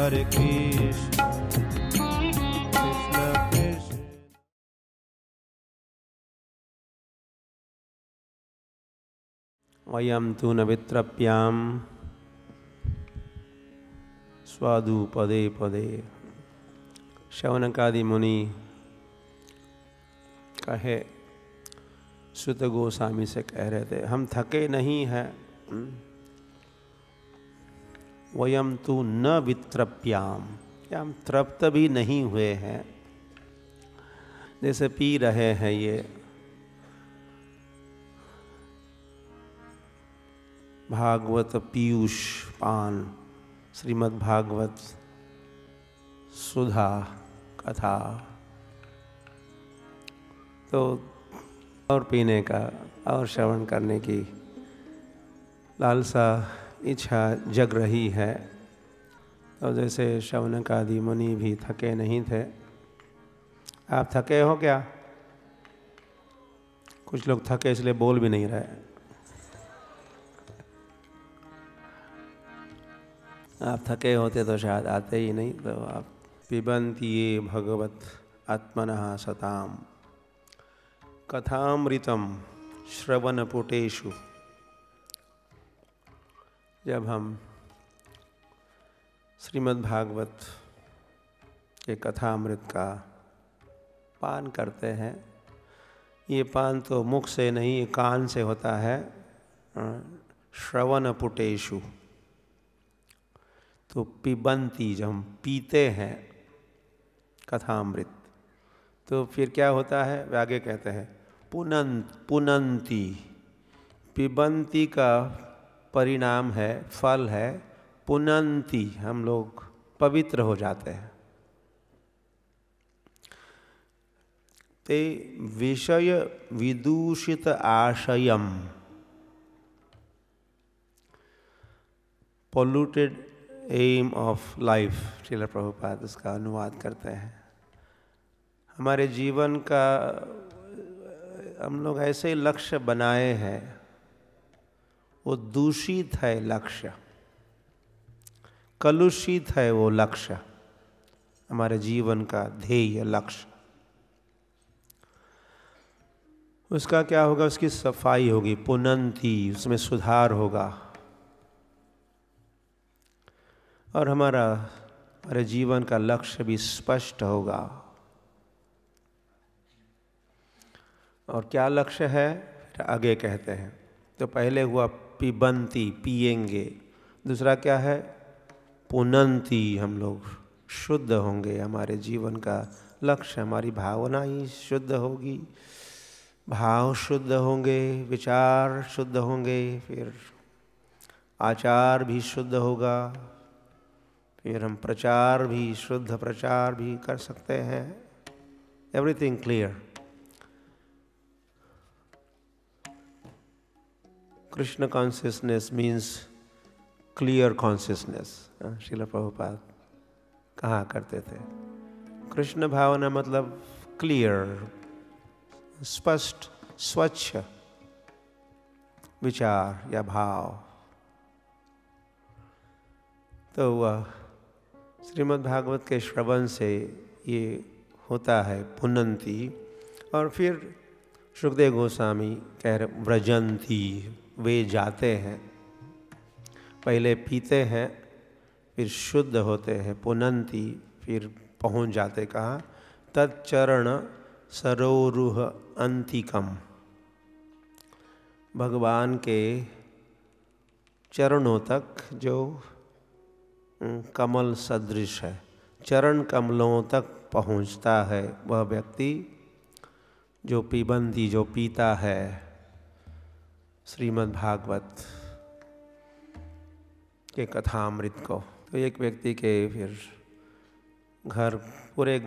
Hare Krishna वयं तु न स्वादु पदे पदे। शवनकादि मुनि कहे, सुत गोस्वामी से कह रहे थे, हम थके नहीं हैं। वयम तो न वित्रप्याम। क्या हम तृप्त भी नहीं हुए हैं। जैसे पी रहे हैं ये। भागवत पीयूष पान, श्रीमद् भागवत सुधा कथा। तो और पीने का और श्रवण करने की लालसा इच्छा जग रही है। तो जैसे शवनक आदि मुनि भी थके नहीं थे। आप थके हो क्या? कुछ लोग थके इसलिए बोल भी नहीं रहे। आप थके होते तो शायद आते ही नहीं तो आप पिबंती ये भगवत आत्मन सताम। कथामृतम श्रवण पुटेशु जब हम श्रीमद् भागवत के कथामृत का पान करते हैं, ये पान तो मुख से नहीं, ये कान से होता है श्रवण पुटेशु तो पिबंती जब हम पीते हैं कथामृत तो फिर क्या होता है? वे आगे कहते हैं, पुनंत, पुनंती। पिबंती का परिणाम है, फल है, पुनंती हम लोग पवित्र हो जाते हैं। ते विषय विदूषित आशयम। Polluted aim of life Srila Prabhupada इसका अनुवाद करते हैं। हमारे जीवन का, हम लोग ऐसे लक्ष्य बनाए हैं वो दूषित है लक्ष्य। कलुषित है वो लक्ष्य। हमारे जीवन का ध्येय लक्ष्य। उसका क्या होगा? उसकी सफ़ाई होगी, पुनंती, उसमें सुधार होगा। और हमारा, हमारे जीवन का लक्ष्य भी स्पष्ट होगा। और क्या लक्ष्य है? आगे कहते हैं। तो पहले हुआ पिबंती पिएँगे दूसरा क्या है? पुनंती हम लोग शुद्ध होंगे, हमारे जीवन का लक्ष्य, हमारी भावना ही शुद्ध होगी। भाव शुद्ध होंगे, विचार शुद्ध होंगे, फिर आचार भी शुद्ध होगा, फिर हम प्रचार भी, शुद्ध प्रचार भी कर सकते हैं। Everything clear Krishna consciousness means clear consciousness Srila Prabhupada कहा करते थे। कृष्ण भावना मतलब क्लियर स्पष्ट, स्वच्छ, विचार या भाव। तो वह श्रीमद् भागवत के श्रवण से ये होता है पुनंती और फिर सुखदेव गोस्वामी कह रहे व्रजंती। वे जाते हैं, पहले पीते हैं, फिर शुद्ध होते हैं, पुनंती, फिर पहुँच जाते, कहा, तत्चरण सरोरुह अंतिकम। भगवान के चरणों तक जो कमल सदृश है, चरण कमलों तक पहुँचता है वह व्यक्ति, जो पीबंदी जो पीता है श्रीमद् भागवत के कथामृत को। तो एक व्यक्ति के फिर घर, पूरे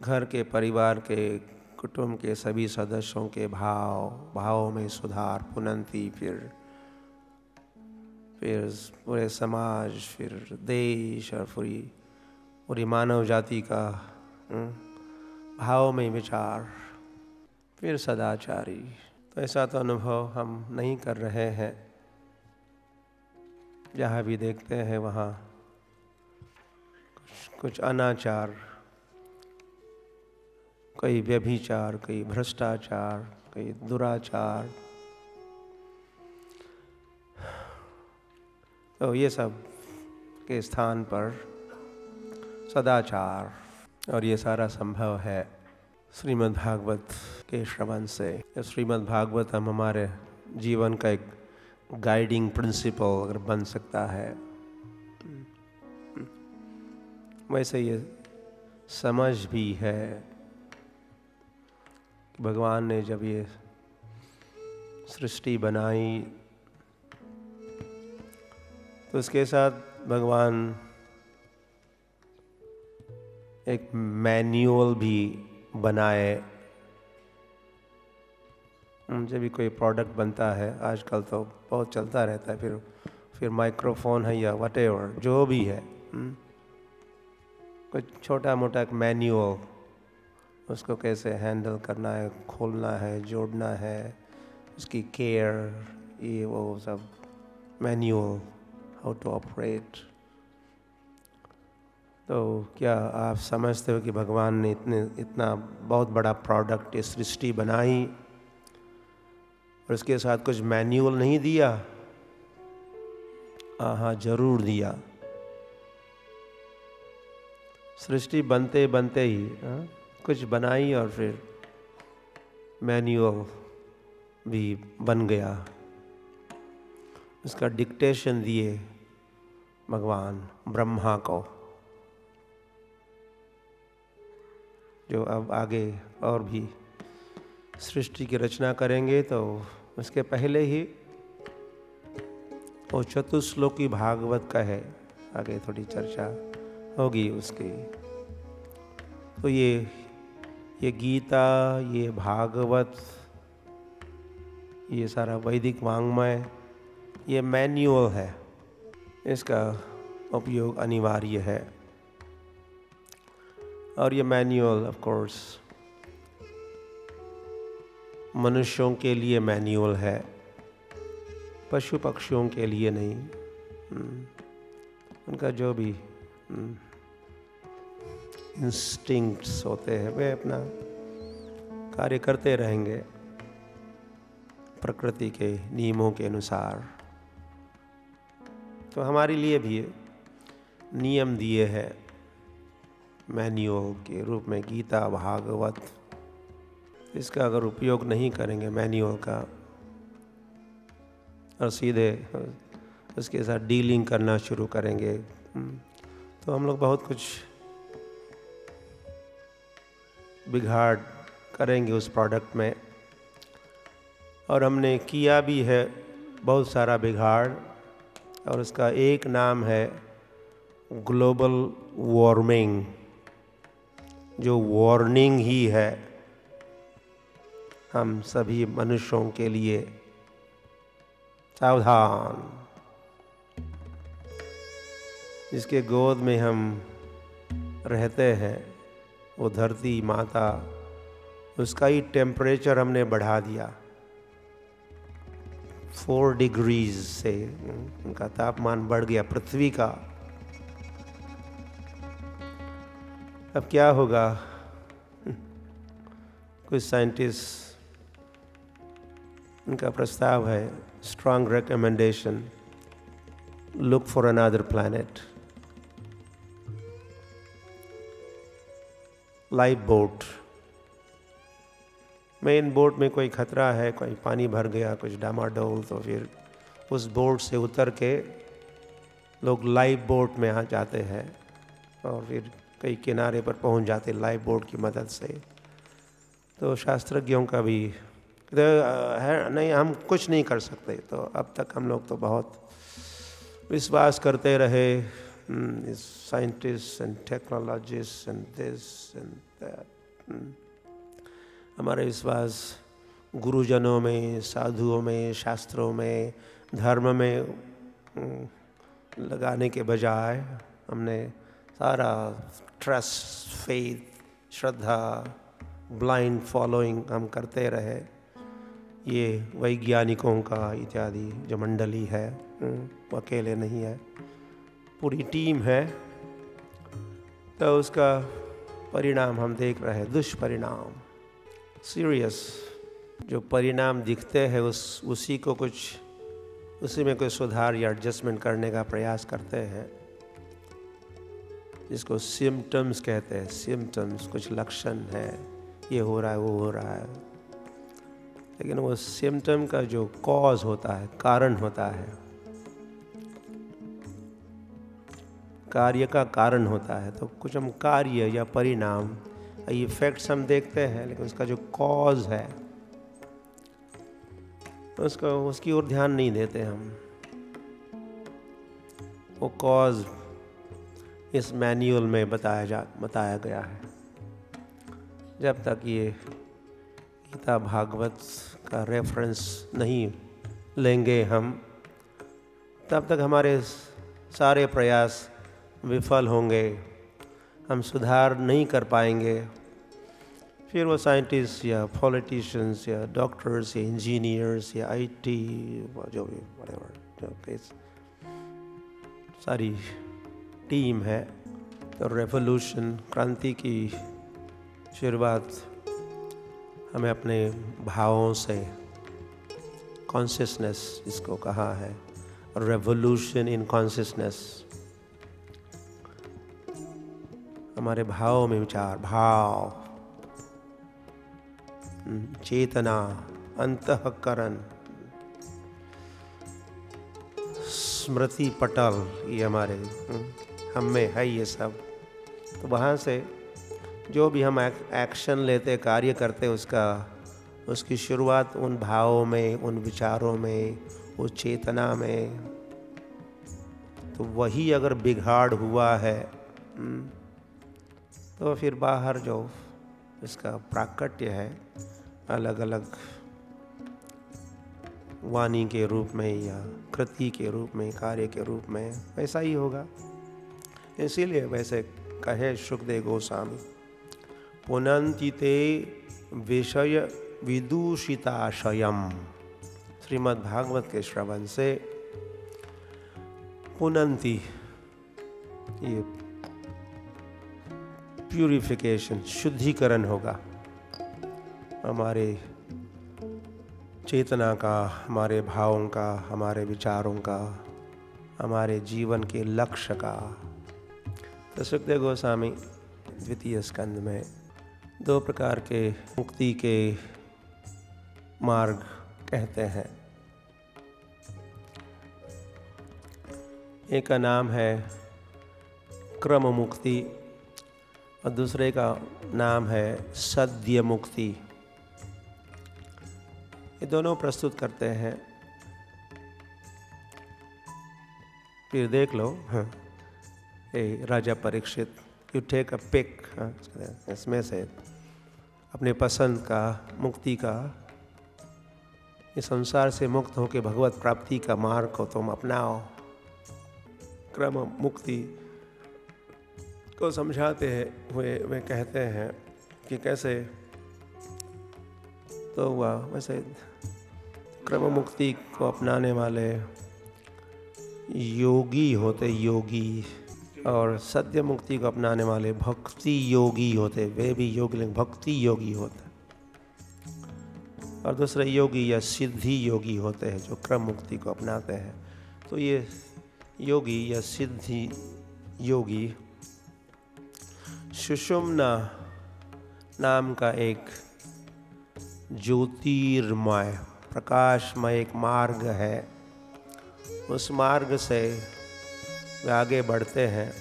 घर के परिवार के, कुटुंब के सभी सदस्यों के भाव, भावों में सुधार, पुनंती, फिर फिर पूरे समाज, फिर देश और पूरी पूरी मानव जाति का भाव में विचार, फिर सदाचारी। ऐसा तो अनुभव हम नहीं कर रहे हैं। जहाँ भी देखते हैं वहाँ कुछ अनाचार, कई व्यभिचार, कई भ्रष्टाचार, कई दुराचार। तो ये सब के स्थान पर सदाचार और ये सारा संभव है। श्रीमद् भागवत के श्रवण से। श्रीमद् भागवत हम हमारे जीवन का एक गाइडिंग प्रिंसिपल अगर बन सकता है, वैसे ये समझ भी है भगवान ने जब ये सृष्टि बनाई तो उसके साथ भगवान एक मैन्युअल भी बनाए। जब भी कोई प्रोडक्ट बनता है आजकल तो बहुत चलता रहता है फिर फिर माइक्रोफोन है या वट जो भी है हम्म, कुछ छोटा मोटा एक मैन्युअल उसको कैसे हैंडल करना है खोलना है जोड़ना है उसकी केयर ये वो सब मैन्युअल हाउ टू ऑपरेट तो क्या आप समझते हो कि भगवान ने इतने इतना बहुत बड़ा प्रोडक्ट ये सृष्टि बनाई? और इसके साथ कुछ मैन्युअल नहीं दिया? हाँ ज़रूर दिया। सृष्टि बनते बनते ही आ, कुछ बनाई और फिर मैन्युअल भी बन गया। उसका डिक्टेशन दिए भगवान ब्रह्मा को जो अब आगे और भी सृष्टि की रचना करेंगे तो उसके पहले ही वो चतुश्लोकी भागवत का है। आगे थोड़ी चर्चा होगी उसकी। तो ये ये गीता, ये भागवत, ये सारा वैदिक वांग्मय ये मैन्युअल है। इसका उपयोग अनिवार्य है। और ये मैन्युअल ऑफ़ कोर्स मनुष्यों के लिए मैन्युअल है पशु पक्षियों के लिए नहीं। हम्म, उनका जो भी इंस्टिंक्ट्स हम्म, होते हैं वे अपना कार्य करते रहेंगे प्रकृति के नियमों के अनुसार। तो हमारे लिए भी नियम दिए हैं मैन्युअल के रूप में गीता भागवत इसका अगर उपयोग नहीं करेंगे मैन्युअल का और सीधे उसके साथ डीलिंग करना शुरू करेंगे हम्म, तो हम लोग बहुत कुछ बिगाड़ करेंगे उस प्रोडक्ट में। और हमने किया भी है बहुत सारा बिगाड़ और उसका एक नाम है ग्लोबल वार्मिंग जो वार्निंग ही है। हम सभी मनुष्यों के लिए सावधान। जिसके गोद में हम रहते हैं, वो धरती माता, उसका ही टेम्परेचर हमने बढ़ा दिया। फोर डिग्रीज से उनका तापमान बढ़ गया, पृथ्वी का। अब क्या होगा? कुछ साइंटिस्ट उनका प्रस्ताव है strong recommendation look for another planet life boat main boat में कोई खतरा है, कोई पानी भर गया, कुछ डामाडोल तो फिर उस बोट से उतर के लोग लाइफ बोट में आ जाते हैं और फिर कई किनारे पर पहुँच जाते लाइफ बोट की मदद से। तो शास्त्रज्ञों का भी तो है, नहीं, हम कुछ नहीं कर सकते। तो अब तक हम लोग तो बहुत विश्वास करते रहे। Scientist and technologist and this and हमारे विश्वास गुरुजनों में, साधुओं में, शास्त्रों में, धर्म में लगाने के बजाय हमने सारा ट्रस्ट फेथ श्रद्धा ब्लाइंड फॉलोइंग हम करते रहे। ये वैज्ञानिकों का इत्यादि जो मंडली है वो अकेले नहीं है, पूरी टीम है तो उसका परिणाम हम देख रहे हैं, दुष्परिणाम। सीरियस जो परिणाम दिखते हैं, उस, उसी को कुछ, उसी में कोई सुधार या एडजस्टमेंट करने का प्रयास करते हैं, जिसको सिम्टम्स कहते हैं। सिम्टम्स कुछ लक्षण है, ये हो रहा है, वो हो रहा है। लेकिन वो सिम्टम का जो कॉज होता है, कारण होता है, कार्य का कारण होता है तो कुछ हम कार्य या परिणाम इफेक्ट्स हम देखते हैं, लेकिन उसका जो कॉज है, उसका, उसकी ओर ध्यान नहीं देते हम। वो कॉज इस मैनुअल में बताया जा, बताया गया है। जब तक ये गीता भागवत का रेफरेंस नहीं लेंगे हम। तब तक हमारे सारे प्रयास विफल होंगे। हम सुधार नहीं कर पाएँगे। फिर वो साइंटिस्ट या पॉलिटिशियंस या डॉक्टर्स या इंजीनियर्स या आईटी जो भी केस सारी टीम है। तो रेवोल्यूशन क्रांति की शुरुआत हमें अपने भावों से कॉन्सियसनेस इसको कहा है रेवोल्यूशन इन कॉन्सियसनेस हमारे भावों में विचार, भाव चेतना, अंतकरण, स्मृति पटल, ये हमारे हम में है ये सब। तो वहाँ से जो भी हम एक्शन लेते कार्य करते उसका उसकी शुरुआत उन भावों में उन विचारों में उस चेतना में। तो वही अगर बिगाड़ हुआ है हम्म, तो फिर बाहर जो इसका प्राकट्य है अलग अलग वाणी के रूप में या कृति के रूप में कार्य के रूप में वैसा ही होगा। इसीलिए वैसे कहे सुखदेव गोस्वामी। पुनंति ते विषय विदूषिताशयम। श्रीमद् भागवत के श्रवण से पुनंति ये प्यूरिफिकेशन शुद्धिकरण होगा। हमारे चेतना का, हमारे भावों का, हमारे विचारों का, हमारे जीवन के लक्ष्य का। तो सुखदेव गोस्वामी, द्वितीय स्कंद में दो प्रकार के मुक्ति के मार्ग कहते हैं। एक का नाम है क्रम मुक्ति और दूसरे का नाम है सद्य मुक्ति। ये दोनों प्रस्तुत करते हैं। फिर देख लो हाँ ए, Raja Parikshit you take a pick इसमें से अपने पसंद का, मुक्ति का, इस संसार से मुक्त होकर भगवत प्राप्ति का मार्ग को तुम अपनाओ। क्रम मुक्ति को समझाते हुए वे कहते हैं कि कैसे? तो हुआ वैसे क्रम मुक्ति को अपनाने वाले योगी होते योगी। और सत्य मुक्ति को अपनाने वाले भक्ति योगी होते, वे भी योगी लेकिन भक्ति योगी होते। और दूसरे योगी या सिद्धि योगी होते हैं जो क्रम मुक्ति को अपनाते हैं। तो ये योगी या सिद्धि योगी सुषुम्ना नाम का एक ज्योतिर्मय, प्रकाशमय एक मार्ग है। उस मार्ग से वे आगे बढ़ते हैं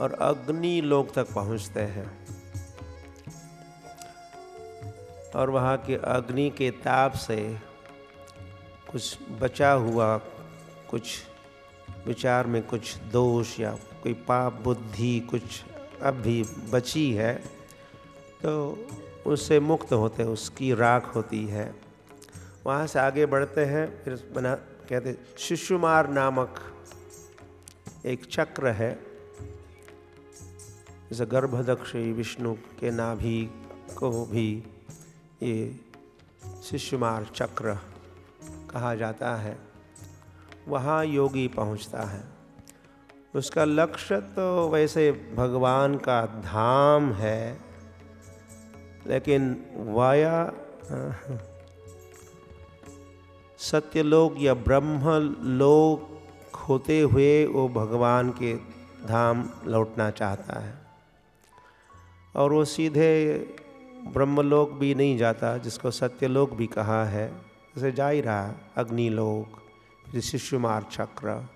और अग्नि लोक तक पहुँचते हैं। और वहाँ के अग्नि के ताप से कुछ बचा हुआ, कुछ विचार में कुछ दोष या कोई पाप बुद्धि कुछ अब भी बची है तो उससे मुक्त होते हैं उसकी राख होती है। वहाँ से आगे बढ़ते हैं, फिर बना कहते, शिशुमार नामक एक चक्र है जैसे गर्भदक्ष विष्णु के नाभि को भी ये शिशुमार चक्र कहा जाता है। वहाँ योगी पहुँचता है। उसका लक्ष्य तो वैसे भगवान का धाम है, लेकिन वाया सत्यलोक या ब्रह्म लोक होते हुए वो भगवान के धाम लौटना चाहता है। और वो सीधे ब्रह्मलोक भी नहीं जाता, जिसको सत्यलोक भी कहा है। जैसे जा ही रहा अग्निलोक, फिर शिष्युमार चक्र,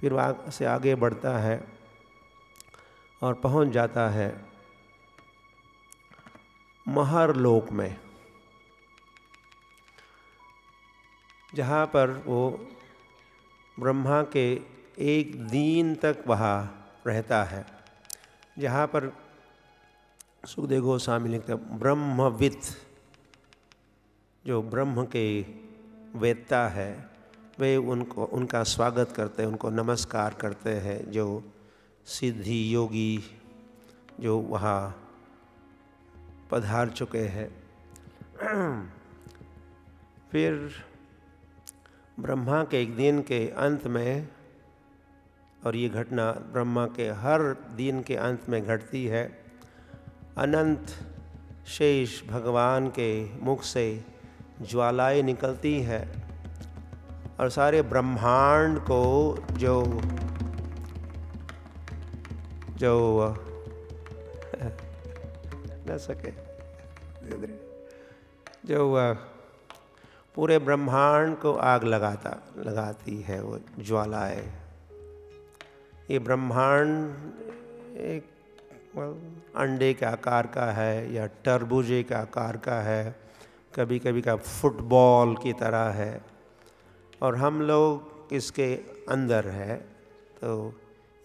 फिर वहाँ से आगे बढ़ता है और पहुँच जाता है महर लोक में। जहाँ पर वो ब्रह्मा के एक दिन तक वहाँ रहता है। जहाँ पर सुखदेव गोस्वामी लिखते ब्रह्मविद, जो ब्रह्म के वेत्ता है, वे उनको, उनका स्वागत करते हैं, उनको नमस्कार करते हैं, जो सिद्धि योगी, जो वहाँ पधार चुके हैं। फिर ब्रह्मा के एक दिन के अंत में और ये घटना ब्रह्मा के हर दिन के अंत में घटती है अनंत शेष भगवान के मुख से ज्वालाएँ निकलती है और सारे ब्रह्मांड को जो जो न सके। जो पूरे ब्रह्मांड को आग लगाता, लगाती है वो ज्वालाएँ। ये ब्रह्मांड एक अंडे के आकार का है या टरबूजे के आकार का है कभी कभी का फुटबॉल की तरह है। और हम लोग इसके अंदर है तो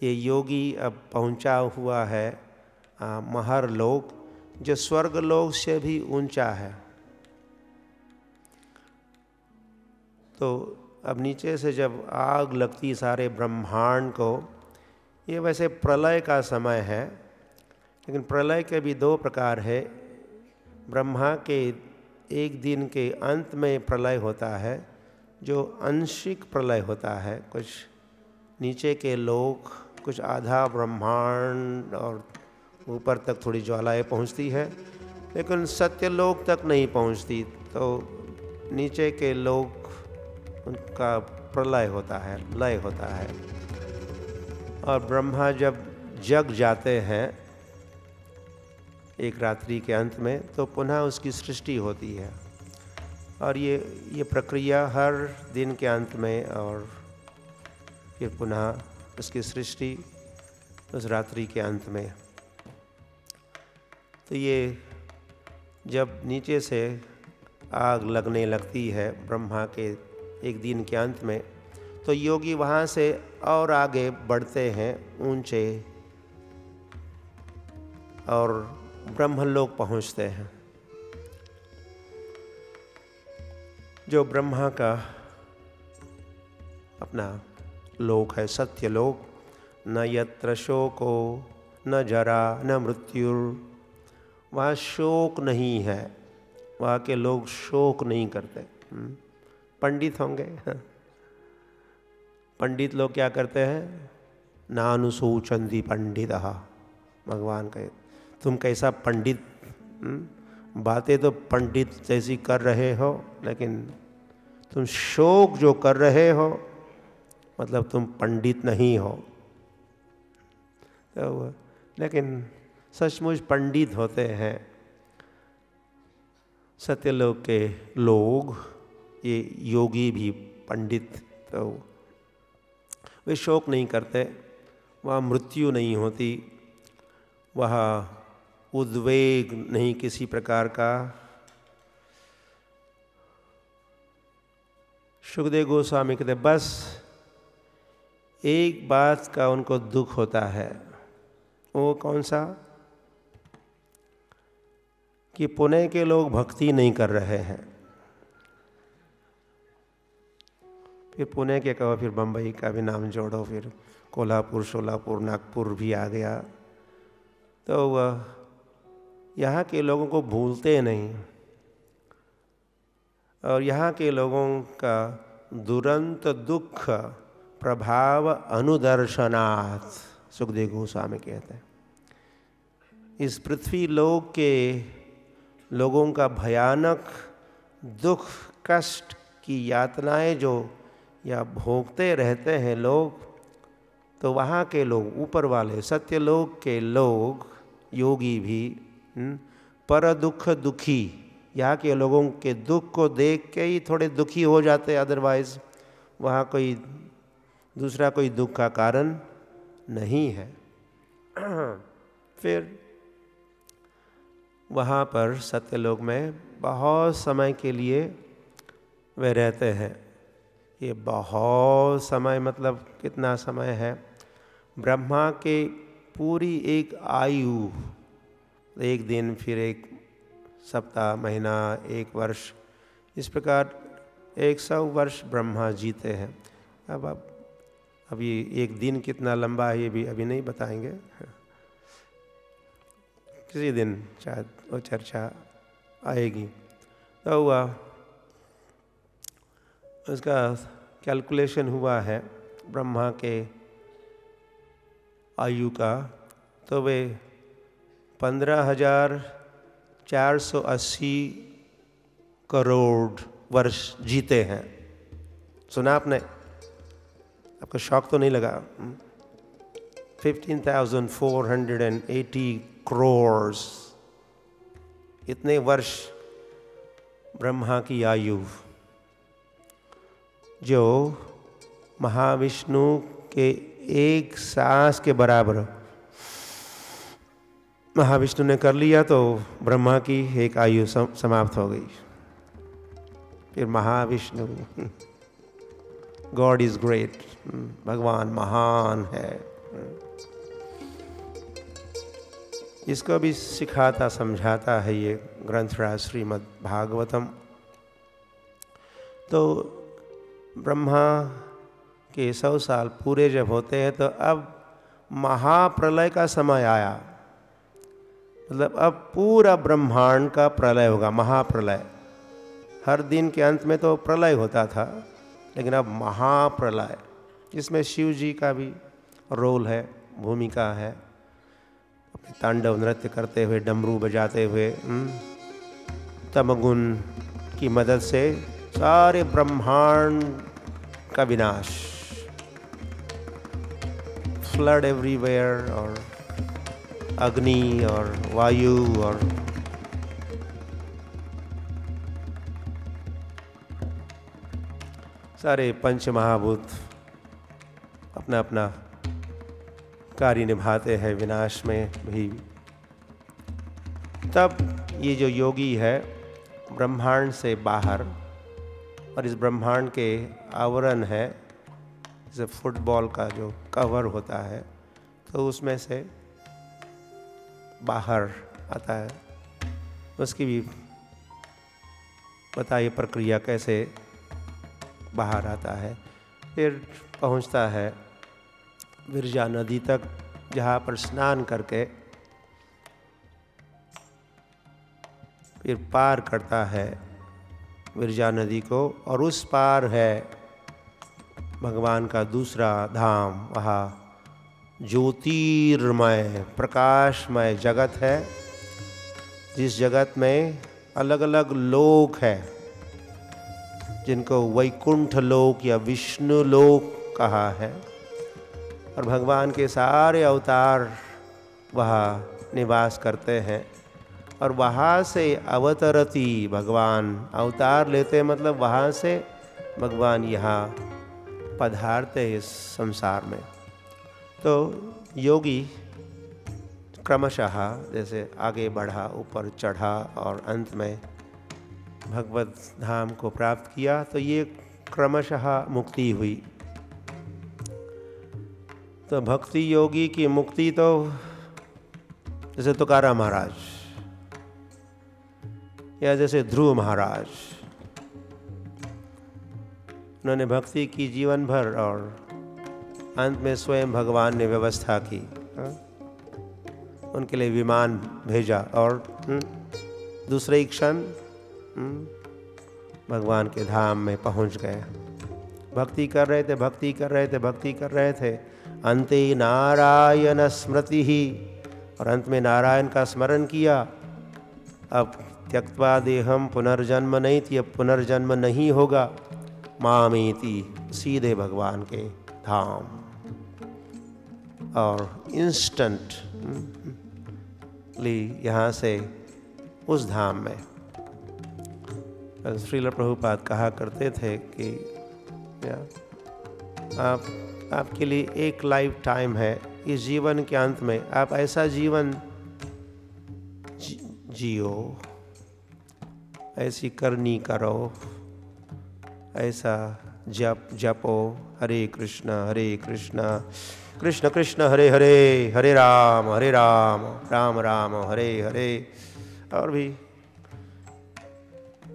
ये योगी अब पहुँचा हुआ है महर लोक, जो स्वर्ग लोक से भी ऊँचा है। तो अब नीचे से जब आग लगती सारे ब्रह्मांड को, ये वैसे प्रलय का समय है, लेकिन प्रलय के भी दो प्रकार है। ब्रह्मा के एक दिन के अंत में प्रलय होता है, जो अंशिक प्रलय होता है। कुछ नीचे के लोग कुछ आधा ब्रह्मांड और ऊपर तक थोड़ी ज्वालाएँ पहुँचती है, लेकिन सत्य सत्यलोक तक नहीं पहुँचती। तो नीचे के लोग उनका प्रलय होता है, लय होता है। और ब्रह्मा जब जग जाते हैं, एक रात्रि के अंत में तो पुनः उसकी सृष्टि होती है। और ये ये प्रक्रिया हर दिन के अंत में और फिर पुनः उसकी सृष्टि उस रात्रि के अंत में। तो ये जब नीचे से आग लगने लगती है ब्रह्मा के एक दिन के अंत में तो योगी वहाँ से और आगे बढ़ते हैं ऊँचे और ब्रह्मलोक पहुँचते हैं जो ब्रह्मा का अपना लोक है सत्य लोक न यत्र शोको, न जरा, न मृत्यु वहाँ शोक नहीं है, वहाँ के लोग शोक नहीं करते हम्म। पंडित होंगे पंडित लोग क्या करते हैं? नानुसूचंदी पंडित, भगवान कहे तुम कैसा पंडित हम्म। बातें तो पंडित जैसी कर रहे हो, लेकिन तुम शोक जो कर रहे हो मतलब तुम पंडित नहीं हो। तो लेकिन सचमुच पंडित होते हैं। सत्यलोक के लोग ये योगी भी पंडित तो वे शोक नहीं करते, वहाँ मृत्यु नहीं होती, वहाँ उद्वेग नहीं किसी प्रकार का। सुखदेव गोस्वामी कहते, बस एक बात का उनको दुख होता है, वो कौन सा? कि पुणे के लोग भक्ति नहीं कर रहे हैं। फिर पुणे के कहो, फिर बम्बई का भी नाम जोड़ो, फिर कोल्हापुर सोलापुर नागपुर भी आ गया। तो वह, यहाँ के लोगों को भूलते नहीं। और यहाँ के लोगों का दुरंत दुख, प्रभाव अनुदर्शनाथ सुखदेव गोस्वामी कहते हैं। इस पृथ्वी लोक के लोगों का भयानक दुख, कष्ट की यातनाएँ जो या भोगते रहते हैं लोग तो वहाँ के लोग ऊपर वाले सत्यलोक के लोग योगी भी हम्म, पर दुख दुखी। यहाँ के लोगों के दुख को देख के ही थोड़े दुखी हो जाते अदरवाइज़ वहाँ कोई दूसरा कोई दुख का कारण नहीं है। फिर वहाँ पर सत्यलोक में बहुत समय के लिए वे रहते हैं। ये बहुत समय मतलब कितना समय है? ब्रह्मा के पूरी एक आयु, एक दिन, फिर एक सप्ताह, महीना, एक वर्ष, इस प्रकार एक सौ वर्ष ब्रह्मा जीते हैं। अब अब अभी एक दिन कितना लंबा है, ये भी अभी नहीं बताएँगे। किसी दिन शायद वो चर्चा आएगी। तो हुआ उसका कैलकुलेशन हुआ है ब्रह्मा के आयु का तो वे पंद्रह हज़ार चार सौ अस्सी करोड़ वर्ष जीते हैं। सुना आपने? आपको शौक तो नहीं लगा? Fifteen thousand four hundred and eighty crores इतने वर्ष ब्रह्मा की आयु। जो महाविष्णु के एक सांस के बराबर महाविष्णु ने कर लिया तो ब्रह्मा की एक आयु समाप्त हो गई। फिर महाविष्णु, गॉड इज़ ग्रेट, भगवान महान है। इसको भी सिखाता, समझाता है ये ग्रंथराज श्रीमद् भागवतम तो ब्रह्मा के सौ साल पूरे जब होते हैं तो अब महाप्रलय का समय आया। मतलब अब पूरा ब्रह्मांड का प्रलय होगा महाप्रलय। हर दिन के अंत में तो प्रलय होता था लेकिन अब महाप्रलय जिसमें शिव जी का भी रोल है भूमिका है तांडव नृत्य करते हुए डमरू बजाते हुए हम्म, तमगुण की मदद से सारे ब्रह्मांड का विनाश। फ्लड एवरीवेयर और अग्नि और वायु और सारे पंच महाभूत अपना अपना कार्य निभाते हैं, विनाश में भी। तब ये जो योगी है, ब्रह्मांड से बाहर और इस ब्रह्मांड के आवरण है जैसे फुटबॉल का जो कवर होता है तो उसमें से बाहर आता है। उसकी भी बताइए प्रक्रिया कैसे बाहर आता है। फिर पहुँचता है विरजा नदी तक, जहाँ पर स्नान करके फिर पार करता है। विरजा नदी को, और उस पार है भगवान का दूसरा धाम। वहाँ ज्योतिर्मय, प्रकाशमय जगत है, जिस जगत में अलग अलग लोक है, जिनको वैकुंठ लोक या विष्णु लोक कहा है। और भगवान के सारे अवतार वहाँ निवास करते हैं। और वहाँ से अवतरती भगवान। अवतार लेते मतलब वहाँ से भगवान यहाँ पधारते इस संसार में। तो योगी क्रमशः जैसे आगे बढ़ा, ऊपर चढ़ा और अंत में भगवत धाम को प्राप्त किया तो ये क्रमशः मुक्ति हुई। तो भक्ति योगी की मुक्ति तो जैसे तुकारा महाराज या जैसे ध्रुव महाराज। उन्होंने भक्ति की जीवन भर और अंत में स्वयं भगवान ने व्यवस्था की उनके लिए विमान भेजा और हम्म, दूसरे क्षण हम्म, भगवान के धाम में पहुँच गए। भक्ति कर रहे थे भक्ति कर रहे थे भक्ति कर रहे थे। अंते नारायण स्मृति ही। और अंत में नारायण का स्मरण किया। अब त्यक्वा देहम पुनर्जन्म नहीं थी अब पुनर्जन्म नहीं होगा। मामेति सीधे भगवान के धाम। और इंस्टेंट ली यहाँ से उस धाम में। श्रील प्रभुपाद कहा करते थे कि आप आपके लिए एक लाइफ टाइम है। इस जीवन के अंत में आप ऐसा जीवन जियो। जी, ऐसी करनी करो ऐसा जप जपो हरे कृष्ण हरे कृष्ण कृष्ण कृष्ण हरे हरे हरे राम हरे राम राम राम हरे हरे। और भी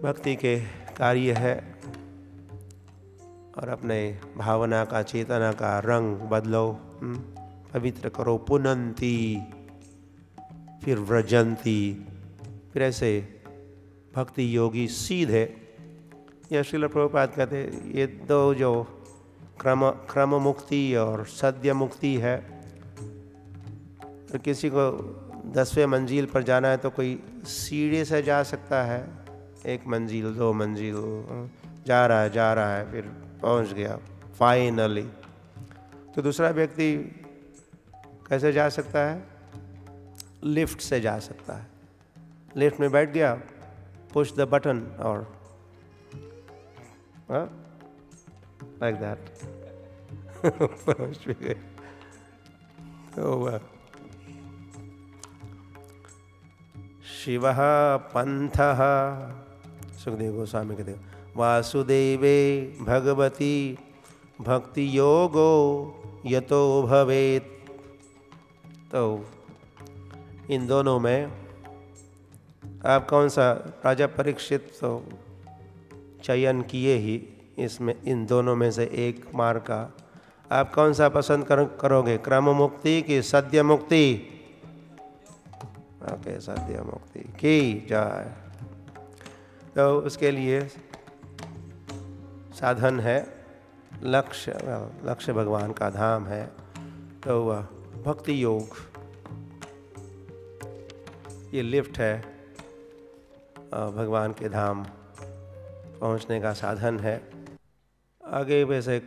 भक्ति के कार्य है। और अपने भावना का चेतना का रंग बदलो हम्म, पवित्र करो पुनंती फिर व्रजंती फिर ऐसे भक्ति योगी सीधे। या श्रील प्रभुपाद कहते ये दो जो क्रम क्रम मुक्ति और सद्य मुक्ति है तो किसी को दसवें मंजिल पर जाना है तो कोई सीढ़ी से जा सकता है, एक मंजिल, दो मंजिल, जा रहा है, जा रहा है, फिर पहुँच गया फाइनली तो दूसरा व्यक्ति कैसे जा सकता है? लिफ्ट से जा सकता है। लिफ्ट में बैठ गया पुश द बटन और लाइक दैट पहुँच भी गए तो शिव पंथ, सुखदेव गोस्वामी कहते वासुदेवे भगवती भक्ति योगो यतो भवेत। तो इन दोनों में आप कौन सा राजा परीक्षित तो चयन किए ही इसमें इन दोनों में से एक मार्ग का। आप कौन सा पसंद कर, करोगे? क्रम मुक्ति की सद्य मुक्ति ओके सद्य मुक्ति की जाए। तो उसके लिए साधन है लक्ष्य लक्ष्य भगवान का धाम है। तो वह भक्ति योग। ये लिफ्ट है। भगवान के धाम पहुँचने का साधन है। आगे वैसे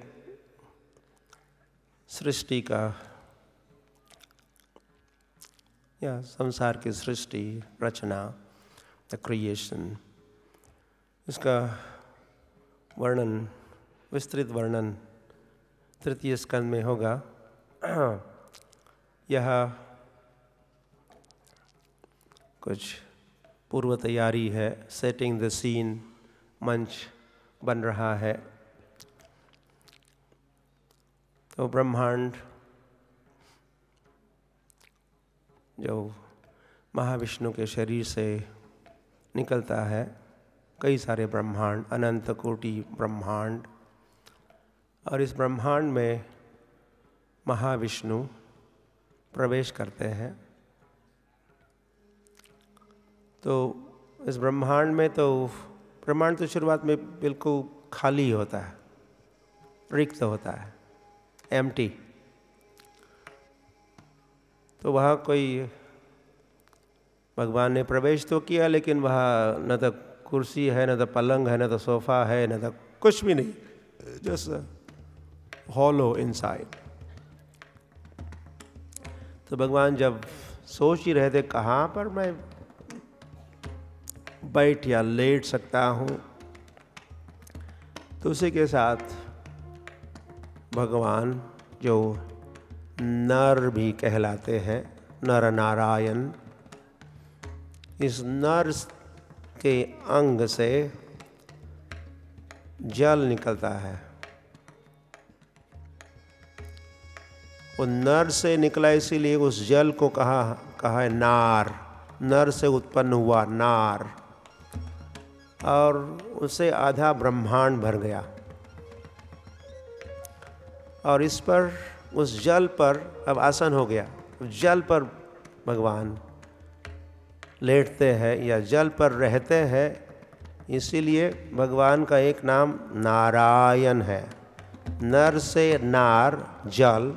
सृष्टि का या संसार की सृष्टि, रचना द क्रिएशन इसका वर्णन, विस्तृत वर्णन तृतीय स्कंद में होगा। यह कुछ पूर्व तैयारी है सेटिंग द सीन मंच बन रहा है। तो ब्रह्मांड जो महाविष्णु के शरीर से निकलता है, कई सारे ब्रह्मांड, अनंत, कोटि ब्रह्मांड। और इस ब्रह्मांड में महाविष्णु प्रवेश करते हैं। तो इस ब्रह्मांड में तो ब्रह्मांड तो शुरुआत में बिल्कुल खाली होता है, रिक्त होता है एम्प्टी तो वहाँ कोई भगवान ने प्रवेश तो किया, लेकिन वहाँ न तो कुर्सी है, न तो पलंग है, न तो सोफा है, न तो कुछ भी नहीं, जस्ट हॉलो इनसाइड तो भगवान जब सोच ही रहे थे, कहाँ पर मैं बैठ या लेट सकता हूँ तो उसी के साथ भगवान जो नर भी कहलाते हैं, नर नारायण, इस नर के अंग से जल निकलता है। वो नर से निकला इसीलिए उस जल को कहा कहा है नार, नर से उत्पन्न हुआ नार। और उसे आधा ब्रह्मांड भर गया। और इस पर, उस जल पर अब आसन हो गया। जल पर भगवान लेटते हैं या जल पर रहते हैं, इसीलिए भगवान का एक नाम नारायण है। नर से नार जल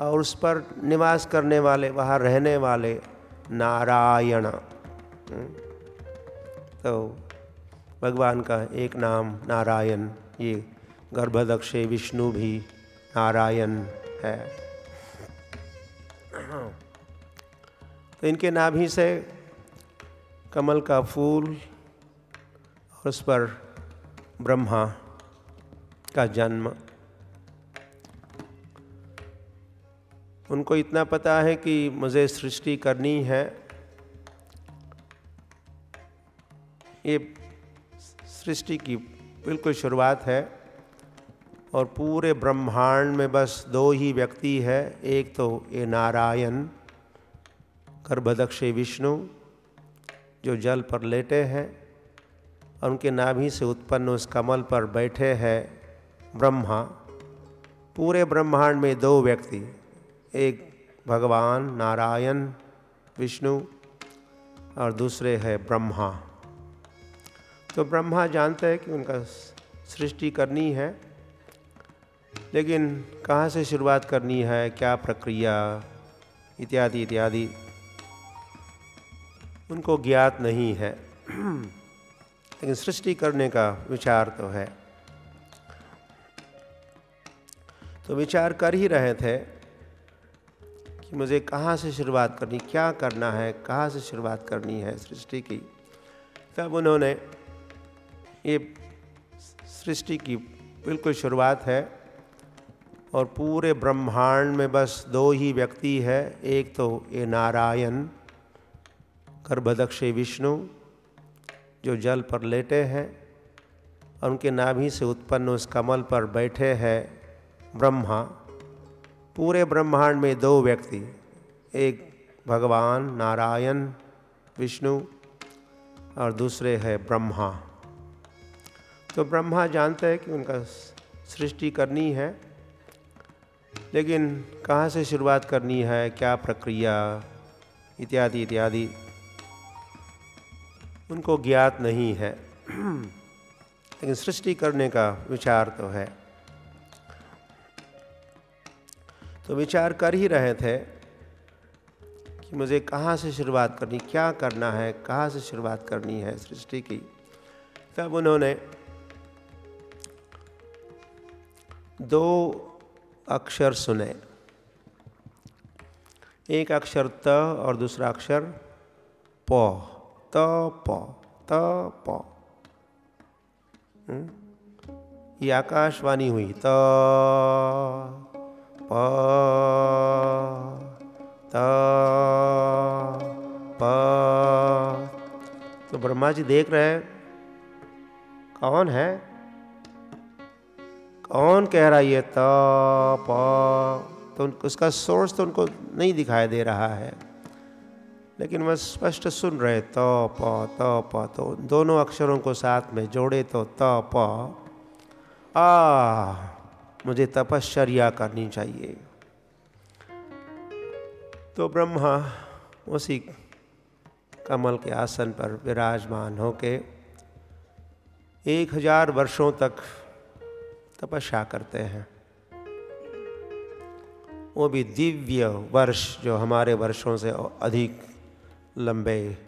और उस पर निवास करने वाले, वहाँ रहने वाले नारायण। हम्म। तो भगवान का एक नाम नारायण, ये गर्भदक्ष विष्णु भी नारायण है। तो इनके नाभि से कमल का फूल और उस पर ब्रह्मा का जन्म। उनको इतना पता है कि मुझे सृष्टि करनी है। ये सृष्टि की बिल्कुल शुरुआत है और पूरे ब्रह्मांड में बस दो ही व्यक्ति है। एक तो ये नारायण, गर्भदक्ष विष्णु, जो जल पर लेटे हैं और उनके नाभि से उत्पन्न उस कमल पर बैठे हैं ब्रह्मा। पूरे ब्रह्मांड में दो व्यक्ति, एक भगवान, नारायण, विष्णु और दूसरे है ब्रह्मा। तो ब्रह्मा जानते हैं कि उनका सृष्टि करनी है, लेकिन कहाँ से शुरुआत करनी है, क्या प्रक्रिया, इत्यादि इत्यादि। उनको ज्ञात नहीं है, लेकिन सृष्टि करने का विचार तो है। तो विचार कर ही रहे थे कि मुझे कहाँ से शुरुआत करनी, क्या करना है, कहाँ से शुरुआत करनी है सृष्टि की। तब उन्होंने ये सृष्टि की बिल्कुल शुरुआत है और पूरे ब्रह्मांड में बस दो ही व्यक्ति है। एक तो ये नारायण, गर्भदक्ष विष्णु, जो जल पर लेटे हैं और उनके नाभि से उत्पन्न उस कमल पर बैठे हैं ब्रह्मा। पूरे ब्रह्मांड में दो व्यक्ति, एक भगवान, नारायण, विष्णु और दूसरे है ब्रह्मा। तो ब्रह्मा जानते हैं कि उनका सृष्टि करनी है, लेकिन कहाँ से शुरुआत करनी है, क्या प्रक्रिया, इत्यादि इत्यादि। उनको ज्ञात नहीं है, लेकिन सृष्टि करने का विचार तो है। तो विचार कर ही रहे थे कि मुझे कहाँ से शुरुआत करनी, क्या करना है, कहाँ से शुरुआत करनी है सृष्टि की। तब उन्होंने दो अक्षर सुने। एक अक्षर त और दूसरा अक्षर प। त प त, प। हम्म? ये आकाशवाणी हुई। त, प त, प। तो ब्रह्मा जी देख रहे हैं। कौन है? कौन कह रहा है, ये त प तो उसका सोर्स तो उनको नहीं दिखाई दे रहा है। लेकिन वह स्पष्ट सुन रहे, त प त प तो दोनों अक्षरों को साथ में जोड़े तो त प आ मुझे तपश्चर्या करनी चाहिए। तो ब्रह्मा उसी कमल के आसन पर विराजमान होके एक हज़ार वर्षों तक तपस्या करते हैं। वो भी दिव्य वर्ष जो हमारे वर्षों से अधिक लंबे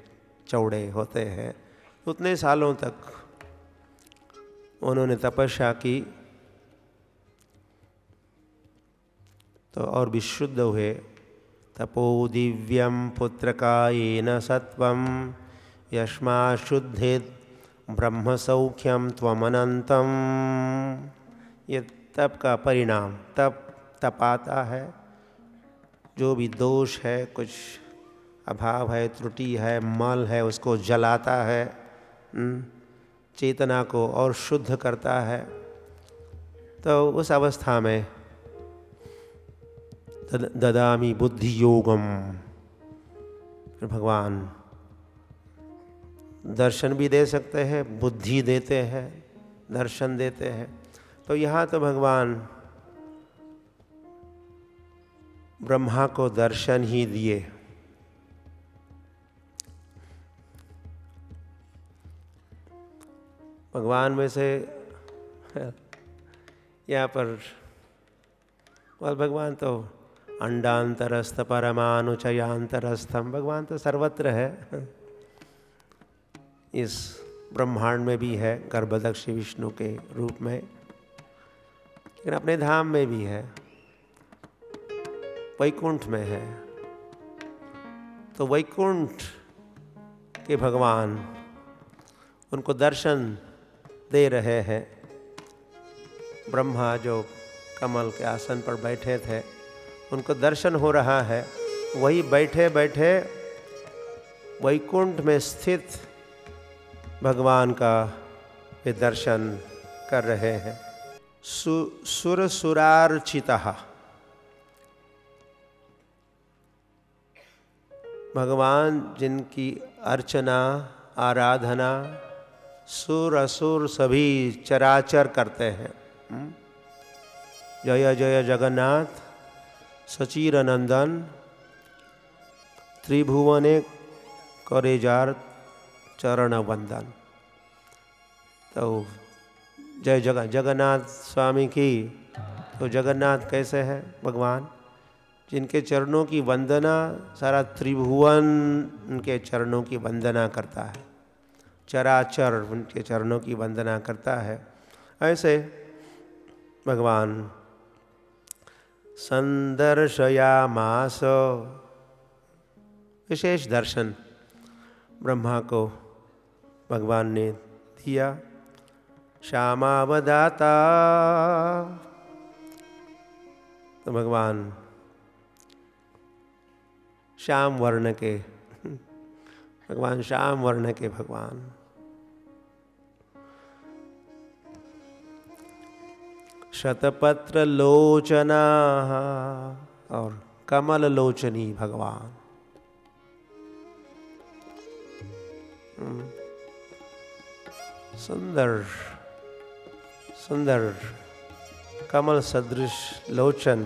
चौड़े होते हैं, उतने सालों तक उन्होंने तपस्या की। तो और भी शुद्ध हुए। तपो दिव्यम पुत्र पुत्रकायेन सत्वम यस्मा शुद्धित ब्रह्म सौख्यम त्वमनंतम ये तप का परिणाम, तप तपाता है। जो भी दोष है, कुछ अभाव है, त्रुटि है, मल है, उसको जलाता है चेतना को और शुद्ध करता है। तो उस अवस्था में ददामी बुद्धि योगम। भगवान दर्शन भी दे सकते हैं, बुद्धि देते हैं, दर्शन देते हैं। तो यहाँ तो भगवान ब्रह्मा को दर्शन ही दिए। भगवान में से यहाँ पर, और भगवान तो अंडांतरस्थ, परमाणुचयांतरस्थम, भगवान तो सर्वत्र है। इस ब्रह्मांड में भी है, गर्भदक्ष विष्णु के रूप में। लेकिन अपने धाम में भी है, वैकुंठ में है। तो वैकुंठ के भगवान उनको दर्शन दे रहे हैं। ब्रह्मा जो कमल के आसन पर बैठे थे, उनको दर्शन हो रहा है। वही बैठे बैठे वैकुंठ में स्थित भगवान का वे दर्शन कर रहे हैं। सु, सुर भगवान जिनकी अर्चना आराधना सुर असुर सभी चराचर करते हैं। हम्म? जय जय जगन्नाथ सचीर नंदन त्रिभुवने करेजार चरण वंदन तो जय जगन जगन्नाथ स्वामी की। तो जगन्नाथ कैसे है भगवान? जिनके चरणों की वंदना, सारा त्रिभुवन उनके चरणों की वंदना करता है। चराचर उनके चरणों की वंदना करता है। ऐसे भगवान, संदर्शयामास, विशेष दर्शन ब्रह्मा को भगवान ने दिया। श्यामावदाता। तो भगवान श्याम वर्ण के भगवान श्याम वर्ण के भगवान। शतपत्र लोचना और कमल लोचनी भगवान। हम्म। सुंदर। सुंदर, कमल सदृश, लोचन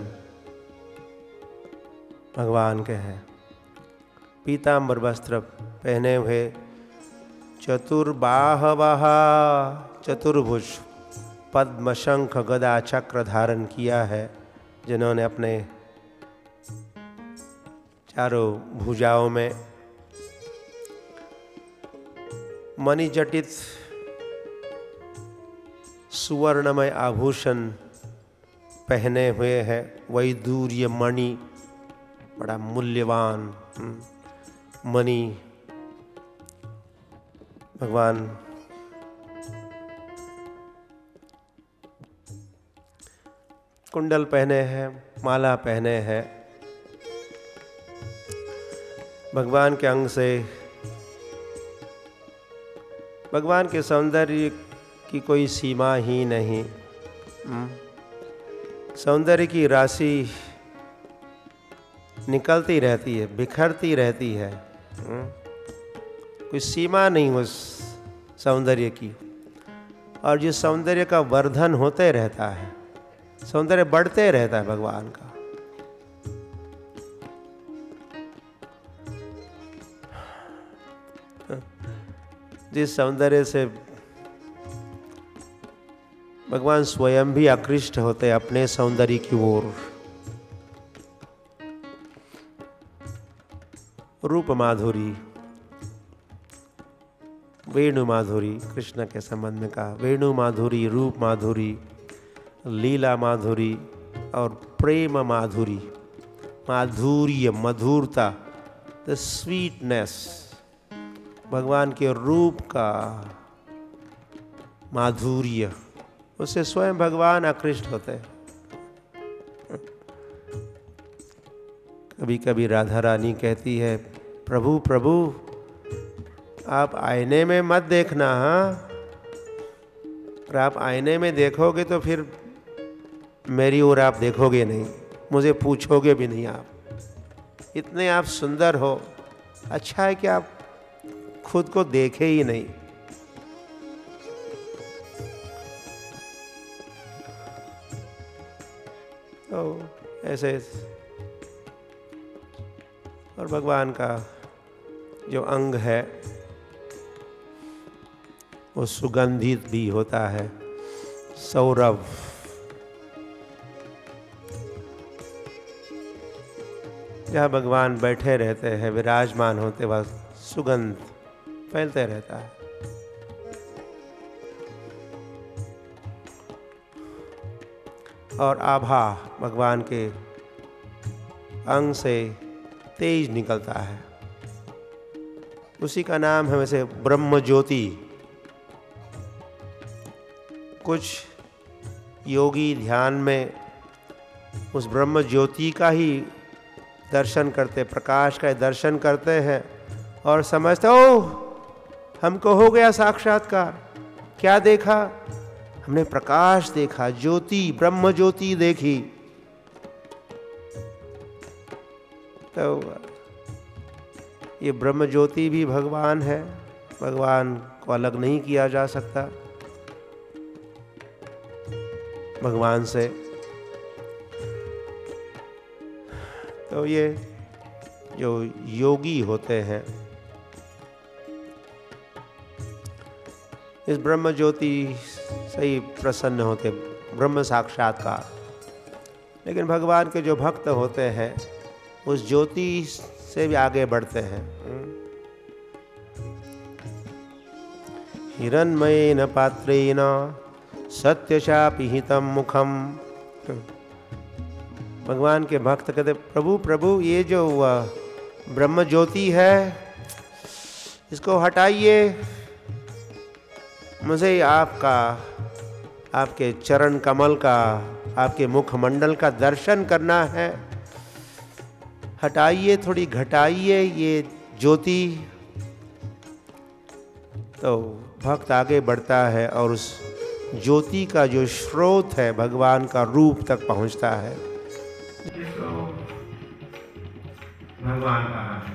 भगवान के हैं। पीताम्बर वस्त्र पहने हुए चतुर्बाह चतुर्भुज पद्म शंख गदा चक्र धारण किया है, जिन्होंने अपने चारों भुजाओं में मणिजटित सुवर्णमय आभूषण पहने हुए हैं वैदूर्य मणि बड़ा मूल्यवान हम्म, मणि। भगवान कुंडल पहने हैं माला पहने हैं। भगवान के अंग से भगवान के सौंदर्य की कोई सीमा ही नहीं हम्म। सौंदर्य की राशि निकलती रहती है, बिखरती रहती है हम्म। कोई सीमा नहीं उस सौंदर्य की और जिस सौंदर्य का वर्धन होते रहता है, सौंदर्य बढ़ते रहता है भगवान का जिस सौंदर्य से भगवान स्वयं भी आकृष्ट होते अपने सौंदर्य की ओर। रूप माधुरी, वेणु माधुरी, कृष्ण के संबंध में कहा, वेणु माधुरी, रूप माधुरी, लीला माधुरी और प्रेम माधुरी, माधुर्य, मधुरता द स्वीटनेस भगवान के रूप का माधुर्य। उससे स्वयं भगवान आकृष्ट होते हैं। कभी कभी राधा रानी कहती है, प्रभु प्रभु, आप आईने में मत देखना हाँ? अगर आप आईने में देखोगे तो फिर मेरी ओर आप देखोगे नहीं, मुझे पूछोगे भी नहीं आप। इतने आप सुंदर हो अच्छा है कि आप खुद को देखे ही नहीं। तो ऐसे और भगवान का जो अंग है, वो सुगंधित भी होता है। सौरभ। जहाँ भगवान बैठे रहते हैं, विराजमान होते वह सुगंध फैलते रहता है। और आभा भगवान के अंग से तेज निकलता है। उसी का नाम है वैसे ब्रह्म ज्योति कुछ योगी ध्यान में उस ब्रह्म ज्योति का ही दर्शन करते, प्रकाश का दर्शन करते हैं और समझते ओ हमको हो गया साक्षात्कार। क्या देखा? हमने प्रकाश देखा, ज्योति, ब्रह्म ज्योति देखी। तो ये ब्रह्म ज्योति भी भगवान है। भगवान को अलग नहीं किया जा सकता। भगवान से। तो ये जो योगी होते हैं इस ब्रह्म ज्योति से ही प्रसन्न होते, ब्रह्म साक्षात्कार। लेकिन भगवान के जो भक्त होते हैं, उस ज्योति से भी आगे बढ़ते हैं। हिरणमय हिरणमयेन पात्रेण, सत्यशापि हितम मुखम भगवान के भक्त कहते, प्रभु प्रभु, ये जो ब्रह्म ज्योति है, इसको हटाइए। मुझे आपका, आपके चरण कमल का, आपके मुखमंडल का दर्शन करना है। हटाइए, थोड़ी घटाइए ये ज्योति। तो भक्त आगे बढ़ता है और उस ज्योति का जो स्रोत है, भगवान का रूप तक पहुँचता है। भगवान कहा है।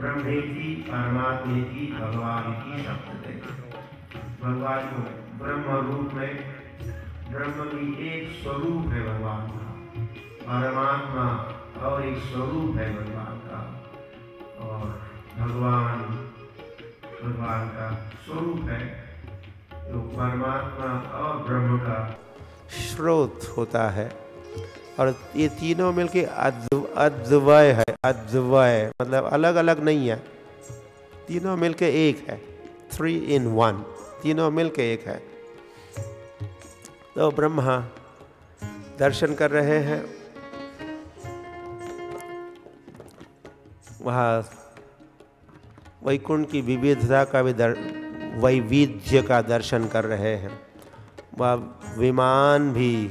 ब्रह्मेति, परमात्मेति, भगवान की शब्द भगवान को ब्रह्म रूप में, ब्रह्म की एक स्वरूप है भगवान का। परमात्मा और एक स्वरूप है भगवान का। और भगवान भगवान का स्वरूप है तो परमात्मा और ब्रह्म का स्रोत होता है। और ये तीनों मिलके अद्वय है, अद्वय मतलब अलग अलग नहीं है। तीनों मिलके एक है थ्री इन वन तीनों मिलके एक है। तो ब्रह्मा दर्शन कर रहे हैं। वहाँ वैकुंठ की विविधता का भी दर, वैविध्य का दर्शन कर रहे हैं। वह विमान भी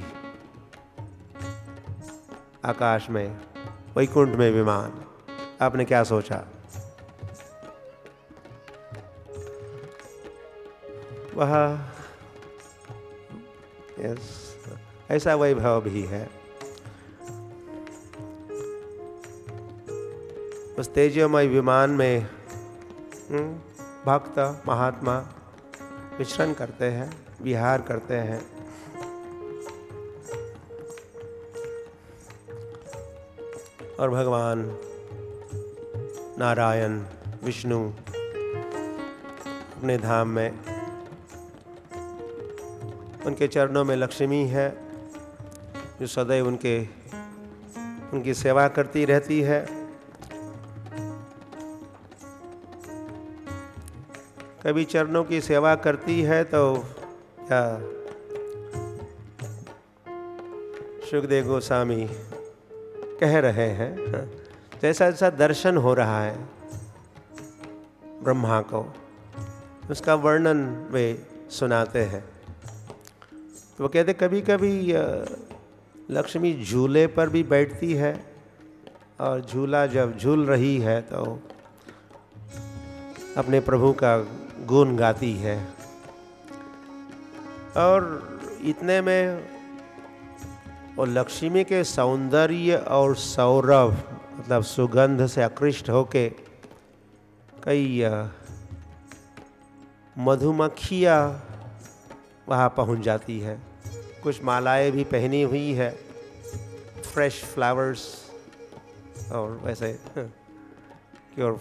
आकाश में, वैकुंठ में विमान। आपने क्या सोचा? वह। यस ऐसा वैभव भी है। उस तेजमय विमान में हम्म, भक्त महात्मा विचरण करते हैं विहार करते हैं। और भगवान नारायण विष्णु अपने धाम में उनके चरणों में लक्ष्मी है जो सदैव उनके उनकी सेवा करती रहती है। कभी चरणों की सेवा करती है तो क्या सुखदेव गोस्वामी कह रहे हैं जैसा हाँ, जैसा दर्शन हो रहा है ब्रह्मा को। उसका वर्णन वे सुनाते हैं। तो वो कहते कभी कभी लक्ष्मी झूले पर भी बैठती है और झूला जब झूल रही है तो अपने प्रभु का गुण गाती है। और इतने में वो लक्ष्मी के सौंदर्य और सौरभ मतलब सुगंध से आकृष्ट होके कई मधुमक्खियाँ वहाँ पहुँच जाती है। कुछ मालाएँ भी पहनी हुई है। फ्रेश फ्लावर्स और वैसे कि और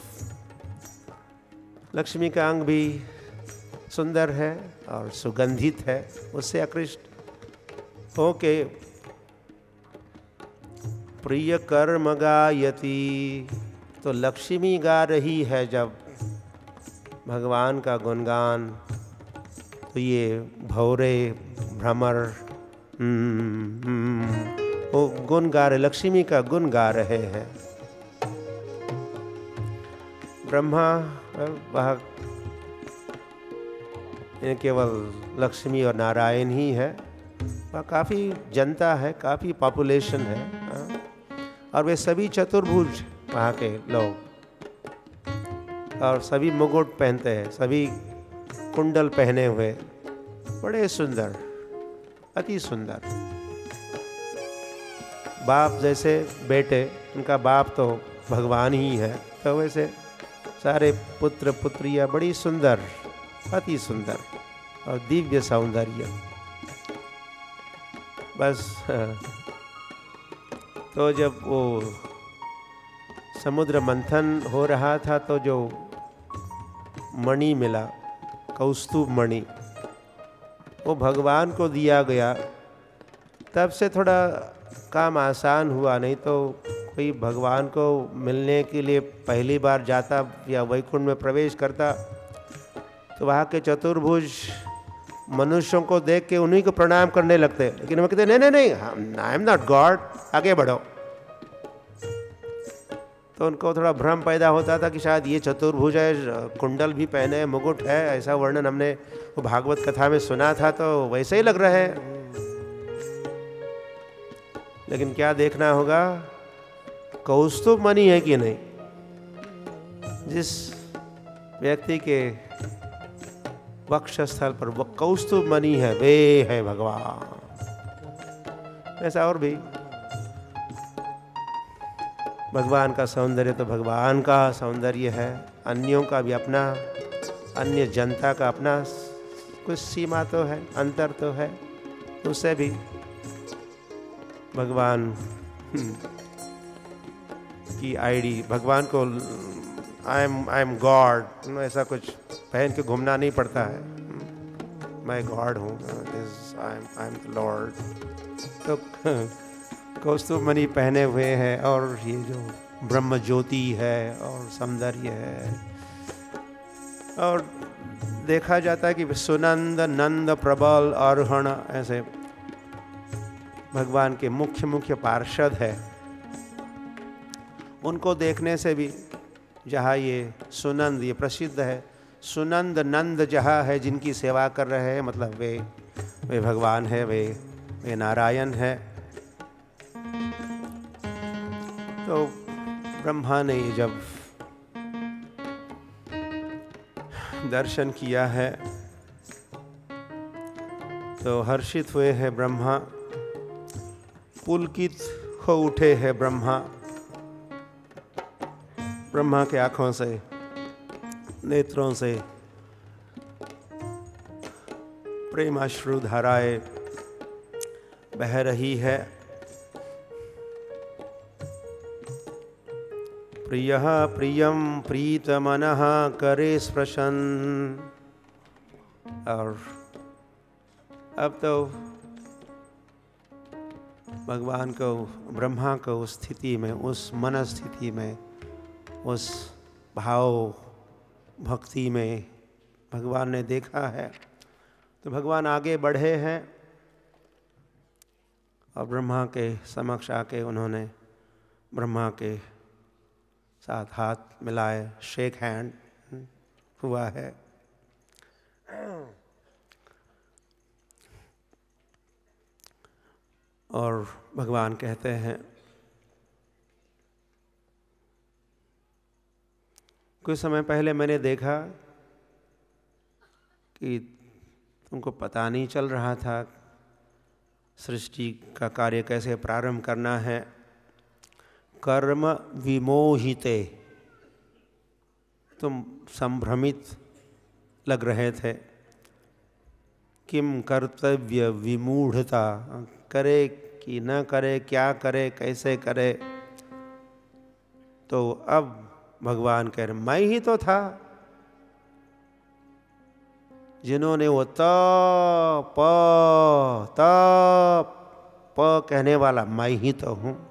लक्ष्मी का अंग भी सुंदर है और सुगंधित है, उससे आकृष्ट। हो के प्रिय कर्म गायती तो लक्ष्मी गा रही है जब भगवान का गुणगान तो ये भौरे, भ्रमर वो गुण गा रहे लक्ष्मी का गुण गा रहे हैं। ब्रह्मा वह केवल लक्ष्मी और नारायण ही है। वह काफ़ी जनता है, काफ़ी पॉपुलेशन है हाँ। और वे सभी चतुर्भुज वहाँ के लोग, और सभी मुगुट पहनते हैं, सभी कुंडल पहने हुए, बड़े सुंदर। अति सुंदर। बाप जैसे बेटे, उनका बाप तो भगवान ही है तो वैसे सारे पुत्र पुत्रियाँ बड़ी सुंदर, अति सुंदर और दिव्य सौंदर्य। बस तो जब वो समुद्र मंथन हो रहा था तो जो मणि मिला, कौस्तुभ मणि वो भगवान को दिया गया। तब से थोड़ा काम आसान हुआ, नहीं तो कोई भगवान को मिलने के लिए पहली बार जाता या वैकुंठ में प्रवेश करता। तो वहाँ के चतुर्भुज मनुष्यों को देख के उन्हीं को प्रणाम करने लगते। लेकिन वो कहते, नहीं नहीं नहीं आई एम नॉट गॉड आगे बढ़ो। तो उनको थोड़ा भ्रम पैदा होता था कि शायद ये चतुर्भुज है, कुंडल भी पहने, मुकुट है, ऐसा वर्णन हमने वो भागवत कथा में सुना था तो वैसे ही लग रहा है। लेकिन क्या देखना होगा? कौस्तुभ मनी है कि नहीं? जिस व्यक्ति के वक्षस्थल पर वो कौस्तुभ मनी है, वे है भगवान। ऐसा और भी। भगवान का सौंदर्य तो भगवान का सौंदर्य है, अन्यों का भी अपना, अन्य जनता का अपना कुछ सीमा तो है अंतर तो है उससे भी भगवान हम्म, की आईडी भगवान को I am I am God ऐसा कुछ पहन के घूमना नहीं पड़ता है। मैं गॉड हूँ लॉर्ड तो कौस्तुभ मनी पहने हुए हैं और ये जो ब्रह्म ज्योति है और सौंदर्य है और देखा जाता है कि सुनंद नंद, प्रबल अरहण ऐसे भगवान के मुख्य मुख्य पार्षद है। उनको देखने से भी जहाँ ये सुनंद, ये प्रसिद्ध है, सुनंद, नंद जहाँ है, जिनकी सेवा कर रहे हैं मतलब वे वे भगवान है, वे वे नारायण है। तो ब्रह्मा ने जब दर्शन किया है। तो हर्षित हुए हैं ब्रह्मा। पुलकित हो उठे हैं ब्रह्मा। ब्रह्मा के आँखों से, नेत्रों से प्रेमाश्रु धाराएँ बह रही है। प्रिय प्रियम प्रीत मन करे स्प्रशन और अब तो भगवान को, ब्रह्मा को उस स्थिति में, उस मन स्थिति में, उस भाव भक्ति में भगवान ने देखा है। तो भगवान आगे बढ़े हैं और ब्रह्मा के समक्ष आके उन्होंने ब्रह्मा के साथ हाथ मिलाए शेक हैंड हुआ है। और भगवान कहते हैं, कुछ समय पहले मैंने देखा कि तुमको पता नहीं चल रहा था सृष्टि का कार्य कैसे प्रारंभ करना है। कर्म विमोहिते। तुम संभ्रमित लग रहे थे। किम कर्तव्य विमूढ़ता? करे कि न करे? क्या करे? कैसे करे? तो अब भगवान कह रहे, मैं ही तो था। जिन्होंने वो त, प त, प कहने वाला मैं ही तो हूँ।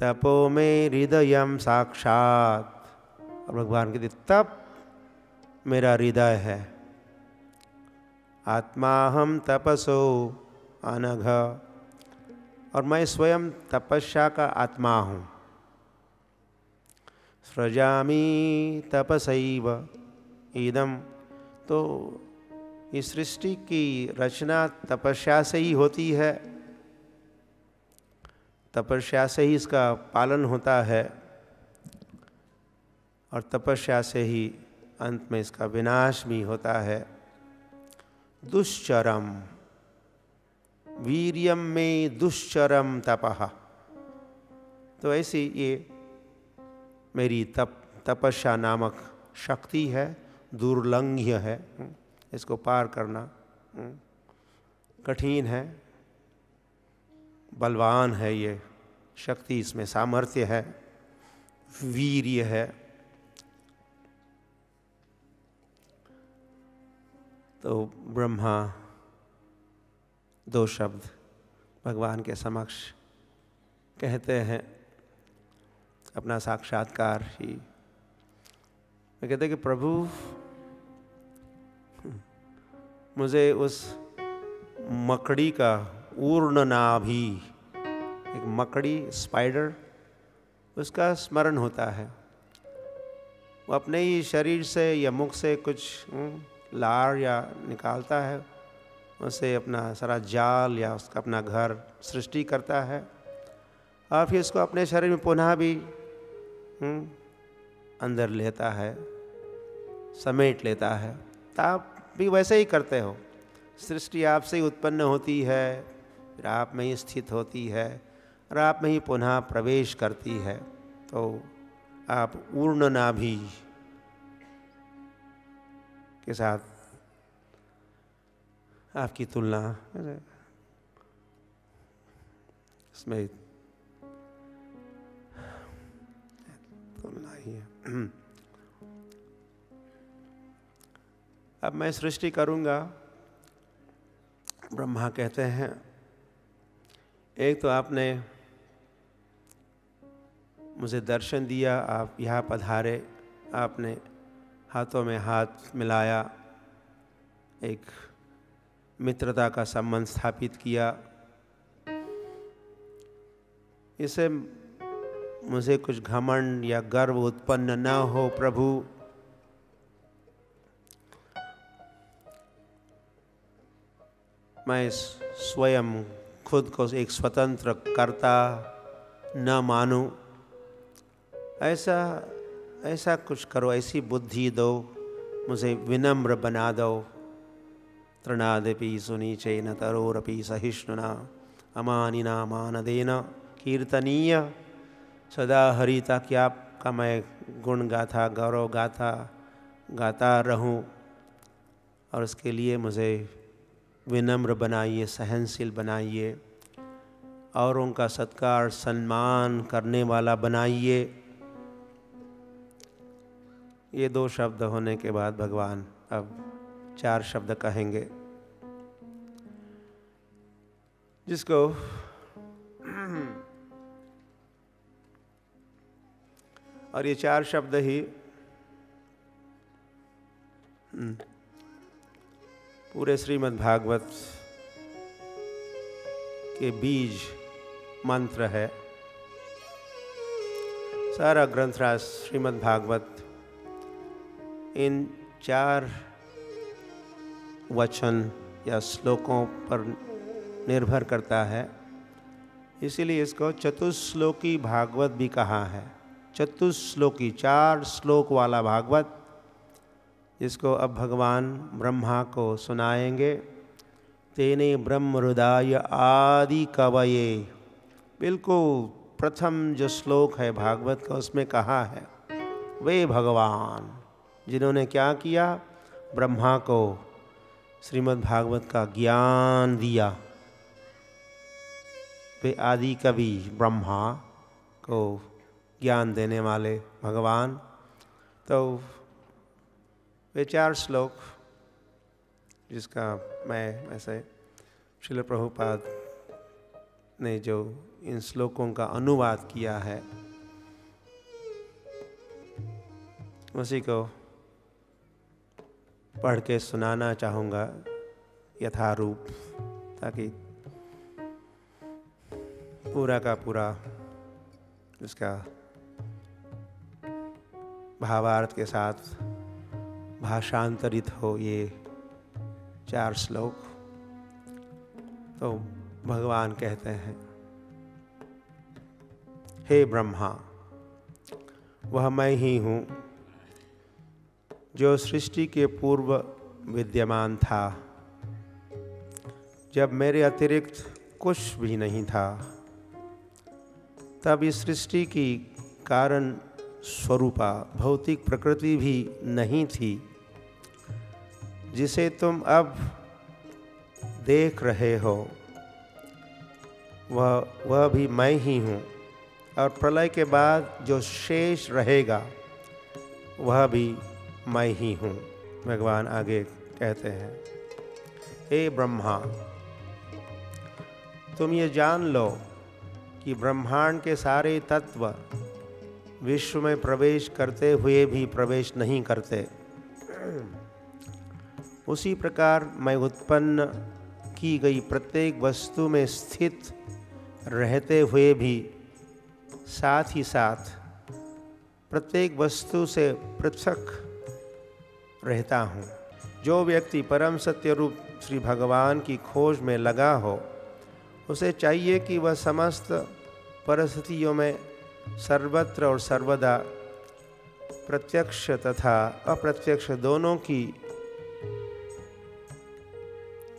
तपो में हृदय साक्षात। और भगवान कहते, तप मेरा हृदय है। आत्मा हम तपसो अनघ। और मैं स्वयं तपस्या का आत्मा हूँ। सृजामी तपसैव इदम तो इस सृष्टि की रचना तपस्या से ही होती है। तपस्या से ही इसका पालन होता है और तपस्या से ही अंत में इसका विनाश भी होता है। दुश्चरम वीरियम में दुश्चरम तपह तो ऐसी ये मेरी तप, तपस्या नामक शक्ति है, दुर्लंघ्य है, इसको पार करना कठिन है, बलवान है ये। शक्ति इसमें सामर्थ्य है, वीर्य है। तो ब्रह्मा, दो शब्द भगवान के समक्ष कहते हैं, अपना साक्षात्कार ही। मैं कहते कि प्रभु, मुझे उस मकड़ी का ऊर्ण नाभि एक मकड़ी स्पाइडर उसका स्मरण होता है। वो अपने ही शरीर से या मुख से कुछ हम्म, लार या निकालता है। उसे अपना सारा जाल या उसका अपना घर सृष्टि करता है। और फिर उसको अपने शरीर में पुनः भी हम्म, अंदर लेता है समेट लेता है। तो आप भी वैसे ही करते हो। सृष्टि आपसे ही उत्पन्न होती है फिर आप में ही स्थित होती है। और आप में ही पुनः प्रवेश करती है तो आप पूर्ण नाभि के साथ आपकी तुलना इसमें तुलना ही है। अब मैं सृष्टि करूँगा। ब्रह्मा कहते हैं, एक तो आपने मुझे दर्शन दिया, आप यहाँ पधारे, आपने हाथों में हाथ मिलाया, एक मित्रता का संबंध स्थापित किया। इसे मुझे कुछ घमंड या गर्व उत्पन्न न हो, प्रभु। मैं स्वयं खुद को एक स्वतंत्र कर्ता न मानूं। ऐसा ऐसा कुछ करो, ऐसी बुद्धि दो, मुझे विनम्र बना दो। तृणादपि न तरोरपि सहिष्णुना अमानिना मानदेन कीर्तनीय। सदा हरिता क्या आपका मैं गुण गाथा, गौरव गाथा, गाता रहूँ। और उसके लिए मुझे विनम्र बनाइए, सहनशील बनाइए। औरों का सत्कार, सम्मान करने वाला बनाइए। ये दो शब्द होने के बाद भगवान अब चार शब्द कहेंगे। जिसको और ये चार शब्द ही पूरे श्रीमद् भागवत के बीज मंत्र है। सारा ग्रंथराज श्रीमद् भागवत इन चार वचन या श्लोकों पर निर्भर करता है। इसीलिए इसको चतुश्लोकी भागवत भी कहा है। चतुश्लोकी, चार श्लोक वाला भागवत, जिसको अब भगवान ब्रह्मा को सुनाएँगे। तेने ब्रह्म हृदय आदि कवये। बिल्कुल प्रथम जो श्लोक है भागवत का, उसमें कहा है, वे भगवान जिन्होंने क्या किया? ब्रह्मा को श्रीमद् भागवत का ज्ञान दिया। वे आदि कवि ब्रह्मा को ज्ञान देने वाले भगवान। तो वे चार श्लोक, जिसका मैं ऐसे शिल प्रभुपाद ने जो इन श्लोकों का अनुवाद किया है, उसी को पढ़ के सुनाना चाहूँगा यथारूप, ताकि पूरा का पूरा उसका भावार्थ के साथ भाषांतरित हो ये चार श्लोक। तो भगवान कहते हैं, हे ब्रह्मा, वह मैं ही हूँ जो सृष्टि के पूर्व विद्यमान था, जब मेरे अतिरिक्त कुछ भी नहीं था, तब इस सृष्टि की कारण स्वरूपा, भौतिक प्रकृति भी नहीं थी, जिसे तुम अब देख रहे हो। वह वह भी मैं ही हूँ, और प्रलय के बाद जो शेष रहेगा, वह भी मैं ही हूँ, भगवान आगे कहते हैं। हे ब्रह्मा, तुम ये जान लो कि ब्रह्मांड के सारे तत्व विश्व में प्रवेश करते हुए भी प्रवेश नहीं करते। उसी प्रकार मैं उत्पन्न की गई प्रत्येक वस्तु में स्थित रहते हुए भी साथ ही साथ प्रत्येक वस्तु से पृथक रहता हूँ। जो व्यक्ति परम सत्य रूप श्री भगवान की खोज में लगा हो, उसे चाहिए कि वह समस्त परिस्थितियों में सर्वत्र और सर्वदा प्रत्यक्ष तथा अप्रत्यक्ष दोनों की,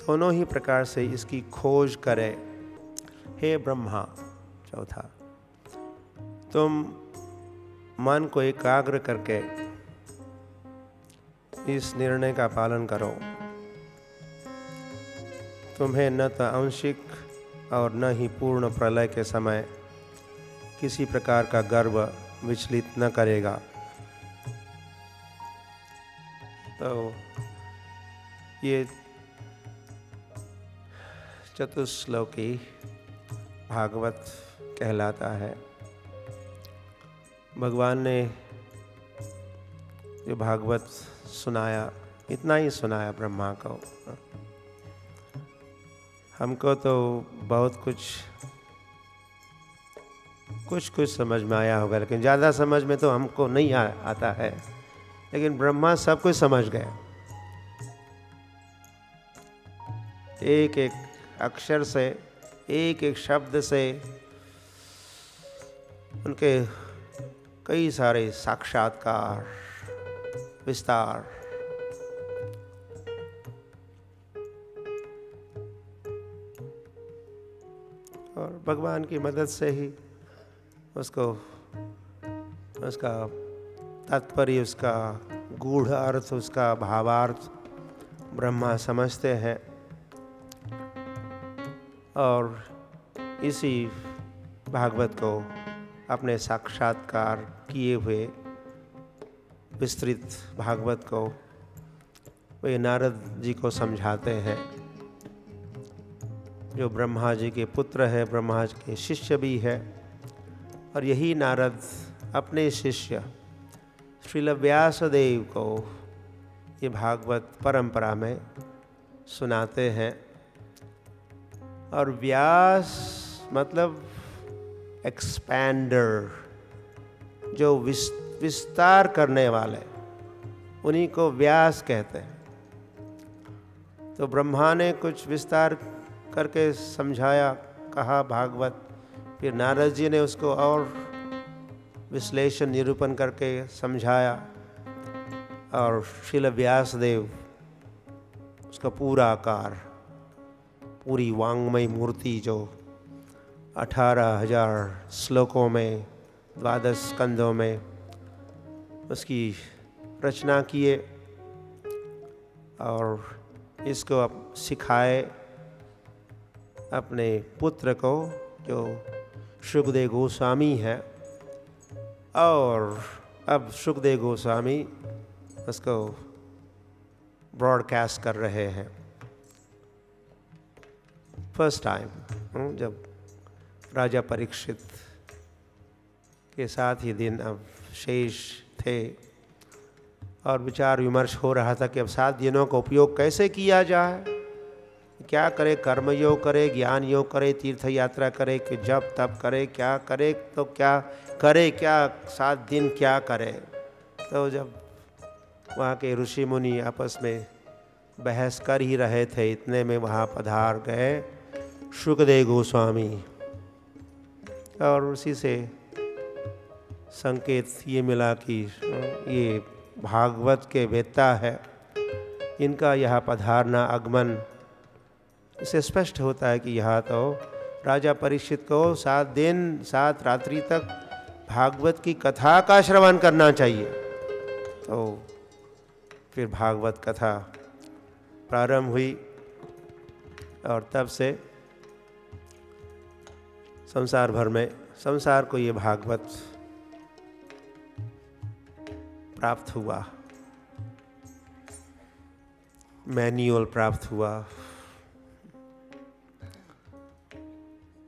दोनों ही प्रकार से इसकी खोज करे। हे ब्रह्मा, चौथा, तुम मन को एकाग्र करके इस निर्णय का पालन करो। तुम्हें न तो आंशिक और न ही पूर्ण प्रलय के समय किसी प्रकार का गर्व विचलित न करेगा। तो ये चतुश्लोकी भागवत कहलाता है। भगवान ने जो भागवत सुनाया इतना ही सुनाया ब्रह्मा को। हमको तो बहुत कुछ कुछ कुछ समझ में आया होगा लेकिन ज़्यादा समझ में तो हमको नहीं आ, आता है। लेकिन ब्रह्मा सब कुछ समझ गए। एक एक अक्षर से एक एक शब्द से उनके कई सारे साक्षात्कार विस्तार और भगवान की मदद से ही उसको, उसका तात्पर्य, उसका गूढ़ अर्थ, उसका भावार्थ ब्रह्मा समझते हैं। और इसी भागवत को अपने साक्षात्कार किए हुए विस्तृत भागवत को वे नारद जी को समझाते हैं। जो ब्रह्मा जी के पुत्र है, ब्रह्मा जी के शिष्य भी है। और यही नारद अपने शिष्य श्रील व्यासदेव को ये भागवत परंपरा में सुनाते हैं। और व्यास मतलब एक्सपैंडर जो विस्तार करने वाले, उन्हीं को व्यास कहते हैं। तो ब्रह्मा ने कुछ विस्तार करके समझाया, कहा, भागवत, फिर नारद जी ने उसको और विश्लेषण निरूपण करके समझाया, और शिल व्यासदेव, उसका पूरा आकार, पूरी वांगमय मूर्ति जो अठारह हज़ार श्लोकों में, द्वादश स्कंदों में उसकी रचना किए और इसको अब सिखाए अपने पुत्र को, जो सुखदेव गोस्वामी है। और अब सुखदेव गोस्वामी उसको ब्रॉडकास्ट कर रहे हैं। फ़र्स्ट टाइम जब राजा परीक्षित के साथ ही दिन अब शेष थे और विचार विमर्श हो रहा था कि अब सात दिनों का उपयोग कैसे किया जाए? क्या करे, कर्म योग करे, ज्ञान योग करे, तीर्थ यात्रा करे, कि जब तब करे, क्या करे तो क्या करे, क्या सात दिन क्या करे? तो जब वहाँ के ऋषि मुनि आपस में बहस कर ही रहे थे, इतने में वहाँ पधार गए सुखदेव गोस्वामी। और उसी से संकेत ये मिला कि, ये भागवत के वेता है। इनका यह पधारना आगमन, इससे स्पष्ट होता है कि यह तो राजा परीक्षित को सात दिन, सात रात्रि तक भागवत की कथा का श्रवण करना चाहिए। तो फिर भागवत कथा प्रारंभ हुई और तब से संसार भर में, संसार को ये भागवत प्राप्त हुआ। मैन्युअल प्राप्त हुआ।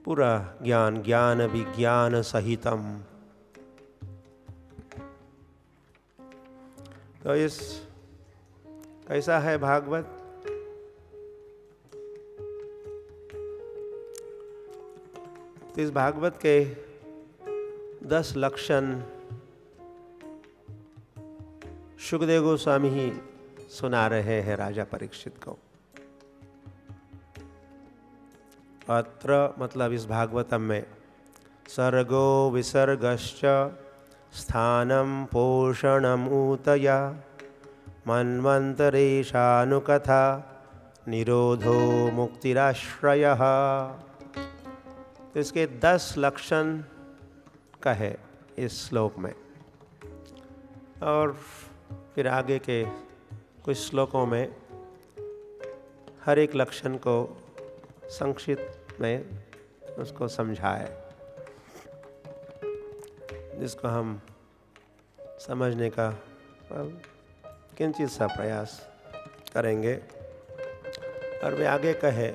पूरा ज्ञान ज्ञान विज्ञान सहितम। तो इस, कैसा है भागवत? तो इस भागवत के दस लक्षण सुखदेव गोस्वामी ही सुना रहे हैं राजा परीक्षित को। अत्र मतलब इस भागवतम में, सर्गो विसर्गश्च स्थानम पोषणम ऊतया मन्वन्तरेशानुकथा निरोधो मुक्तिराश्रय। तो इसके दस लक्षण कहे इस श्लोक में। और फिर आगे के कुछ श्लोकों में हर एक लक्षण को संक्षिप्त में उसको समझाए, जिसको हम समझने का किंचित सा प्रयास करेंगे। और वे आगे कहे,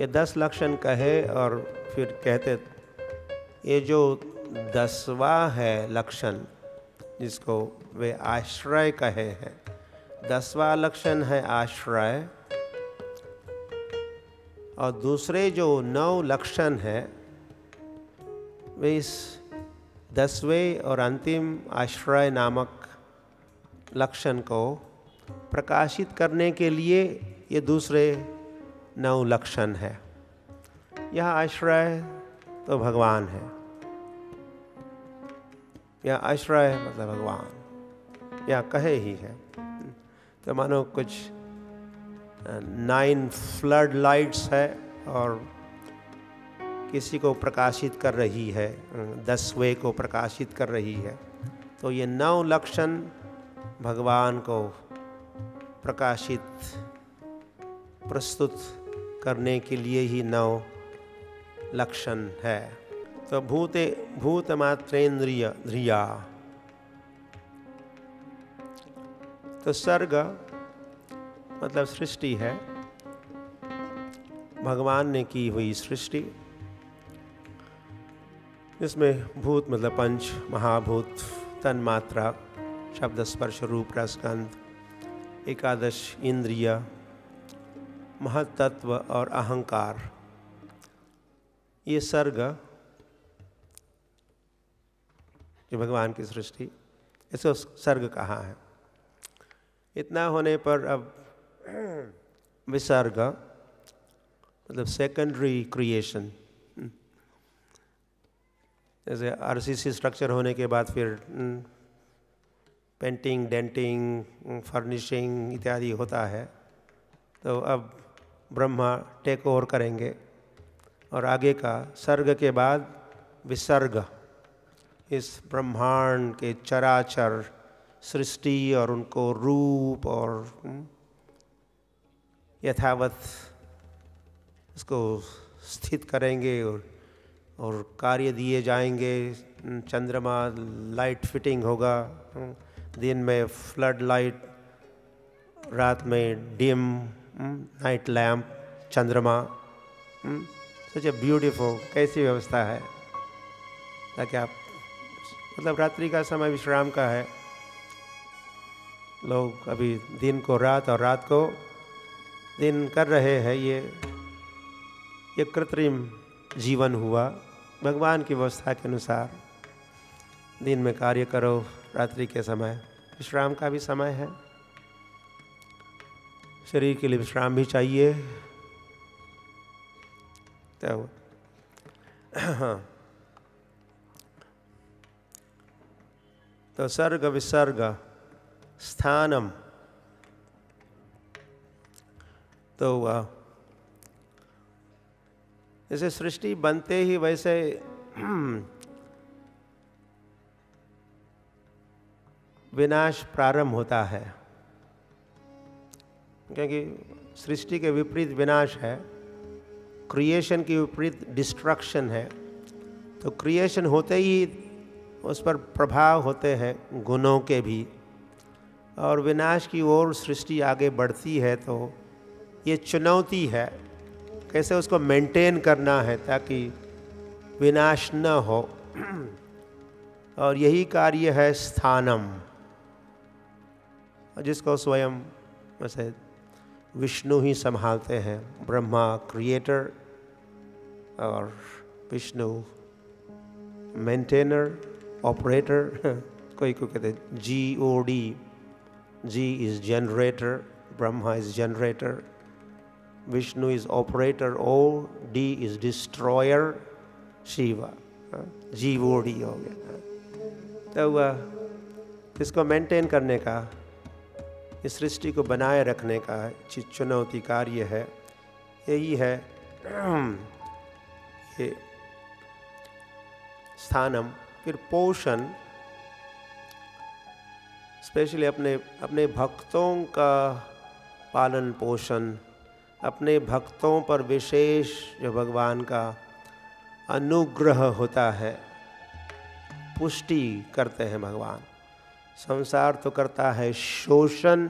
ये दस लक्षण कहे और फिर कहते, ये जो दसवा है लक्षण जिसको वे आश्रय कहे हैं। दसवा लक्षण है आश्रय। और दूसरे जो नौ लक्षण है, वे इस दसवें और अंतिम आश्रय नामक लक्षण को प्रकाशित करने के लिए ये दूसरे नौ लक्षण है। यह आश्रय तो भगवान है। यह आश्रय मतलब भगवान, या कहे ही है। तो मानो कुछ नाइन फ्लड लाइट्स है और किसी को प्रकाशित कर रही है दस वे को प्रकाशित कर रही है तो ये नौ लक्षण भगवान को प्रकाशित, प्रस्तुत करने के लिए ही नौ लक्षण है। तो भूते भूत मात्रेन्द्रिय ध्रिया तो सर्ग मतलब सृष्टि है। भगवान ने की हुई सृष्टि इसमें भूत मतलब पंच, महाभूत तन मात्रा शब्द स्पर्श रूप, रसगंध, एकादश, इंद्रिय महतत्व और अहंकार। ये सर्ग जो भगवान की सृष्टि इसको सर्ग कहा है। इतना होने पर अब विसर्ग मतलब सेकेंडरी क्रिएशन जैसे आरसीसी स्ट्रक्चर होने के बाद फिर पेंटिंग डेंटिंग फर्निशिंग इत्यादि होता है। तो अब ब्रह्मा टेक ओवर करेंगे और आगे का सर्ग के बाद विसर्ग। इस ब्रह्मांड के चराचर सृष्टि और उनको रूप और यथावत इसको स्थित करेंगे और और कार्य दिए जाएँगे। चंद्रमा लाइट फिटिंग होगा। दिन में फ्लड लाइट रात में डिम नाइट लैम्प चंद्रमा। सच ए ब्यूटीफुल कैसी व्यवस्था है? ताकि आप मतलब रात्रि का समय विश्राम का है। लोग अभी दिन को रात और रात को दिन कर रहे हैं, ये ये कृत्रिम जीवन हुआ। भगवान की व्यवस्था के अनुसार दिन में कार्य करो, रात्रि के समय विश्राम का भी समय है। शरीर के लिए विश्राम भी चाहिए। तो हाँ। तो सर्ग विसर्ग स्थानम तो हुआ जैसे सृष्टि बनते ही वैसे, विनाश प्रारंभ होता है। क्योंकि सृष्टि के विपरीत विनाश है क्रिएशन की विपरीत डिस्ट्रक्शन है। तो क्रिएशन होते ही उस पर प्रभाव होते हैं गुणों के भी। और विनाश की ओर सृष्टि आगे बढ़ती है तो ये चुनौती है, कैसे उसको मेंटेन करना है ताकि विनाश न हो। और यही कार्य है स्थानम, जिसको स्वयं वैसे विष्णु ही संभालते हैं, ब्रह्मा क्रिएटर और विष्णु मेंटेनर ऑपरेटर कोई को कहते G O D ji is generator Brahma is generator Vishnu is operator O D is destroyer Shiva G O D हो गया तो वह इसको मेंटेन करने का, इस सृष्टि को बनाए रखने का चुनौती कार्य है, यही है, ये स्थानम। फिर पोषण, स्पेशली अपने अपने भक्तों का पालन पोषण, अपने भक्तों पर विशेष जो भगवान का अनुग्रह होता है, पुष्टि करते हैं भगवान। संसार तो करता है शोषण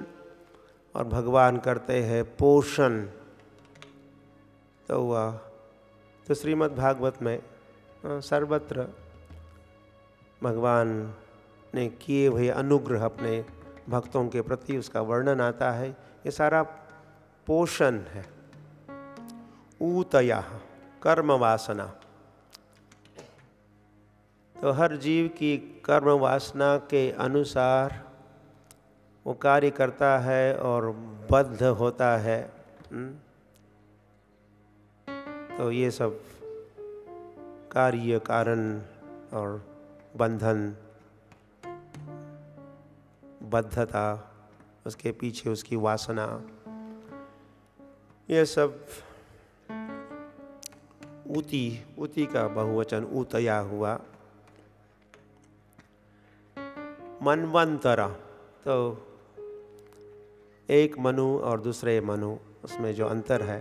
और भगवान करते हैं पोषण। तो वह तो श्रीमद् भागवत में सर्वत्र भगवान ने किए हुए अनुग्रह अपने भक्तों के प्रति उसका वर्णन आता है। ये सारा पोषण है। ऊतया कर्म वासना तो हर जीव की कर्म वासना के अनुसार वो कार्य करता है और बद्ध होता है। हम्म? तो ये सब कार्य कारण और बंधन, बद्धता, उसके पीछे उसकी वासना, ये सब ऊती ऊती का बहुवचन ऊतया हुआ। मनवंतरा तो एक मनु और दूसरे मनु, उसमें जो अंतर है,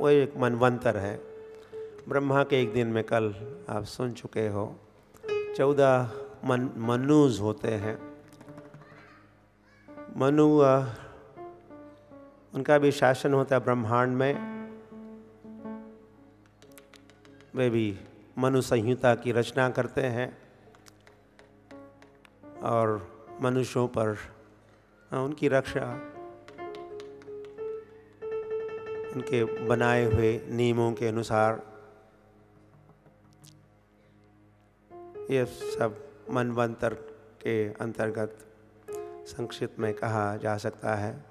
वो एक मनवंतर है। ब्रह्मा के एक दिन में कल आप सुन चुके हो। चौदह मन, मनुज होते हैं। मनु उनका भी शासन होता है ब्रह्मांड में। वे भी मनु संहिता की रचना करते हैं। और मनुष्यों पर उनकी रक्षा, उनके बनाए हुए नियमों के अनुसार ये सब मनवंतर के अंतर्गत संक्षिप्त में कहा जा सकता है।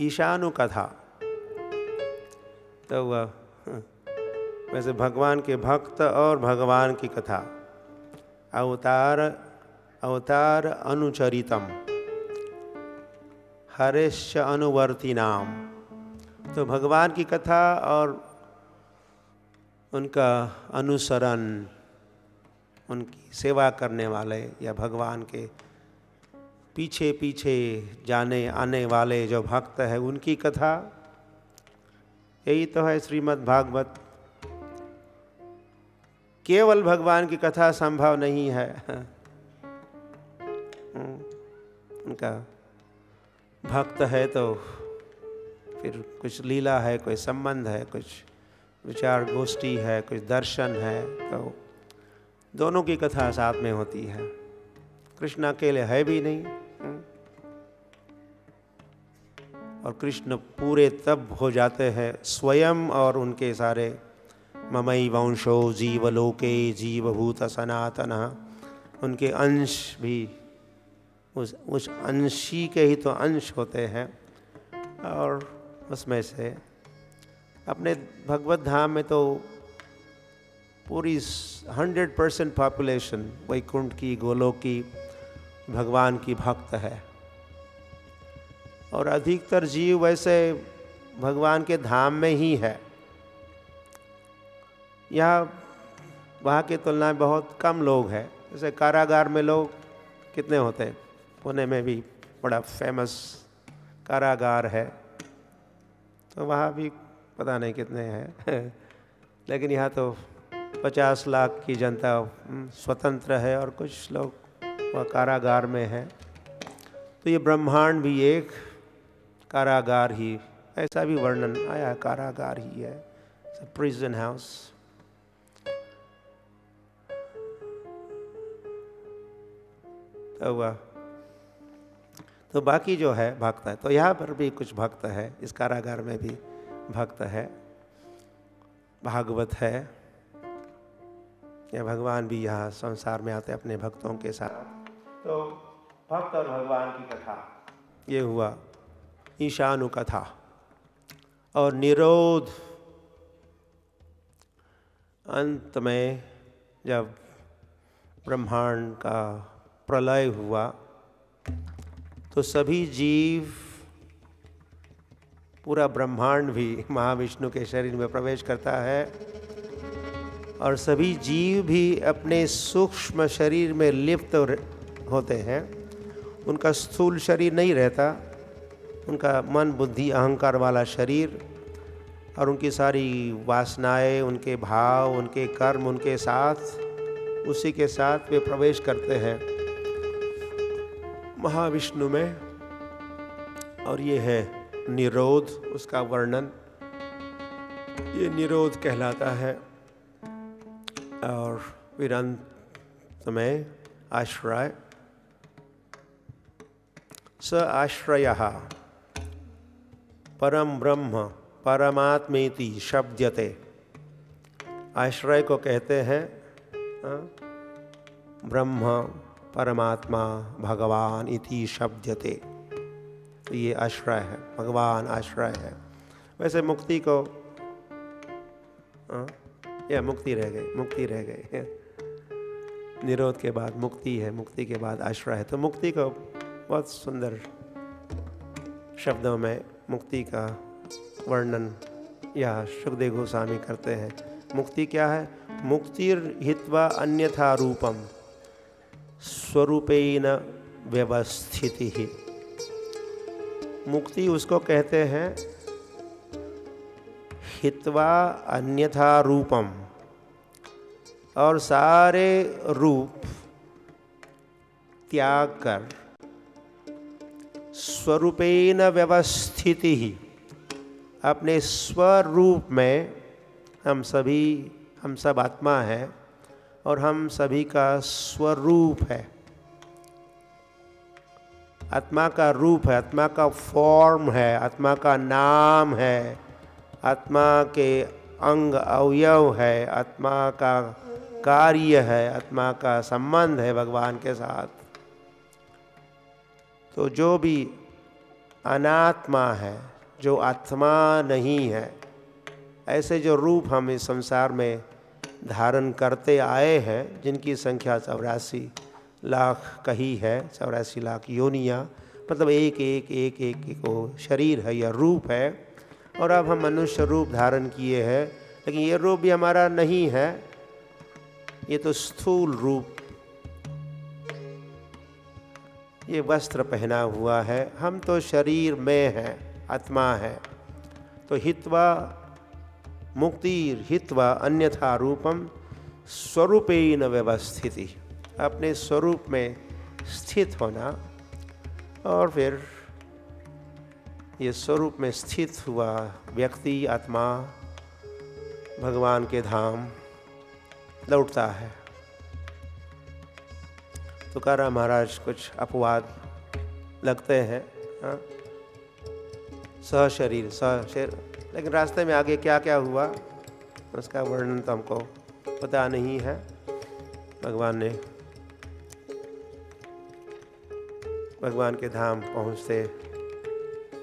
ईशानु कथा तो वह वैसे भगवान के भक्त और भगवान की कथा। अवतार अवतार अनुचरितम। हरेश अनुवर्ती नाम तो भगवान की कथा और उनका अनुसरण, उनकी सेवा करने वाले या भगवान के पीछे पीछे जाने, आने वाले जो भक्त है, उनकी कथा। यही तो है श्रीमद् भागवत केवल भगवान की कथा संभव नहीं है। उनका भक्त है तो फिर कुछ लीला है, कोई संबंध है, कुछ विचार गोष्ठी है, कुछ दर्शन है तो दोनों की कथा साथ में होती है। कृष्ण अकेले है भी नहीं। और कृष्ण पूरे तब हो जाते हैं, स्वयं और उनके सारे ममई वंशो जीवलोके जीवभूत सनातन। उनके अंश भी, उस उस अंशी के ही तो अंश होते हैं। और उसमें से अपने भगवत धाम में तो पूरी हंड्रेड परसेंट पॉपुलेशन वैकुंठ की गोलों की, भगवान की भक्त है। और अधिकतर जीव वैसे भगवान के धाम में ही है। यह वहाँ की तुलना में बहुत कम लोग हैं। जैसे कारागार में लोग कितने होते हैं? पुणे में भी बड़ा फ़ेमस कारागार है। तो वहाँ भी पता नहीं कितने हैं। लेकिन यहाँ तो पचास लाख की जनता हम्म, स्वतंत्र है और कुछ लोग वह कारागार में है। तो ये ब्रह्मांड भी एक कारागार ही ऐसा भी वर्णन आया कारागार ही है। प्रिजन हाउस हुआ? तो बाकी जो है भक्त है। तो यहाँ पर भी कुछ भक्त है इस कारागार में भी। भक्त है भागवत है या भगवान भी यहाँ संसार में आते अपने भक्तों के साथ। तो भक्त और भगवान की कथा। ये हुआ ईशानु कथा और निरोध अंत में जब ब्रह्मांड का प्रलय हुआ तो सभी जीव पूरा ब्रह्मांड भी महाविष्णु के शरीर में प्रवेश करता है। और सभी जीव भी अपने सूक्ष्म शरीर में लिप्त होते हैं। उनका स्थूल शरीर नहीं रहता। उनका मन, बुद्धि, अहंकार वाला शरीर और उनकी सारी वासनाएँ, उनके भाव, उनके कर्म, उनके साथ, उसी के साथ वे प्रवेश करते हैं। महाविष्णु में और ये है निरोध उसका वर्णन ये निरोध कहलाता है। और अंत में आश्रय। स आश्रय। परम ब्रह्म परमात्मेति शब्दते आश्रय को कहते हाँ, ब्रह्म परमात्मा भगवान इति शब्दते तो ये आश्रय है भगवान आश्रय है। वैसे मुक्ति को हाँ, या मुक्ति रह गई मुक्ति रह गई निरोध के बाद मुक्ति है मुक्ति के बाद आश्रय है। तो मुक्ति को बहुत सुंदर शब्दों में मुक्ति का वर्णन या सुखदेव गोस्वामी करते हैं। मुक्ति क्या है? मुक्तिर हित्वा अन्यथा रूपम स्वरूपेण व्यवस्थिति। ही मुक्ति उसको कहते हैं हित्वा अन्यथा रूपम। और सारे रूप त्याग कर स्वरूपेन व्यवस्थिति ही, अपने स्वरूप में हम सभी, हम सब आत्मा हैं और हम सभी का स्वरूप है। आत्मा का रूप है, आत्मा का फॉर्म है, आत्मा का नाम है, आत्मा के अंग अवयव है, आत्मा का कार्य है, आत्मा का संबंध है भगवान के साथ। तो जो भी अनात्मा है, जो आत्मा नहीं है, ऐसे जो रूप हम इस संसार में धारण करते आए हैं, जिनकी संख्या चौरासी लाख कही है, चौरासी लाख योनिया मतलब एक एक एक एक को शरीर है, या रूप है। और अब हम मनुष्य रूप धारण किए हैं, लेकिन ये रूप भी हमारा नहीं है, ये तो स्थूल रूप। ये वस्त्र पहना हुआ है, हम तो शरीर में हैं, आत्मा है। तो हित्वा मुक्तिर हित्वा अन्यथा रूपम स्वरूपेन व्यवस्थिति। अपने स्वरूप में स्थित होना और फिर ये स्वरूप में स्थित हुआ व्यक्ति, आत्मा, भगवान के धाम लौटता है। तो रहा महाराज कुछ अपवाद लगते हैं हाँ? सह शरीर सह शरीर लेकिन रास्ते में आगे क्या क्या हुआ, उसका वर्णन तो हमको पता नहीं है। भगवान ने भगवान के धाम पहुँचते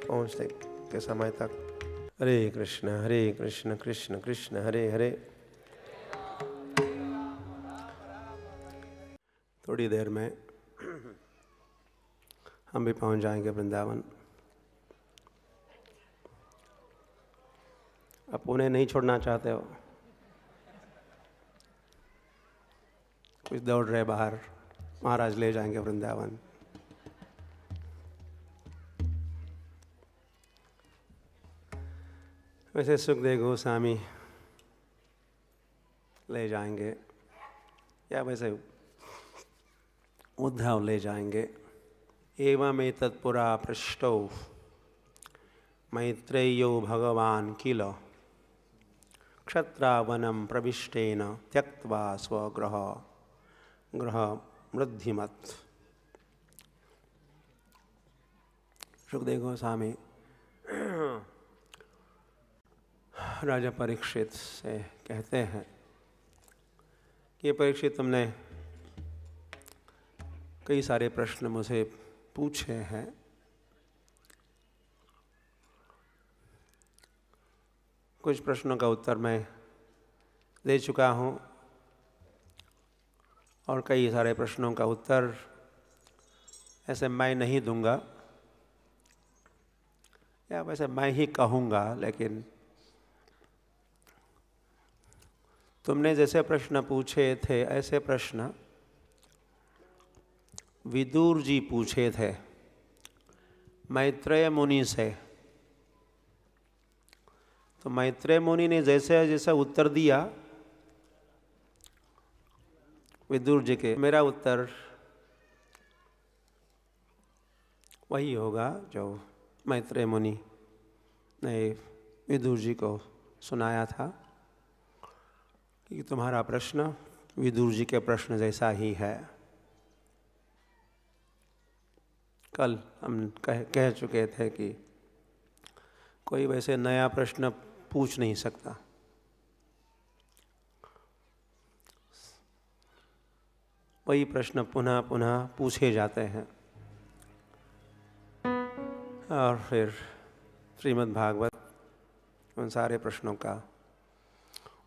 पहुँचते के समय तक। हरे कृष्ण हरे कृष्ण कृष्ण कृष्ण, हरे हरे। थोड़ी देर में हम भी पहुँच जाएँगे वृंदावन। अब उन्हें नहीं छोड़ना चाहते हो? कुछ दौड़ रहे बाहर, महाराज ले जाएँगे वृंदावन। वैसे सुखदेव गोस्वामी ले जाएँगे। या वैसे उद्धव ले जाएँगे। एवं तत्पुरा पृष्ठौ। मैत्रेयो भगवान किल। क्षत्रावनम प्रविष्टेन त्यक्वा स्वग्रह ग्रह वृद्धिमत सुखदेव गोस्वामी राजा परीक्षित से कहते हैं कि परीक्षित तुमने कई सारे प्रश्न मुझे पूछे हैं। कुछ प्रश्नों का उत्तर मैं दे चुका हूँ और कई सारे प्रश्नों का उत्तर ऐसे मैं नहीं दूँगा। या वैसे मैं ही कहूँगा, लेकिन तुमने जैसे प्रश्न पूछे थे, ऐसे प्रश्न विदुर जी पूछे थे, मैत्रेय मुनि से। तो मैत्रेय मुनि ने जैसे जैसा उत्तर दिया, विदुर जी के, मेरा उत्तर वही होगा जो मैत्रेय मुनि ने विदुर जी को सुनाया था। कि तुम्हारा प्रश्न विदुर जी के प्रश्न जैसा ही है। कल हम कह कह चुके थे कि कोई वैसे नया प्रश्न पूछ नहीं सकता। वही प्रश्न पुनः पुनः पूछे जाते हैं। और फिर श्रीमद् भागवत उन सारे प्रश्नों का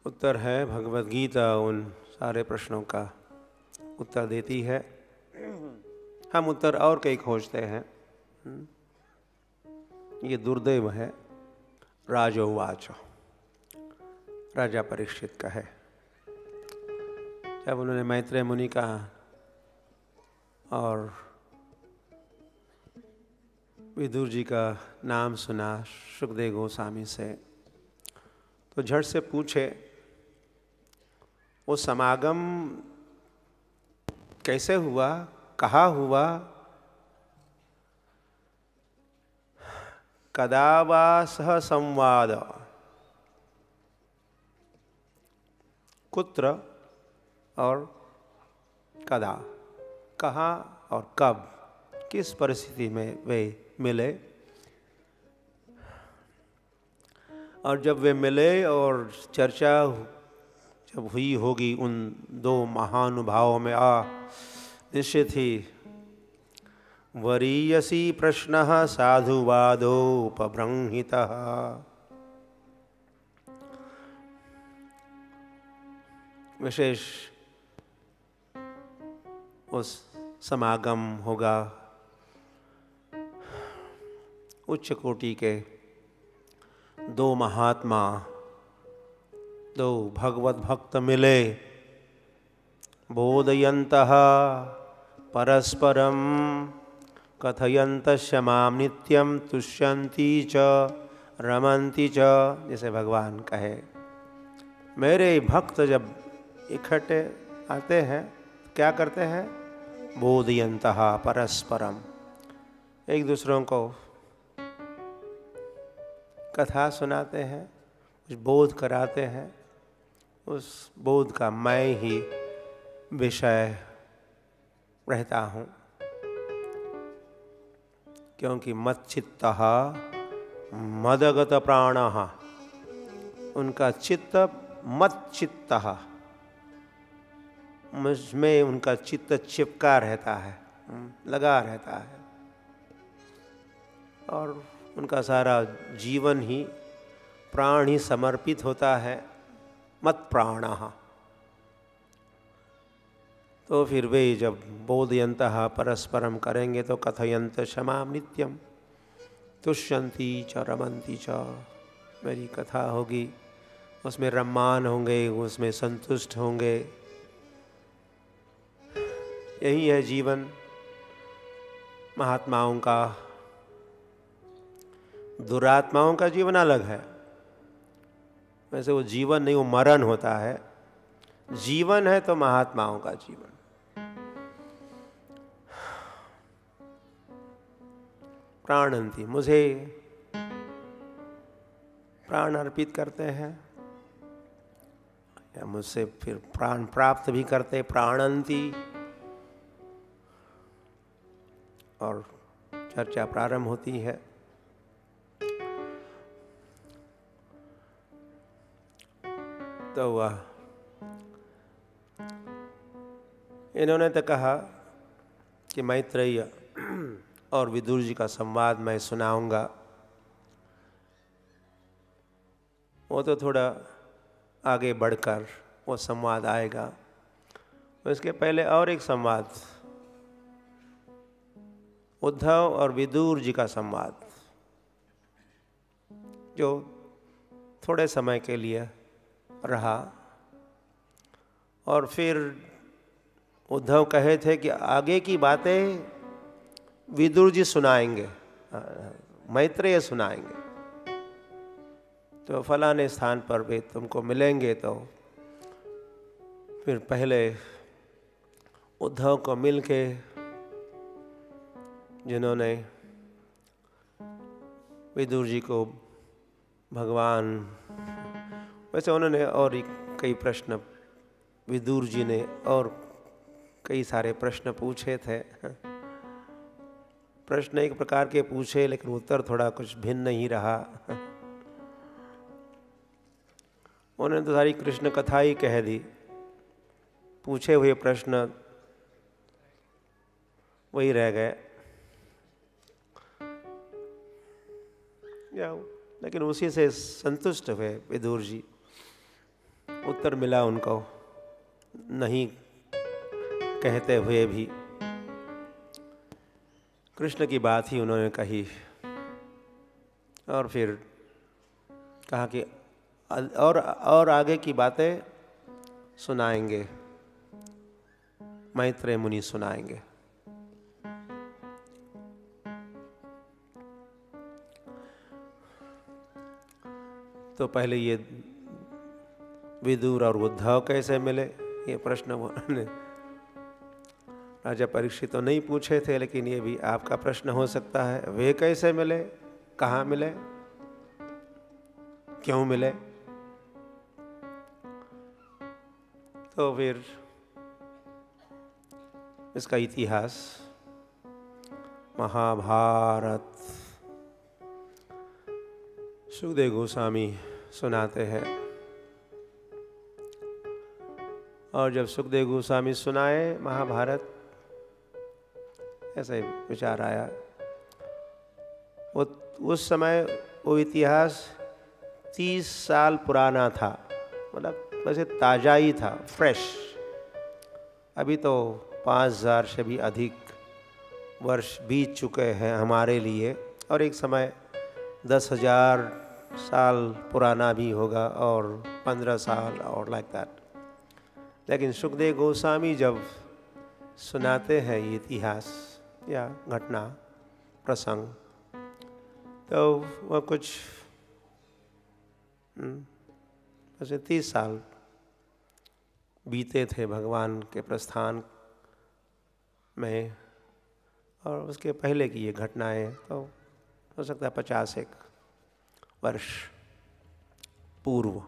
उत्तर है भगवत गीता उन सारे प्रश्नों का उत्तर देती है। हम उत्तर और कई खोजते हैं। ये दुर्दैव है, राजोवाच। राजा परीक्षित का है। जब उन्होंने मैत्रेय मुनि का और विदुर जी का नाम सुना, सुखदेव गोस्वामी से तो झट से पूछे वो समागम कैसे हुआ, कहा हुआ? कदावा सह संवाद? कुत्र और कदा? कहाँ और कब? किस परिस्थिति में वे मिले? और जब वे मिले और चर्चा जब हुई होगी उन दो महानुभावों में, आ, निश्चित ही। वरीयसी प्रश्न साधुवादोपबृंहित विशेष उस समागम होगा उच्च कोटि के दो महात्मा दो भगवत भक्त मिले। बोधयंत परस्परम कथयंत माम नित्यम तुष्यंती च रमंती च, जैसे भगवान कहे। मेरे भक्त जब इकट्ठे आते हैं, क्या करते हैं? बोधयंत परस्परम। एक दूसरों को कथा सुनाते हैं, कुछ बोध कराते हैं उस बोध का मैं ही विषय रहता हूँ। क्योंकि मच्चित्त मदगत प्राण उनका चित्त मत चित्त मुझमें उनका चित्त चिपका रहता है, लगा रहता है। और उनका सारा जीवन ही प्राण ही समर्पित होता है। मत प्राण। तो फिर वे जब बोधयंत परस्परम करेंगे तो कथयंत क्षमा नित्यम तुष्यंती च रमंती च। मेरी कथा होगी। उसमें रमान होंगे, उसमें संतुष्ट होंगे। यही है जीवन। महात्माओं का, दुरात्माओं का जीवन अलग है। वैसे वो जीवन नहीं, वो मरण होता है। जीवन है तो महात्माओं का जीवन। प्राणंती, मुझे प्राण अर्पित करते हैं। या मुझसे फिर प्राण प्राप्त भी करते प्राणंती। और चर्चा प्रारंभ होती है। तो वह इन्होंने तो कहा कि मैत्रेय और विदुर जी का संवाद मैं सुनाऊँगा। वो तो थोड़ा आगे बढ़कर वो संवाद आएगा। इसके पहले और एक संवाद। उद्धव और विदुर जी का संवाद, जो थोड़े समय के लिए रहा। और फिर उद्धव कहे थे कि आगे की बातें विदुर जी सुनाएँगे मैत्रेय सुनाएँगे। तो फलाने स्थान पर भी तुमको मिलेंगे तो फिर पहले उद्धव को मिलके जिन्होंने विदुर जी को भगवान वैसे उन्होंने और कई प्रश्न विदुर जी ने और कई सारे प्रश्न पूछे थे। प्रश्न एक प्रकार के पूछे, लेकिन उत्तर थोड़ा कुछ भिन्न ही रहा। उन्होंने तो सारी कृष्ण कथा ही कह दी। पूछे हुए प्रश्न वही रह गए। लेकिन उसी से संतुष्ट हुए विदुर जी। उत्तर मिला उनको। नहीं कहते हुए भी। कृष्ण की बात ही उन्होंने कही। और फिर कहा कि और और आगे की बातें सुनाएँगे। मैत्रेय मुनि सुनाएँगे। तो पहले ये विदुर और उद्धव कैसे मिले? ये प्रश्न उन्होंने राजा परीक्षित तो नहीं पूछे थे, लेकिन ये भी आपका प्रश्न हो सकता है। वे कैसे मिले? कहाँ मिले? क्यों मिले? तो फिर इसका इतिहास। महाभारत। सुखदेव गोस्वामी सुनाते हैं। और जब सुखदेव गोस्वामी सुनाए महाभारत, ऐसे विचार आया। वो, उस समय वो इतिहास तीस साल पुराना था मतलब वैसे ताज़ा ही था, फ्रेश। अभी तो पाँच हज़ार से भी अधिक वर्ष बीत चुके हैं हमारे लिए, और एक समय दस हज़ार साल पुराना भी होगा और पंद्रह साल और लाइक दैट लेकिन सुखदेव गोस्वामी जब सुनाते हैं ये इतिहास या घटना प्रसंग तो वह कुछ हम्म, वैसे तीस साल बीते थे भगवान के प्रस्थान में और उसके पहले की ये घटनाएँ तो हो सकता है पचास एक वर्ष पूर्व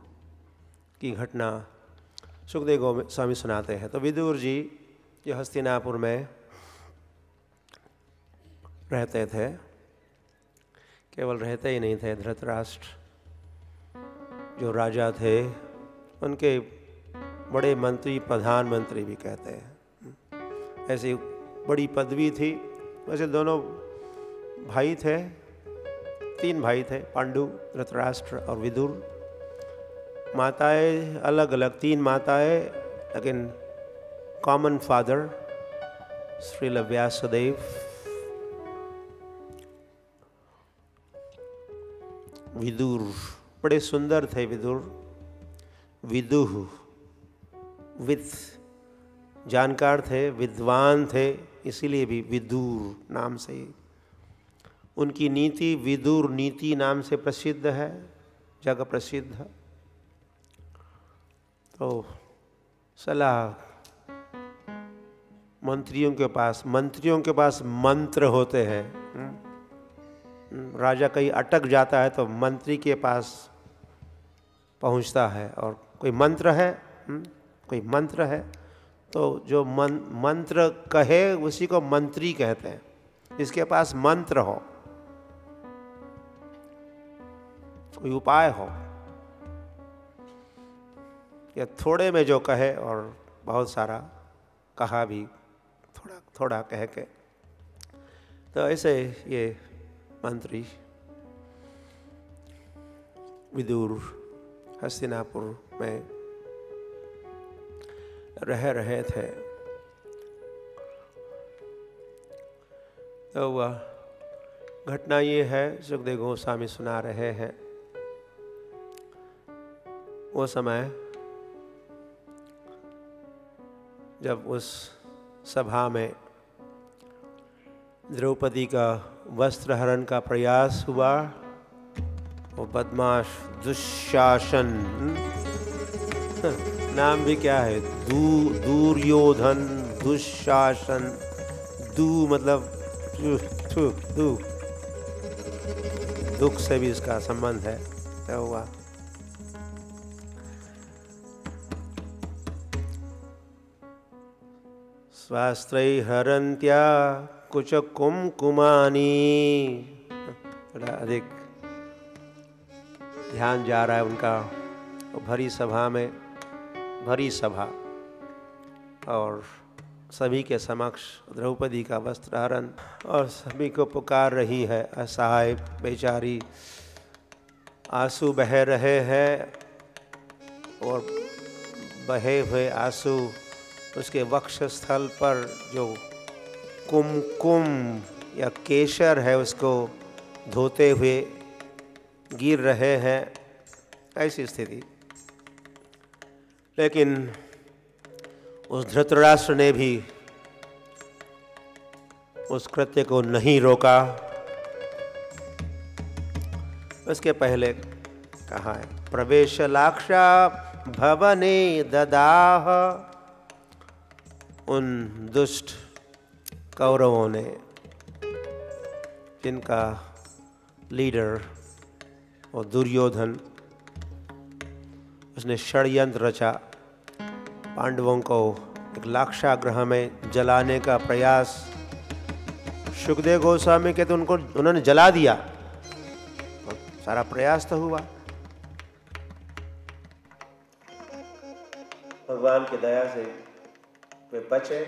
की घटना सुखदेव स्वामी सुनाते हैं। तो विदुर जी, जो हस्तिनापुर में रहते थे, केवल रहते ही नहीं थे, धृतराष्ट्र जो राजा थे, उनके बड़े मंत्री, प्रधानमंत्री भी कहते हैं। ऐसी बड़ी पदवी थी। वैसे दोनों भाई थे, तीन भाई थे, पांडु, धृतराष्ट्र और विदुर। माताएँ अलग अलग तीन माताएँ, लेकिन कॉमन फादर श्री व्यासदेव विदुर, बड़े सुंदर थे विदुर। विदुह, विद, जानकार थे, विद्वान थे, इसीलिए भी विदुर नाम से। उनकी नीति विदुर नीति नाम से प्रसिद्ध है जगह प्रसिद्ध है। तो सलाह। मंत्रियों के पास मंत्रियों के पास मंत्र होते हैं। हम्म। राजा कहीं अटक जाता है तो मंत्री के पास पहुँचता है और कोई मंत्र है? हम्म, कोई मंत्र है? तो जो मन, मंत्र कहे उसी को मंत्री कहते हैं। इसके पास मंत्र हो कोई उपाय हो। या थोड़े में जो कहे और बहुत सारा कहा भी, थोड़ा थोड़ा कह के। तो ऐसे ये मंत्री, विदुर, हस्तिनापुर में रह रहे थे। तो वह घटना ये है, सुखदेव गोस्वामी सुना रहे हैं। वो समय जब उस सभा में द्रौपदी का वस्त्र हरण का प्रयास हुआ वो बदमाश दुशासन नाम भी क्या है? दू दूर्योधन दुशासन दू मतलब दू, दू, दू। दुख से भी इसका संबंध है क्या हुआ? स्वास्त्र हरंत्या कुछ कुमकुमानी थोड़ा अधिक ध्यान जा रहा है उनका। भरी सभा में, भरी सभा। और सभी के समक्ष द्रौपदी का वस्त्र हरण। और सभी को पुकार रही है, असहाय बेचारी। आँसू बह रहे हैं और बहे हुए आँसू उसके वक्ष स्थल पर जो कुमकुम या केशर है, उसको धोते हुए गिर रहे हैं, ऐसी स्थिति। लेकिन उस धृतराष्ट्र ने भी उस कृत्य को नहीं रोका। उसके पहले कहा है प्रवेश लाक्षा भवने ददाह। उन दुष्ट कौरवों ने जिनका लीडर और दुर्योधन, उसने षड्यंत्र रचा, पांडवों को एक लाक्षाग्रह में जलाने का प्रयास। सुखदेव गोस्वामी के तो उनको, उन्होंने जला दिया, और सारा प्रयास तो हुआ। भगवान की दया से वे बचे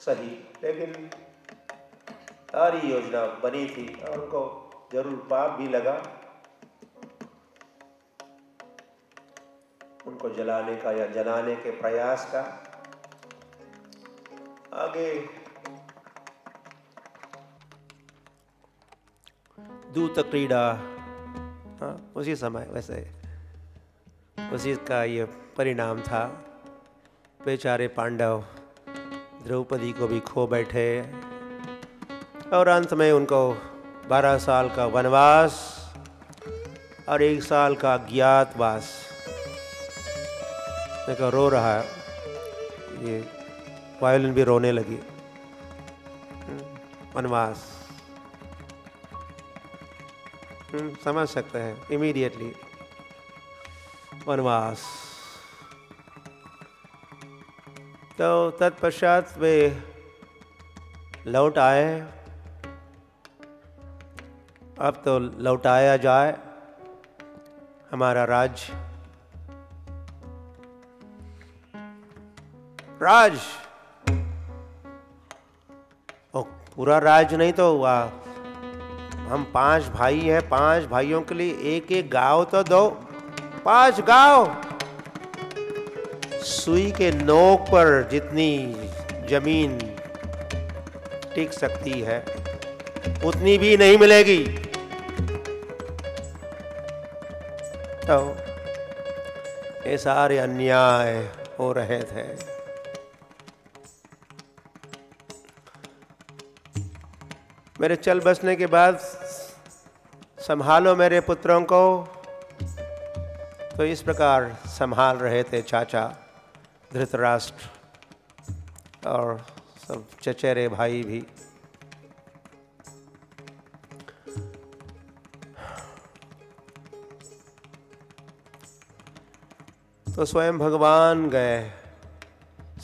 सही, लेकिन सारी योजना बनी थी और उनको ज़रूर पाप भी लगा। उनको जलाने का या जलाने के प्रयास का। आगे दूत क्रीड़ा हाँ उसी समय, वैसे, उसी का ये परिणाम था। बेचारे पांडव द्रौपदी को भी खो बैठे और अंत में उनको बारह साल का वनवास और एक साल का अज्ञातवास देखो, रो रहा है। ये वायोलिन भी रोने लगी। वनवास। समझ सकते हैं इमीडिएटली वनवास। तो तत्पश्चात वे लौट आए। अब तो लौटाया जाए, हमारा राज्य राज! ओ, पूरा राज नहीं तो हुआ। हम पाँच भाई हैं, पाँच भाइयों के लिए एक एक गाँव तो दो। पाँच गाँव! सुई के नोक पर जितनी ज़मीन टिक सकती है, उतनी भी नहीं मिलेगी। तो ये सारे अन्याय हो रहे थे। मेरे चल बसने के बाद संभालो मेरे पुत्रों को। तो इस प्रकार संभाल रहे थे चाचा। धृतराष्ट्र और सब चचेरे भाई भी। तो स्वयं भगवान गए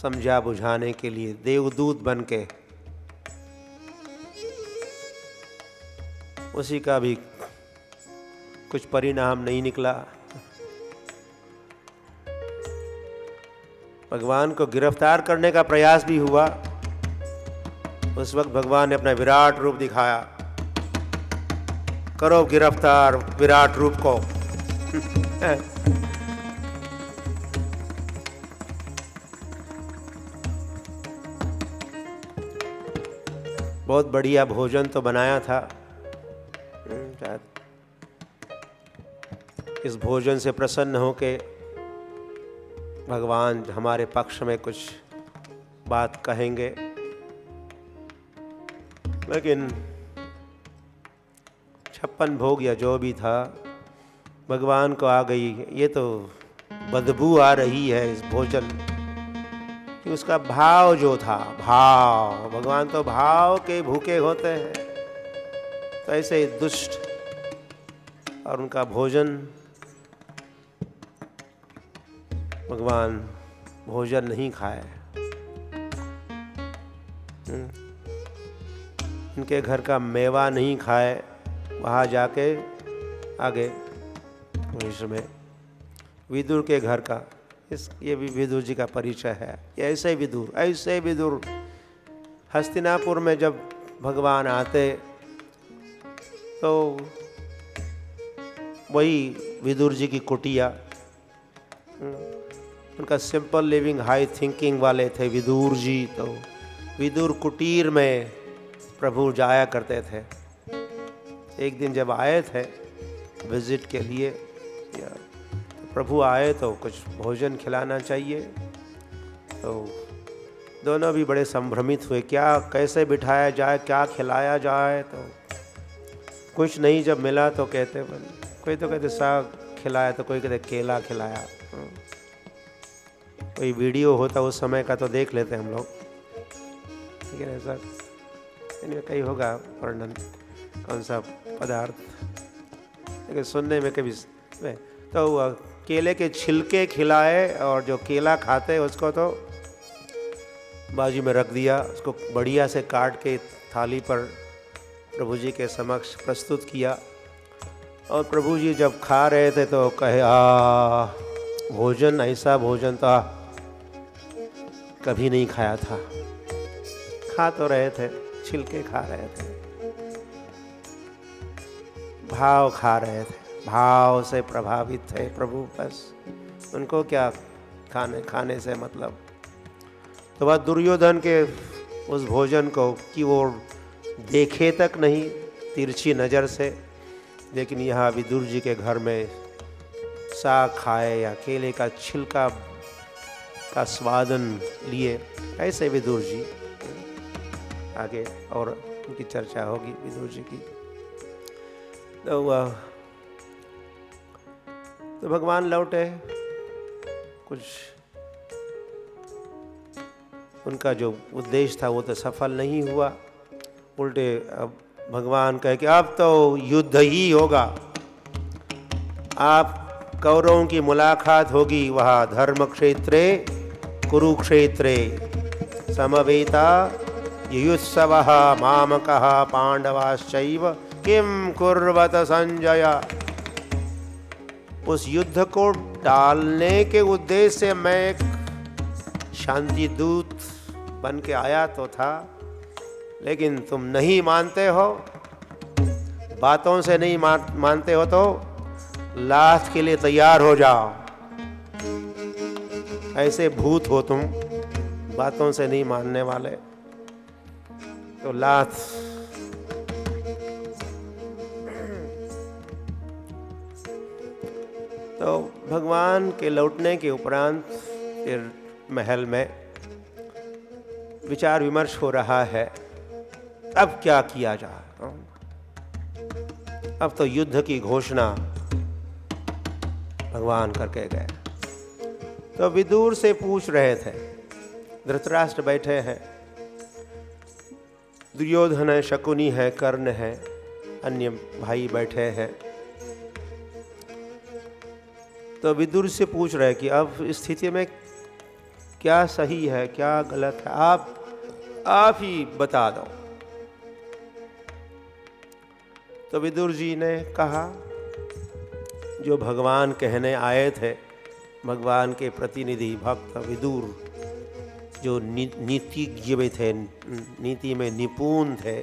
समझा बुझाने के लिए, देवदूत बन के। उसी का भी कुछ परिणाम नहीं निकला। भगवान को गिरफ़्तार करने का प्रयास भी हुआ। उस वक्त भगवान ने अपना विराट रूप दिखाया। करो गिरफ़्तार विराट रूप को। बहुत बढ़िया भोजन तो बनाया था। इस भोजन से प्रसन्न हो के भगवान हमारे पक्ष में कुछ बात कहेंगे। लेकिन छप्पन भोग या जो भी था, भगवान को आ गई। ये तो बदबू आ रही है इस भोजन कि। उसका भाव जो था, भाव, भगवान तो भाव के भूखे होते हैं। तो ऐसे दुष्ट और उनका भोजन भगवान भोजन नहीं खाए। हम्म। इनके घर का मेवा नहीं खाए, वहाँ जाके आगे भविष्य में विदुर के घर का, इस, ये भी विदुर जी का परिचय है। ये ऐसे विदुर ऐसे विदुर। हस्तिनापुर में जब भगवान आते तो वही विदुर जी की कुटिया उनका सिंपल लिविंग हाई थिंकिंग वाले थे, विदुर जी तो विदुर कुटीर में प्रभु जाया करते थे एक दिन जब आए थे विज़िट के लिए तो प्रभु आए तो कुछ भोजन खिलाना चाहिए तो दोनों भी बड़े संभ्रमित हुए, क्या कैसे बिठाया जाए, क्या खिलाया जाए तो कुछ नहीं जब मिला तो कहते, कोई तो कहते साग खिलाया तो कोई कहते केला खिलाया। कोई वीडियो होता उस समय का तो देख लेते हम लोग। ठीक है ऐसा इनमें कई होगा वर्णन कौन सा पदार्थ? लेकिन सुनने में कभी तो केले के छिलके खिलाए और जो केला खाते उसको तो बाजू में रख दिया, उसको बढ़िया से काट के थाली पर प्रभु जी के समक्ष प्रस्तुत किया। और प्रभु जी जब खा रहे थे तो कहे आ भोजन, ऐसा भोजन तो कभी नहीं खाया था। खा तो रहे थे, छिलके खा रहे थे। भाव खा रहे थे, भाव से प्रभावित थे प्रभु, बस। उनको क्या खाने खाने से मतलब? तो वह दुर्योधन के उस भोजन को कि वो देखे तक नहीं, तिरछी नज़र से, लेकिन यहाँ विदुर जी के घर में साग खाए या केले का छिलका का स्वादन लिए। ऐसे विदुर जी। आगे और उनकी चर्चा होगी विदुर जी की। तो वह तो भगवान लौटे। कुछ उनका जो उद्देश्य था वो तो सफल नहीं हुआ। उल्टे अब भगवान कहे कि अब तो युद्ध ही होगा। आप कौरवों की मुलाकात होगी, वहाँ धर्म क्षेत्रे कुरुक्षेत्रे समवेता युत्सव मामक पांडवाश्चैव किम कुर्वत संजय? उस युद्ध को टालने के उद्देश्य से मैं एक शांति दूत बन के आया तो था, लेकिन तुम नहीं मानते हो। बातों से नहीं मानते हो तो लाश के लिए तैयार हो जाओ। ऐसे भूत हो तुम, बातों से नहीं मानने वाले। तो लाथ तो भगवान के लौटने के उपरांत फिर महल में विचार विमर्श हो रहा है, अब क्या किया जाए अब तो युद्ध की घोषणा भगवान करके गए। तो विदूर से पूछ रहे थे। धृतराष्ट्र बैठे हैं। दुर्योधन है, शकुनी है, कर्ण है, अन्य भाई बैठे हैं। तो विदुर से पूछ रहे कि अब स्थिति में क्या सही है, क्या गलत है? आप आप ही बता दो। तो विदुर जी ने कहा, जो भगवान कहने आए थे भगवान के प्रतिनिधि, भक्त, विदुर, जो नीतिज्ञ में थे, नीति में निपुण थे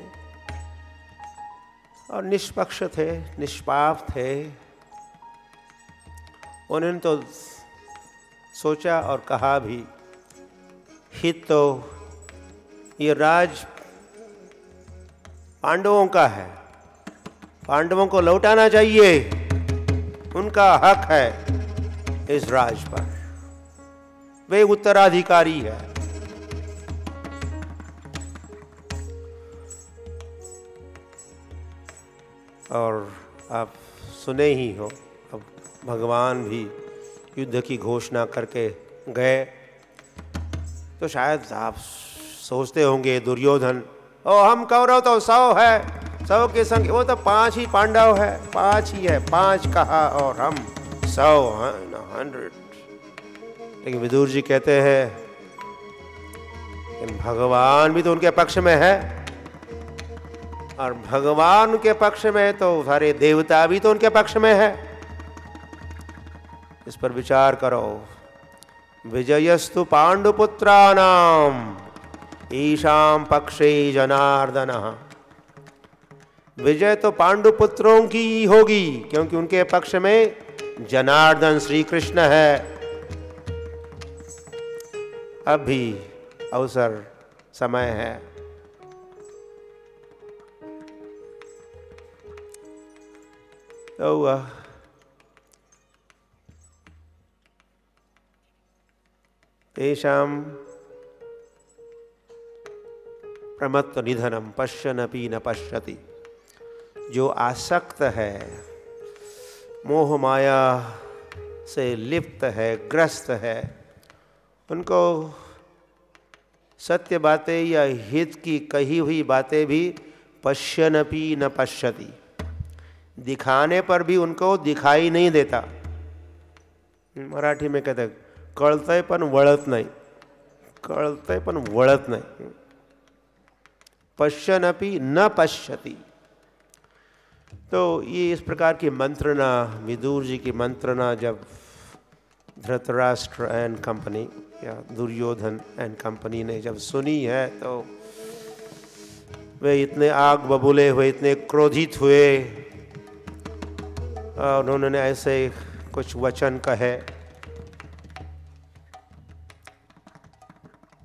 और निष्पक्ष थे, निष्पाप थे, उन्होंने तो सोचा और कहा भी, हित तो ये राज पांडवों का है। पांडवों को लौटाना चाहिए। उनका हक है। इस राज पर। वे उत्तराधिकारी है। और आप सुने ही हो, अब भगवान भी युद्ध की घोषणा करके गए। तो शायद आप सोचते होंगे, दुर्योधन ओ हम कौरव तो सौ है, सौ के संग, वो तो पाँच ही पांडव है, पाँच ही है, पाँच कहा और हम सौ हंड्रेड लेकिन विदुर जी कहते हैं भगवान भी तो उनके पक्ष में है। और भगवान के पक्ष में तो सारे देवता भी तो उनके पक्ष में है। इस पर विचार करो। विजयस्तु पांडुपुत्राणाम ईशाम पक्षे जनार्दन। विजय तो पांडुपुत्रों की होगी, क्योंकि उनके पक्ष में जनार्दन श्री कृष्ण है। अब भी अवसर, समय है। तो तेषां प्रमत्त निधनम पश्यनपि न पश्यति। जो आसक्त है मोह माया से लिप्त है, ग्रस्त है। उनको सत्य बातें या हित की कही हुई बातें भी पश्यनपि न पश्यति। दिखाने पर भी उनको दिखाई नहीं देता। मराठी में कहते कळतंय पण वळत नाही। कळतंय पण वळत नाही। पश्यनपि न पश्यति। तो ये इस प्रकार की मंत्रणा, विदुर जी की मंत्रणा जब धृतराष्ट्र एंड कंपनी या दुर्योधन एंड कंपनी ने जब सुनी है तो वे इतने आग बबूले हुए, इतने क्रोधित हुए, और उन्होंने ऐसे कुछ वचन कहे,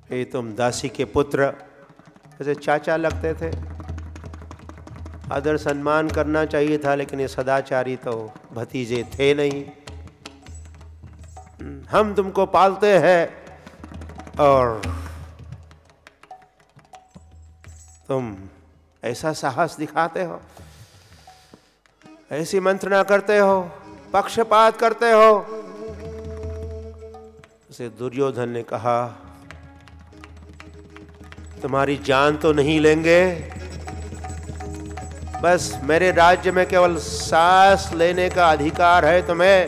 ये तुम दासी के पुत्र ऐसे चाचा लगते थे। आदर सम्मान करना चाहिए था, लेकिन ये सदाचारी तो भतीजे थे नहीं। हम तुमको पालते हैं और तुम ऐसा साहस दिखाते हो, ऐसी मंत्रणा करते हो, पक्षपात करते हो। उसे दुर्योधन ने कहा, तुम्हारी जान तो नहीं लेंगे बस मेरे राज्य में केवल सांस लेने का अधिकार है तुम्हें।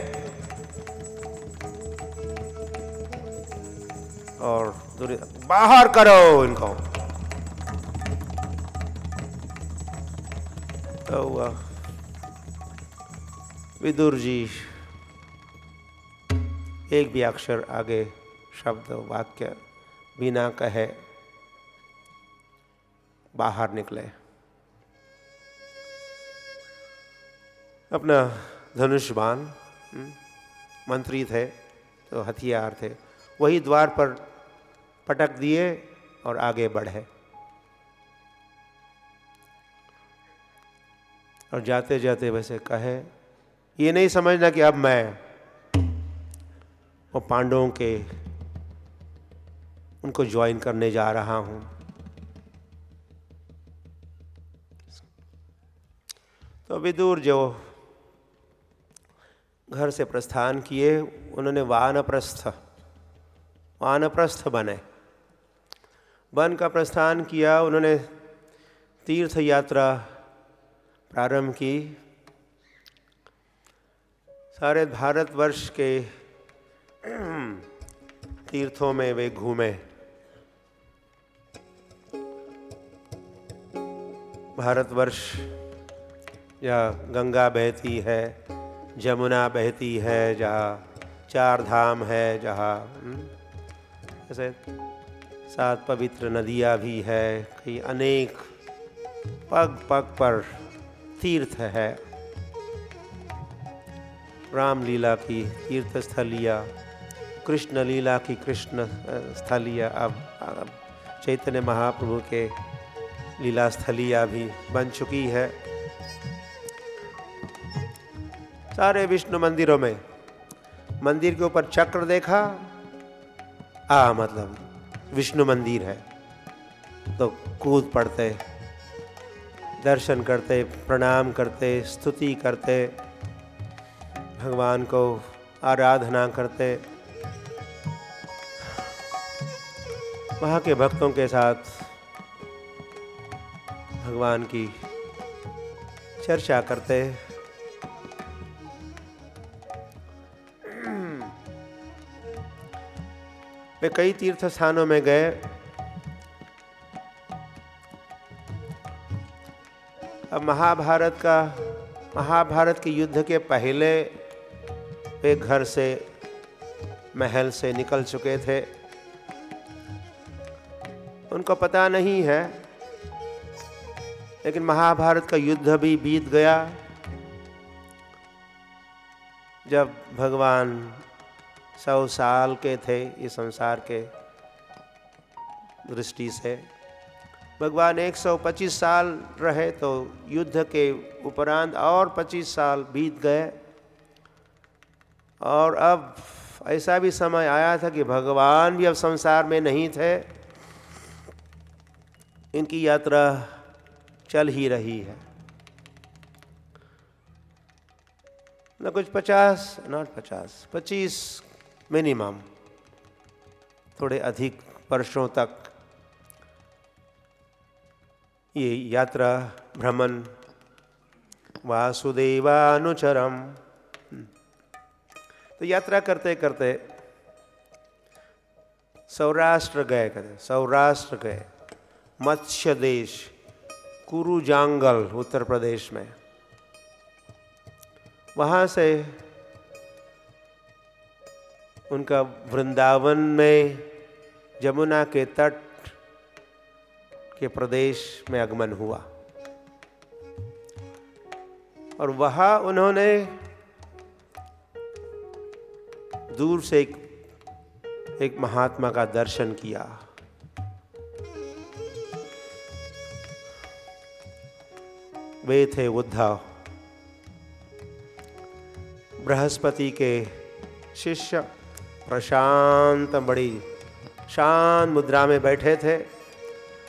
और बाहर करो इनको। तो हुआ? विदुर जी, एक भी अक्षर आगे शब्द वाक्य बिना कहे बाहर निकले। अपना धनुष बाण हम्म, मंत्री थे तो हथियार थे। वही द्वार पर पटक दिए और आगे बढ़े। और जाते जाते वैसे कहे ये नहीं समझना कि अब मैं वो पांडवों के उनको ज्वाइन करने जा रहा हूँ। तो विदुर जो घर से प्रस्थान किए, उन्होंने वानप्रस्थ वानप्रस्थ बने। वन का प्रस्थान किया, उन्होंने तीर्थ यात्रा प्रारंभ की। सारे भारतवर्ष के तीर्थों में वे घूमे। भारतवर्ष, या गंगा बहती है जमुना बहती है जहाँ चार धाम है जहाँ हम्म, ऐसे सात पवित्र नदियाँ भी है कई अनेक पग पग पर तीर्थ है। रामलीला की तीर्थ स्थलिया कृष्ण लीला की कृष्ण स्थलिया अब, अब चैतन्य महाप्रभु के लीला स्थलिया भी बन चुकी है। सारे विष्णु मंदिरों में। मंदिर के ऊपर चक्र देखा। आ मतलब विष्णु मंदिर है। तो कूद पड़ते, दर्शन करते, प्रणाम करते, स्तुति करते, भगवान को आराधना करते। वहाँ के भक्तों के साथ भगवान की चर्चा करते। वे कई तीर्थ स्थानों में गए। अब महाभारत का, महाभारत के युद्ध के पहले वे घर से, महल से निकल चुके थे। उनको पता नहीं है, लेकिन महाभारत का युद्ध भी बीत गया। जब भगवान सौ साल के थे इस संसार के दृष्टि से। भगवान 125 साल रहे तो युद्ध के उपरांत और 25 साल बीत गए। और अब ऐसा भी समय आया था कि भगवान भी अब संसार में नहीं थे। इनकी यात्रा चल ही रही है। न कुछ पचास नॉट पचास, पच्चीस मिनिमम, थोड़े अधिक वर्षों तक ये यात्रा, भ्रमण, वासुदेवानुचरम। तो यात्रा करते करते सौराष्ट्र गए, कहते सौराष्ट्र गए, मत्स्य देश कुरु जांगल उत्तर प्रदेश में। वहाँ से उनका वृंदावन में जमुना के तट के प्रदेश में आगमन हुआ। और वहाँ उन्होंने दूर से एक, एक महात्मा का दर्शन किया। वे थे उद्धव। बृहस्पति के शिष्य। प्रशांत बड़ी शांत मुद्रा में बैठे थे।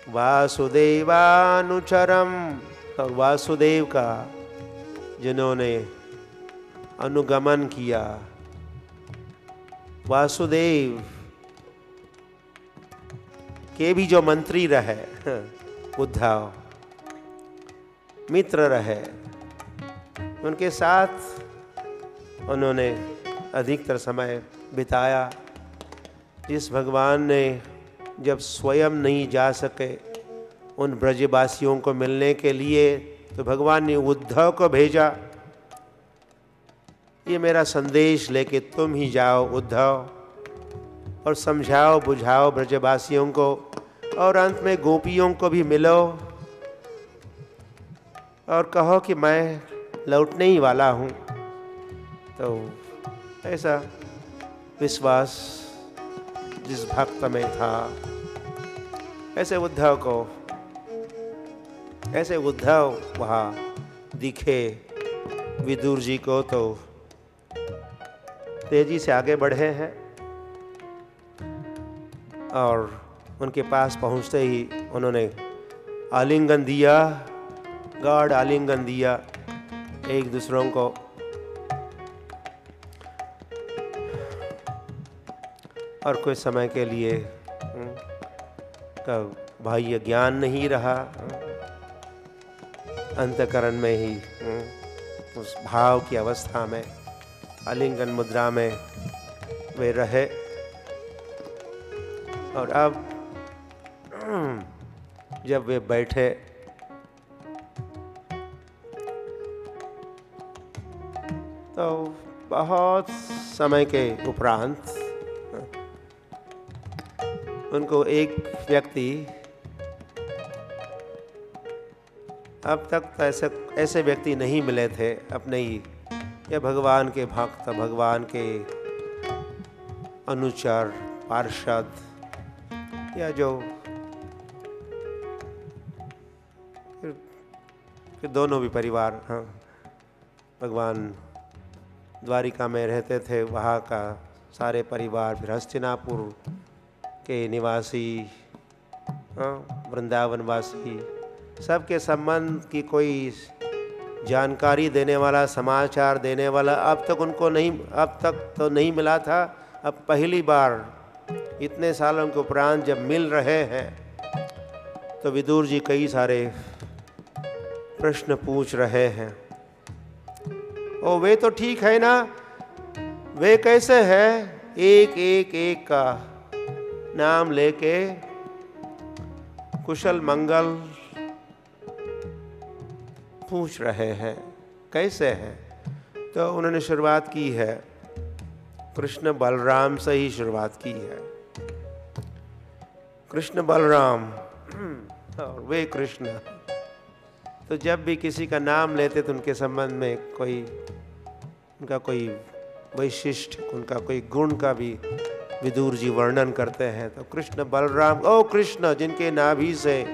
वासुदेवानुचरम और वासुदेव का, जिन्होंने अनुगमन किया। वासुदेव के भी जो मंत्री रहे, उद्धव, मित्र रहे, उनके साथ उन्होंने अधिकतर समय बिताया। जिस भगवान ने जब स्वयं नहीं जा सके उन ब्रजवासियों को मिलने के लिए तो भगवान ने उद्धव को भेजा। ये मेरा संदेश लेके तुम ही जाओ उद्धव, और समझाओ, बुझाओ ब्रजवासियों को, और अंत में गोपियों को भी मिलो, और कहो कि मैं लौटने ही वाला हूँ। तो ऐसा विश्वास जिस भक्त में था। ऐसे उद्धव को, ऐसे उद्धव वहाँ दिखे। विदुर जी को तो तेज़ी से आगे बढ़े हैं और उनके पास पहुँचते ही उन्होंने आलिंगन दिया, गाढ़ आलिंगन दिया एक दूसरों को। और कुछ समय के लिए हम्म, का बाह्य ज्ञान नहीं रहा। अंतकरण में ही हम्म, उस भाव की अवस्था में आलिंगन मुद्रा में वे रहे। और अब जब वे बैठे तो बहुत समय के उपरांत उनको एक व्यक्ति अब तक तो ऐसे ऐसे व्यक्ति नहीं मिले थे अपने ही। या भगवान के भक्त, भगवान के अनुचर, पार्षद या जो फिर दोनों भी परिवार हाँ भगवान द्वारिका में रहते थे, वहाँ का सारे परिवार, फिर हस्तिनापुर के निवासी हाँ, वृंदावनवासी सबके संबंध की कोई जानकारी देने वाला समाचार देने वाला अब तक उनको नहीं अब तक तो नहीं मिला था। अब पहली बार इतने सालों के उपरांत जब मिल रहे हैं तो विदुर जी कई सारे प्रश्न पूछ रहे हैं। ओ वे तो ठीक है ना? वे कैसे है? एक एक एक का नाम लेके कुशल मंगल पूछ रहे हैं, कैसे हैं? तो उन्होंने शुरुआत की है। कृष्ण बलराम से ही शुरुआत की है। कृष्ण बलराम, और वे कृष्ण। तो जब भी किसी का नाम लेते तो उनके संबंध में कोई, उनका कोई वैशिष्ट, उनका कोई गुण का भी विदुर जी वर्णन करते हैं। तो कृष्ण बलराम, ओ कृष्ण, जिनके नाभि से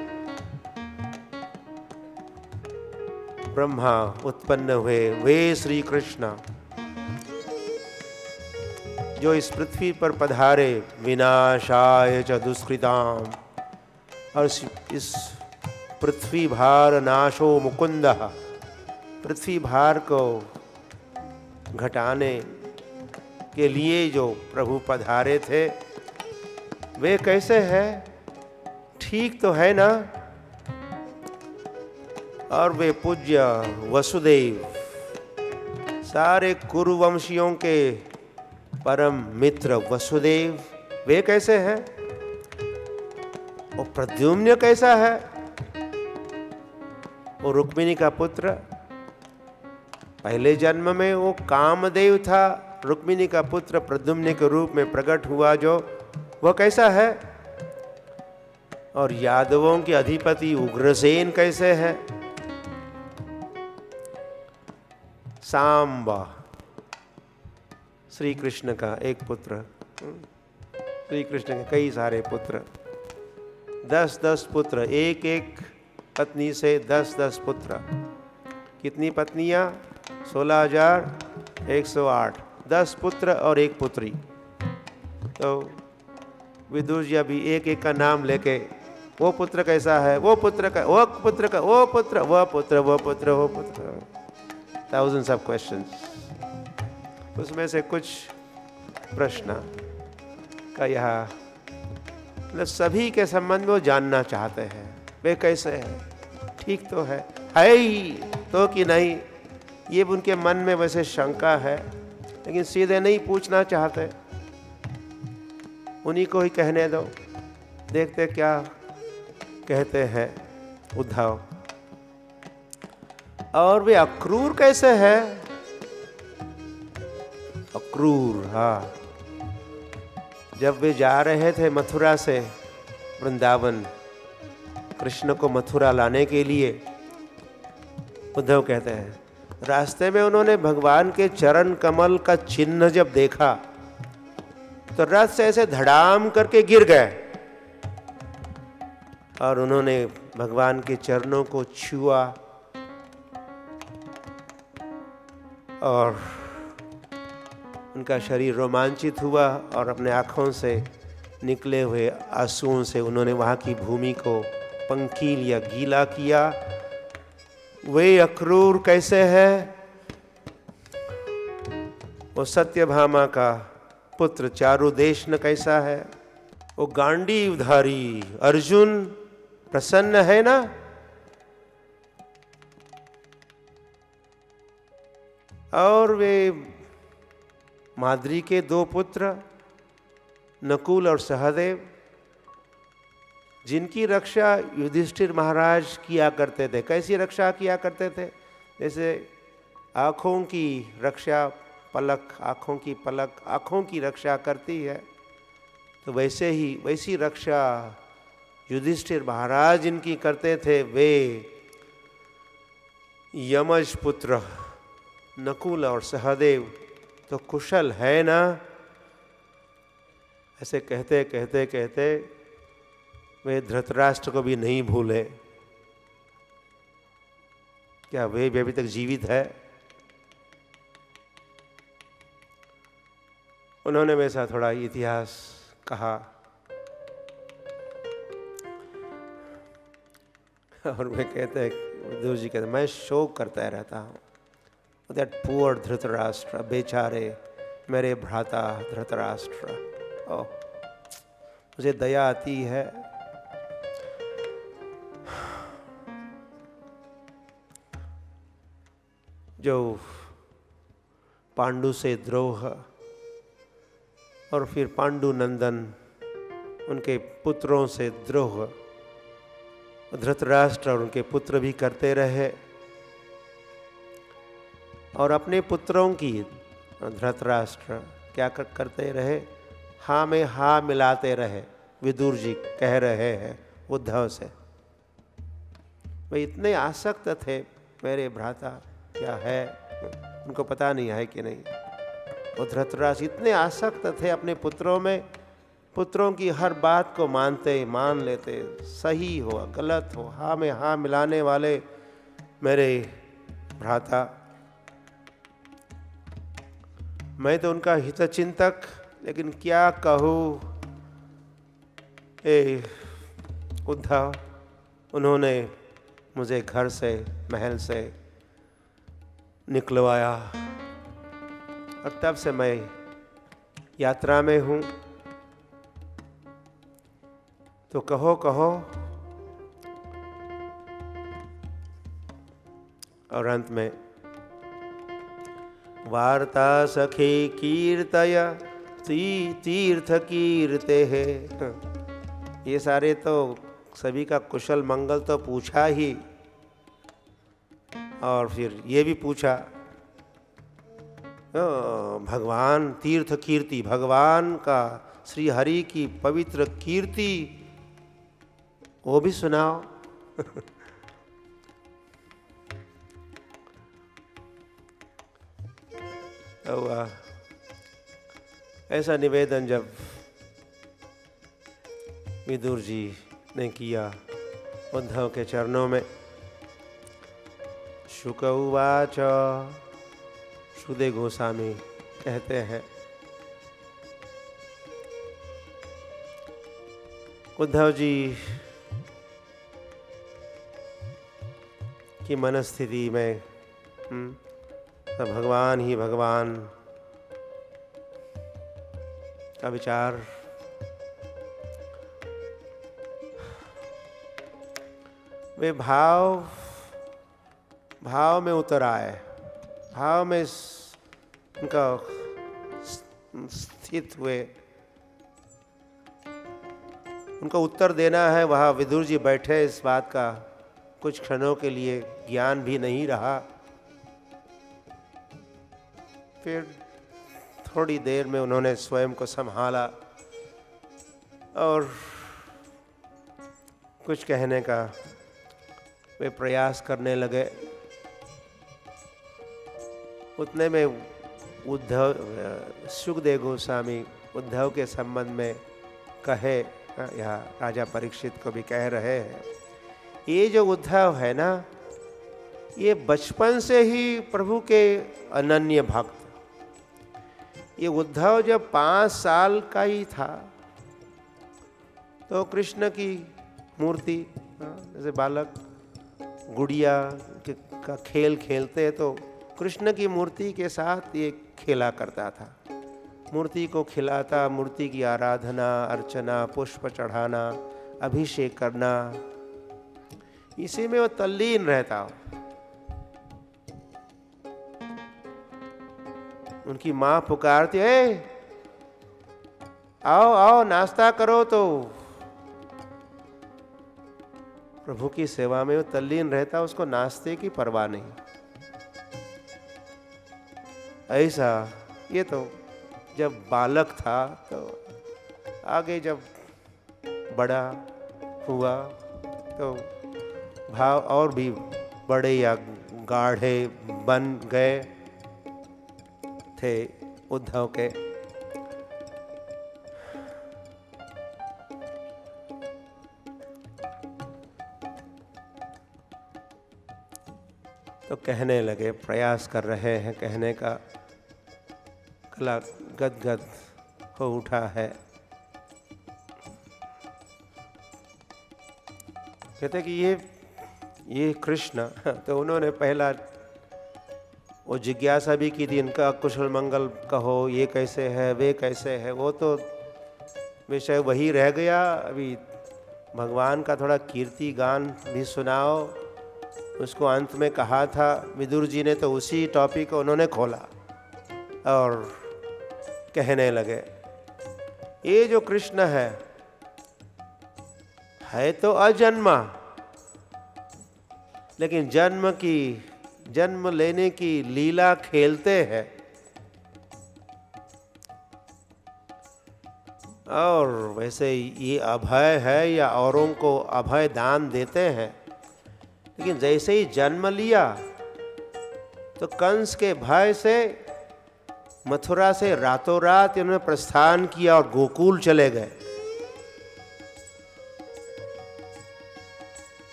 ब्रह्मा उत्पन्न हुए, वे श्री कृष्ण। जो इस पृथ्वी पर पधारे, विनाशाय च दुष्कृताम। और इस पृथ्वी भार नाशो मुकुंद। पृथ्वी भार को घटाने के लिए जो प्रभु पधारे थे, वे कैसे हैं? ठीक तो है ना? और वे पूज्य वसुदेव, सारे कुरुवंशियों के परम मित्र वसुदेव, वे कैसे हैं? और प्रद्युम्न कैसा है? वो रुक्मिणी का पुत्र, पहले जन्म में वो कामदेव था रुक्मिणी का पुत्र प्रद्युम्न के रूप में प्रकट हुआ जो, वह कैसा है? और यादवों के अधिपति उग्रसेन कैसे है? सांबा। श्री कृष्ण का एक पुत्र। श्री कृष्ण के कई सारे पुत्र। दस दस पुत्र एक एक पत्नी से दस दस पुत्र। कितनी पत्नियाँ? सोलह हज़ार एक सौ आठ। दस पुत्र और एक पुत्री। तो विदुर जी अभी एक एक का नाम लेके, वो पुत्र कैसा है? वो पुत्र का, वो पुत्र का, वो पुत्र वो पुत्र वो पुत्र वो पुत्र। थाउजेंड्स ऑफ़ क्वेश्चन उसमें से कुछ प्रश्न का यह मतलब सभी के संबंध में वो जानना चाहते हैं। वे कैसे हैं? ठीक तो है। है ही तो कि नहीं? ये उनके मन में वैसे शंका है। लेकिन सीधे नहीं पूछना चाहते। उन्हीं को ही कहने दो। देखते क्या कहते हैं उद्धव। और वे अक्रूर कैसे है? अक्रूर हाँ। जब वे जा रहे थे मथुरा से वृंदावन, कृष्ण को मथुरा लाने के लिए, उद्धव कहते हैं रास्ते में उन्होंने भगवान के चरण कमल का चिन्ह जब देखा तो रथ से ऐसे धड़ाम करके गिर गए। और उन्होंने भगवान के चरणों को छुआ और उनका शरीर रोमांचित हुआ और अपने आँखों से निकले हुए आंसुओं से उन्होंने वहाँ की भूमि को पंखील या गीला किया। वे अक्रूर कैसे है? वो सत्यभामा का पुत्र चारु देश कैसा है? वो गांडी उधारी अर्जुन प्रसन्न है ना? और वे माद्री के दो पुत्र नकुल और सहदेव जिनकी रक्षा युधिष्ठिर महाराज किया करते थे। कैसी रक्षा किया करते थे? जैसे आँखों की रक्षा पलक, आँखों की पलक, आँखों की रक्षा करती है। तो वैसे ही, वैसी रक्षा युधिष्ठिर महाराज जिनकी करते थे, वे यमज पुत्र, नकुल और सहदेव तो कुशल है ना? ऐसे कहते कहते कहते वे धृतराष्ट्र को भी नहीं भूले। क्या वे भी अभी तक जीवित है? उन्होंने वैसा थोड़ा इतिहास कहा। और वे कहते हैं दूर जी कहते मैं शोक करता रहता हूँ। दैट पुअर धृतराष्ट्र, बेचारे, मेरे भ्राता धृतराष्ट्र। ओ मुझे दया आती है जो पांडु से द्रोह और फिर पांडु नंदन उनके पुत्रों से द्रोह, धृतराष्ट्र और उनके पुत्र भी करते रहे। और अपने पुत्रों की धृतराष्ट्र क्या करते रहे? हाँ में हाँ मिलाते रहे, विदुर जी कह रहे हैं उद्धव से। वे इतने आसक्त थे मेरे भ्राता। क्या है? उनको पता नहीं है कि नहीं। वो धृतराज इतने आसक्त थे अपने पुत्रों में, पुत्रों की हर बात को मानते, मान लेते, सही हो गलत हो हाँ में हाँ मिलाने वाले मेरे भ्राता। मैं तो उनका हितचिंतक, लेकिन क्या कहूँ? ए उद्धव उन्होंने मुझे घर से, महल से निकलवाया। और तब से मैं यात्रा में हूँ। तो कहो कहो। और अंत में, वार्ता सखे कीर्तय, ती तीर्थ कीर्ते है। ये सारे तो सभी का कुशल मंगल तो पूछा ही। और फिर ये भी पूछा भगवान तीर्थ कीर्ति, भगवान का श्री हरि की पवित्र कीर्ति, वो भी सुनाओ। ऐसा निवेदन जब विदुर जी ने किया उद्धव के चरणों में शुक उवाच सुदे गोस्वामी कहते हैं। उद्धव जी की मनस्थिति में हम्म, तो भगवान ही भगवान का विचार वे भाव भाव में उतर आए। भाव में उनका स्थित हुए। उनको उत्तर देना है, वहाँ विदुर जी बैठे इस बात का। कुछ क्षणों के लिए ज्ञान भी नहीं रहा। फिर थोड़ी देर में उन्होंने स्वयं को संभाला और कुछ कहने का वे प्रयास करने लगे। उतने में उद्धव सुखदेव गोस्वामी उद्धव के संबंध में कहे यहाँ राजा परीक्षित को भी कह रहे हैं। ये जो उद्धव है ना, ये बचपन से ही प्रभु के अनन्य भक्त। ये उद्धव जब पाँच साल का ही था तो कृष्ण की मूर्ति जैसे बालक गुड़िया का खेल खेलते हैं तो कृष्ण की मूर्ति के साथ ये खेला करता था। मूर्ति को खिलाता, मूर्ति की आराधना, अर्चना, पुष्प चढ़ाना, अभिषेक करना, इसी में वो तल्लीन रहता हो। उनकी माँ पुकारती है आओ आओ, नाश्ता करो तो। प्रभु की सेवा में वो तल्लीन रहता, उसको नाश्ते की परवाह नहीं। ऐसा, ये तो जब बालक था तो आगे जब बड़ा हुआ तो भाव और भी बड़े या गाढ़े बन गए थे उद्धव के। तो कहने लगे, प्रयास कर रहे हैं, कहने का कला गदगद हो उठा है। कहते कि ये ये कृष्ण तो उन्होंने पहला वो जिज्ञासा भी की थी, इनका कुशल मंगल कहो, ये कैसे है, वे कैसे है, वो तो विषय वही रह गया। अभी भगवान का थोड़ा कीर्ति गान भी सुनाओ। उसको अंत में कहा था, विदुर जी ने तो उसी टॉपिक को उन्होंने खोला और कहने लगे, ये जो कृष्ण है है तो अजन्मा, लेकिन जन्म की, जन्म लेने की लीला खेलते हैं। और वैसे ये अभय है या औरों को अभय दान देते हैं लेकिन जैसे ही जन्म लिया तो कंस के भय से, मथुरा से रातों रात इन्होंने प्रस्थान किया और गोकुल चले गए।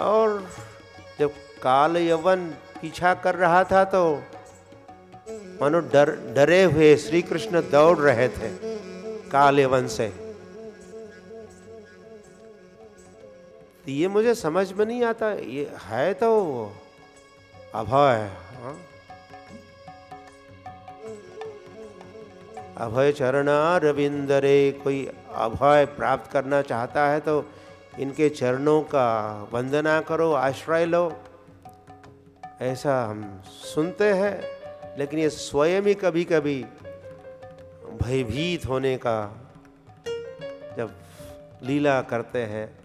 और जब काल यवन पीछा कर रहा था तो मानो डर, डरे हुए श्री कृष्ण दौड़ रहे थे काल यवन से। तो ये मुझे समझ में नहीं आता। ये है तो वो। अभय हाँ? अभय चरण रविंदरे कोई अभय प्राप्त करना चाहता है तो इनके चरणों का वंदना करो, आश्रय लो। ऐसा हम सुनते हैं, लेकिन ये स्वयं ही कभी कभी भयभीत होने का जब लीला करते हैं।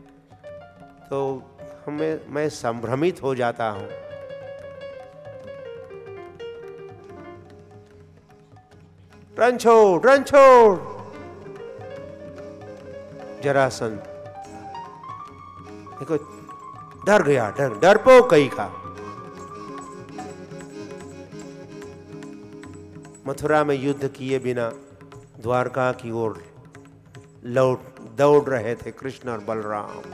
तो हमें, मैं संभ्रमित हो जाता हूँ। रन छोड़ रन छोड़। जरासंत देखो, डर गया, डर डरपो कई का। मथुरा में युद्ध किए बिना द्वारका की ओर लौट, दौड़ रहे थे कृष्ण और बलराम।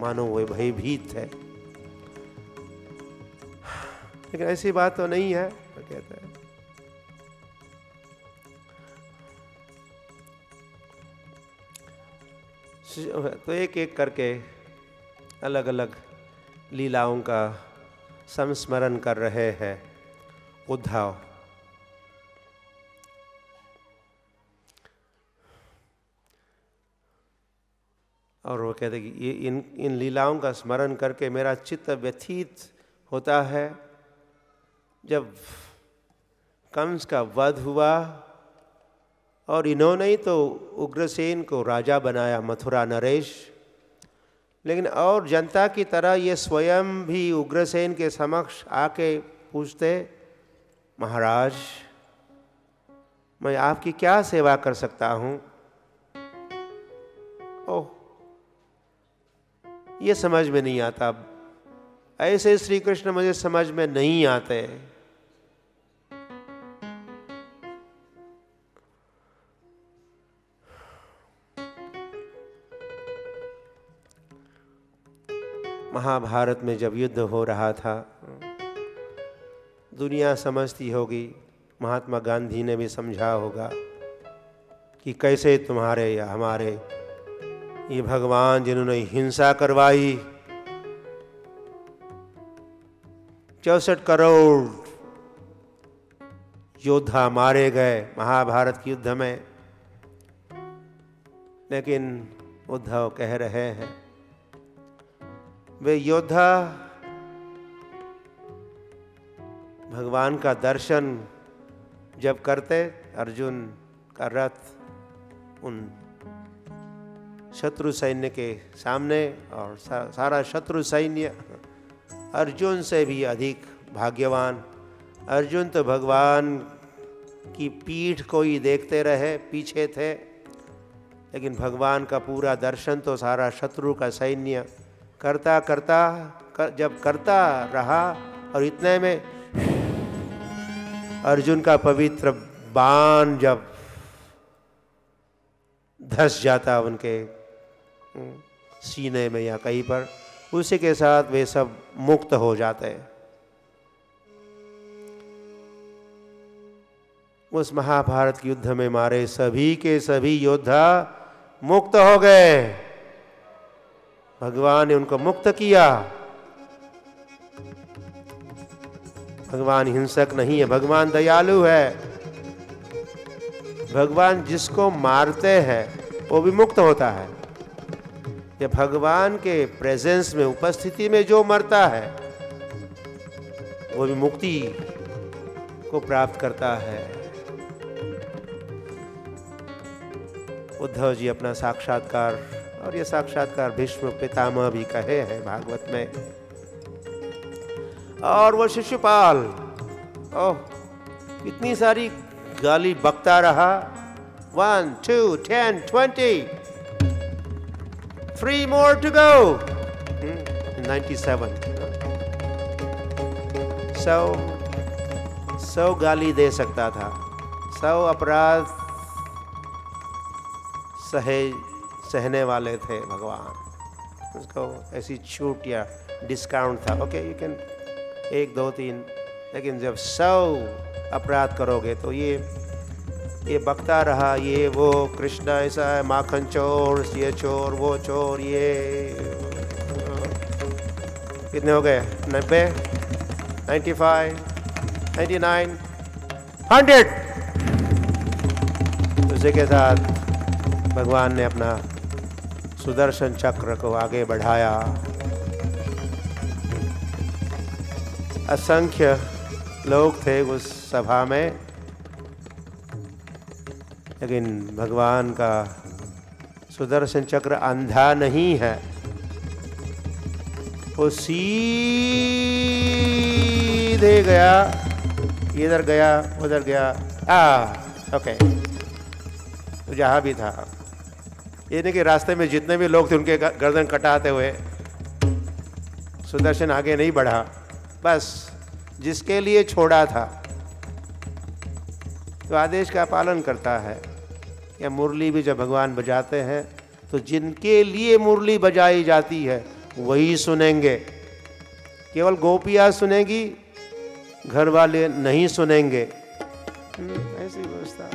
मानो वे भयभीत है। लेकिन ऐसी बात तो नहीं है तो कहते हैं। तो एक एक करके अलग अलग लीलाओं का संस्मरण कर रहे हैं उद्धव। और वो कहते कि ये इन इन लीलाओं का स्मरण करके मेरा चित्त व्यथित होता है। जब कंस का वध हुआ और इन्होंने ही तो उग्रसेन को राजा बनाया, मथुरा नरेश। लेकिन और जनता की तरह ये स्वयं भी उग्रसेन के समक्ष आके पूछते, महाराज, मैं आपकी क्या सेवा कर सकता हूँ? ओह ये समझ में नहीं आता। अब ऐसे श्री कृष्ण मुझे समझ में नहीं आते। महाभारत में जब युद्ध हो रहा था, दुनिया समझती होगी, महात्मा गांधी ने भी समझा होगा कि कैसे तुम्हारे या हमारे ये भगवान जिन्होंने हिंसा करवाई चौसठ करोड़ योद्धा मारे गए महाभारत के युद्ध में लेकिन उद्धव कह रहे हैं वे योद्धा भगवान का दर्शन जब करते अर्जुन का रथ उन शत्रु सैन्य के सामने और सा, सारा शत्रु सैन्य अर्जुन से भी अधिक भाग्यवान। अर्जुन तो भगवान की पीठ को ही देखते रहे पीछे थे लेकिन भगवान का पूरा दर्शन तो सारा शत्रु का सैन्य करता करता कर, जब करता रहा और इतने में अर्जुन का पवित्र बाण जब धस जाता उनके सीने में या कहीं पर, उसी के साथ वे सब मुक्त हो जाते हैं। उस महाभारत युद्ध में मारे सभी के सभी योद्धा मुक्त हो गए। भगवान ने उनको मुक्त किया। भगवान हिंसक नहीं है, भगवान दयालु है। भगवान जिसको मारते हैं, वो भी मुक्त होता है। ये भगवान के प्रेजेंस में, उपस्थिति में जो मरता है, वो भी मुक्ति को प्राप्त करता है। उद्धव जी अपना साक्षात्कार, और ये साक्षात्कार भीष्म पितामह भी कहे हैं भागवत में। और वो शिशुपाल ओह, इतनी सारी गाली बकता रहा। One two ten twenty three more to go ninety seven सौ सौ गाली दे सकता था सौ अपराध सहे सहने वाले थे भगवान उसको ऐसी छूट या डिस्काउंट था ओके यू कैन एक दो तीन लेकिन जब सौ अपराध करोगे तो ये ये बकता रहा, ये वो कृष्ण, ऐसा है, माखन चोर, ये चोर, वो चोर, ये। कितने हो गए? नब्बे? Ninety five? Ninety nine? Hundred? उसी के साथ भगवान ने अपना सुदर्शन चक्र को आगे बढ़ाया। असंख्य लोग थे उस सभा में। लेकिन भगवान का सुदर्शन चक्र अंधा नहीं है। वो सीधे गया, इधर गया, उधर गया। आ ओके तो जहाँ भी था। ये नहीं कि रास्ते में जितने भी लोग थे, उनके गर्दन कटाते हुए सुदर्शन आगे नहीं बढ़ा। बस जिसके लिए छोड़ा था। तो आदेश का पालन करता है या मुरली भी जब भगवान बजाते हैं तो जिनके लिए मुरली बजाई जाती है वही सुनेंगे। केवल गोपियाँ सुनेगी घर वाले नहीं सुनेंगे। हम्म, ऐसी व्यवस्था।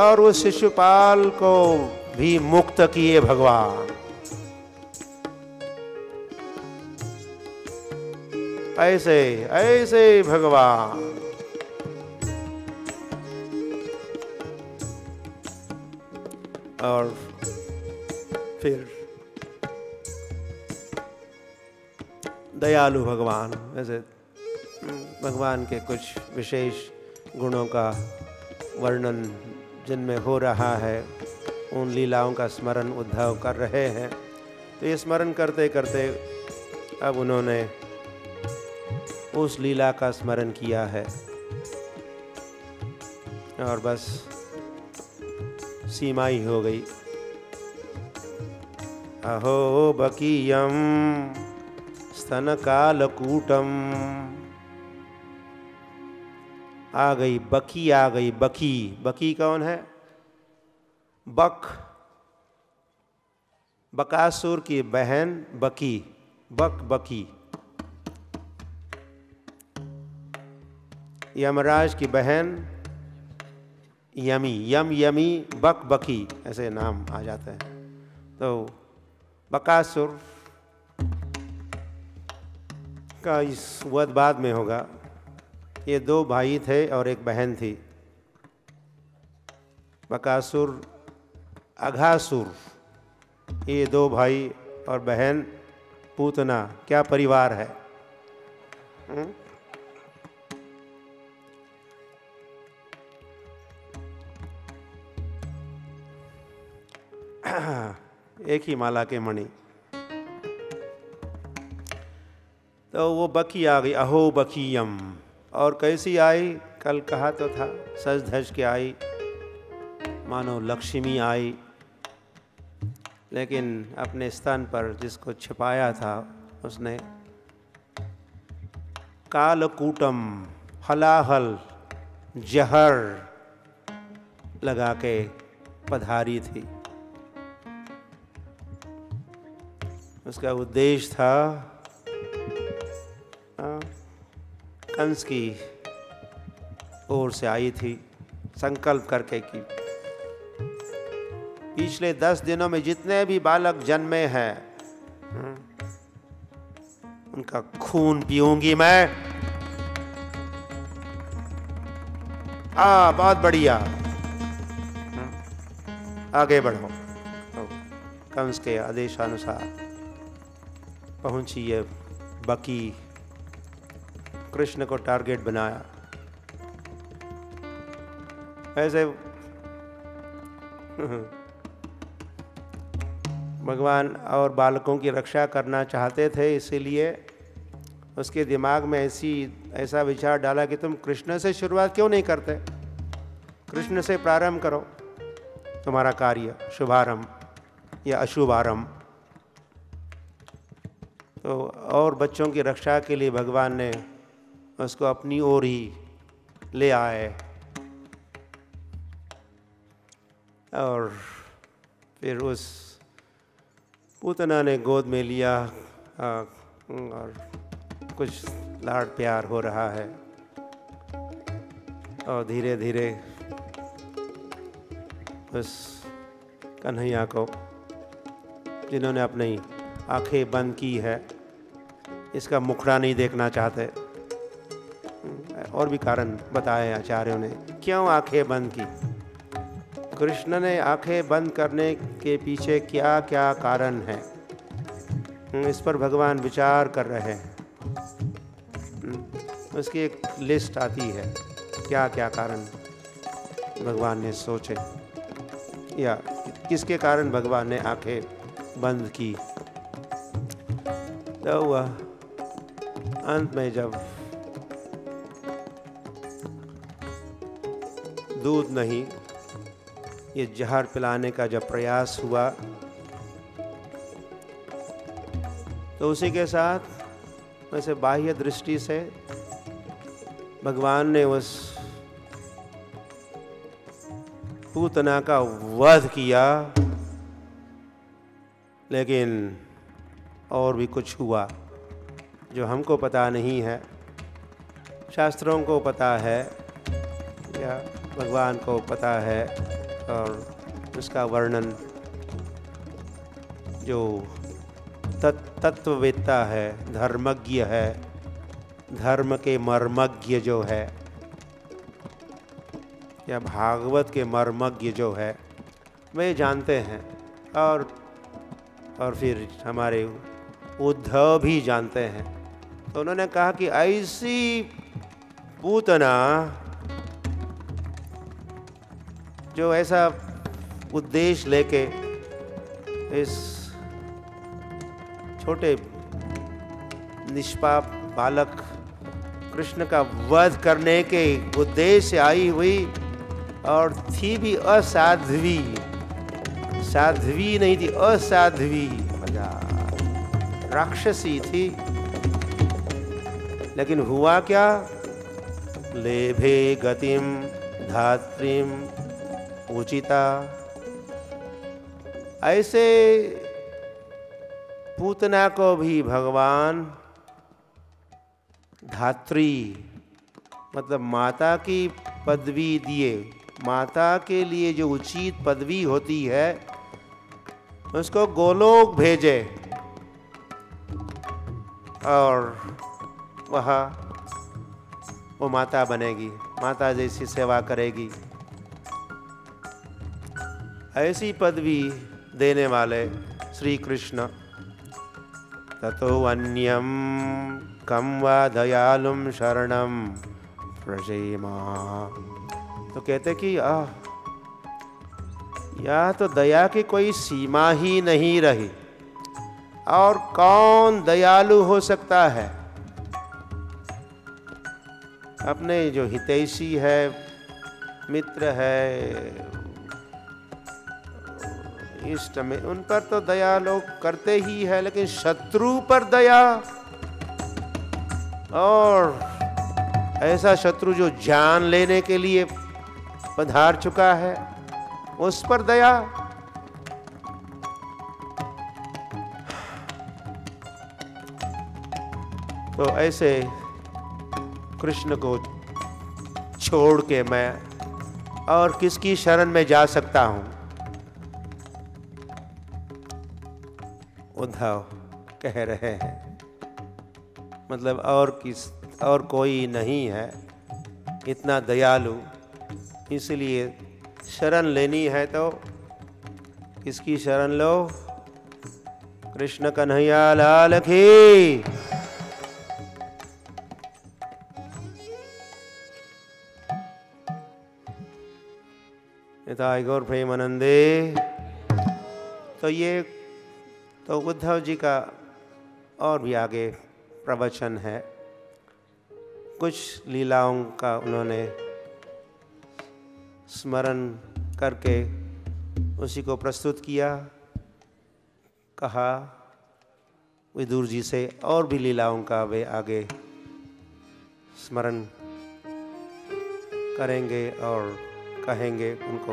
और उस शिशुपाल को भी मुक्त किए भगवान। ऐसे ऐसे भगवान। और फिर दयालु भगवान वैसे भगवान के कुछ विशेष गुणों का वर्णन जिनमें हो रहा है, उन लीलाओं का स्मरण उद्धव कर रहे हैं। तो ये स्मरण करते करते अब उन्होंने उस लीला का स्मरण किया है। और बस सीमा ही हो गई। अहो बकीयम स्तन कालकूटम आ गई बकी, आ गई बकी। बकी कौन है? बक। बकासुर की बहन बकी। बक, बकी। यमराज की बहन यमी, यम, यमी, बक बकी ऐसे नाम आ जाते हैं। तो बकासुर का इस वध बाद में होगा। ये दो भाई थे और एक बहन थी। बकासुर, अघासुर, ये दो भाई और बहन, पूतना, क्या परिवार है? हुँ? एक ही माला के मणि। तो वो बकी आ गई, अहो बकीयम और कैसी आई? कल कहा तो था सज धज के आई। मानो लक्ष्मी आई। लेकिन अपने स्तन पर जिसको छिपाया था, उसने कालकूटम, हलाहल, जहर लगा के पधारी थी। उसका उद्देश्य था कंस की ओर से आई थी संकल्प करके कि पिछले दस दिनों में जितने भी बालक जन्मे हैं उनका खून पीऊँगी मैं। आ, बहुत बढ़िया। आगे बढ़ो। कंस के आदेशानुसार पहुँची ये बकी कृष्ण को टारगेट बनाया। ऐसे भगवान और बालकों की रक्षा करना चाहते थे, इसीलिए उसके दिमाग में ऐसी, ऐसा विचार डाला कि तुम कृष्ण से शुरुआत क्यों नहीं करते? कृष्ण से प्रारंभ करो। तुम्हारा कार्य शुभारंभ या अशुभारंभ। तो और बच्चों की रक्षा के लिए भगवान ने उसको अपनी ओर ही ले आए। और फिर उस पूतना ने गोद में लिया और कुछ लाड़ प्यार हो रहा है। और धीरे धीरे उस कन्हैया को, जिन्होंने अपनी आँखें बंद की है। इसका मुखड़ा नहीं देखना चाहते। और भी कारण बताए आचार्यों ने, क्यों आँखें बंद की? कृष्ण ने आँखें बंद करने के पीछे क्या क्या कारण है? इस पर भगवान विचार कर रहे हैं। उसकी एक लिस्ट आती है क्या क्या कारण भगवान ने सोचे। या किसके कारण भगवान ने आँखें बंद की? तो वह अंत में जब दूध नहीं। ये जहर पिलाने का जब प्रयास हुआ तो उसी के साथ वैसे बाह्य दृष्टि से भगवान ने उस पूतना का वध किया। लेकिन और भी कुछ हुआ, जो हमको पता नहीं है, शास्त्रों को पता है, या भगवान को पता है, और उसका वर्णन जो तत्, तत्ववेत्ता है, धर्मज्ञ है, धर्म के मर्मज्ञ जो है, या भागवत के मर्मज्ञ जो है, वे जानते हैं, और और फिर हमारे उद्धव भी जानते हैं। तो उन्होंने कहा कि ऐसी पूतना जो ऐसा उद्देश्य लेके इस छोटे निष्पाप बालक कृष्ण का वध करने के उद्देश्य आई हुई और थी भी असाध्वी। साध्वी नहीं थी, असाध्वी। राक्षसी थी। लेकिन हुआ क्या? लेभे गतिम धात्रीम उचिता ऐसे पूतना को भी भगवान धात्री मतलब माता की पदवी दिए। माता के लिए जो उचित पदवी होती है, उसको गोलोक भेजे। और वह वो माता बनेगी, माता जैसी सेवा करेगी। ऐसी पदवी देने वाले श्री कृष्ण ततो अन्यम कम व दयालुम शरणम प्रजेमा। तो कहते कि आ यह तो दया की कोई सीमा ही नहीं रही। और कौन दयालु हो सकता है? अपने जो हितैषी है, मित्र है, इष्ट में, उन पर तो दया लोग करते ही है, लेकिन शत्रु पर दया। और ऐसा शत्रु जो जान लेने के लिए पधार चुका है, उस पर दया। तो ऐसे कृष्ण को छोड़ के मैं और किसकी शरण में जा सकता हूँ? उद्धव कह रहे हैं मतलब और किस, और कोई नहीं है, इतना दयालु, इसलिए शरण लेनी है तो किसकी शरण लो? कृष्ण कन्हैया लाल की। गौर प्रेमानंदे। तो ये तो उद्धव जी का और भी आगे प्रवचन है। कुछ लीलाओं का उन्होंने स्मरण करके उसी को प्रस्तुत किया, कहा विदुर जी से और भी लीलाओं का वे आगे स्मरण करेंगे और कहेंगे उनको,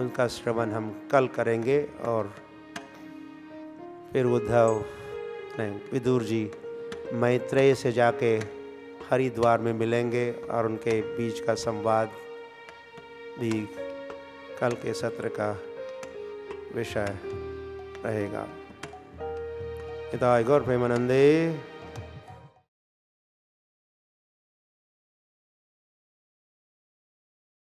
उनका श्रवण हम कल करेंगे और फिर उद्धव नहीं विदुर जी मैत्रेय से जाके हरिद्वार में मिलेंगे और उनके बीच का संवाद भी कल के सत्र का विषय रहेगा। हिताय गौर प्रेमानंदे।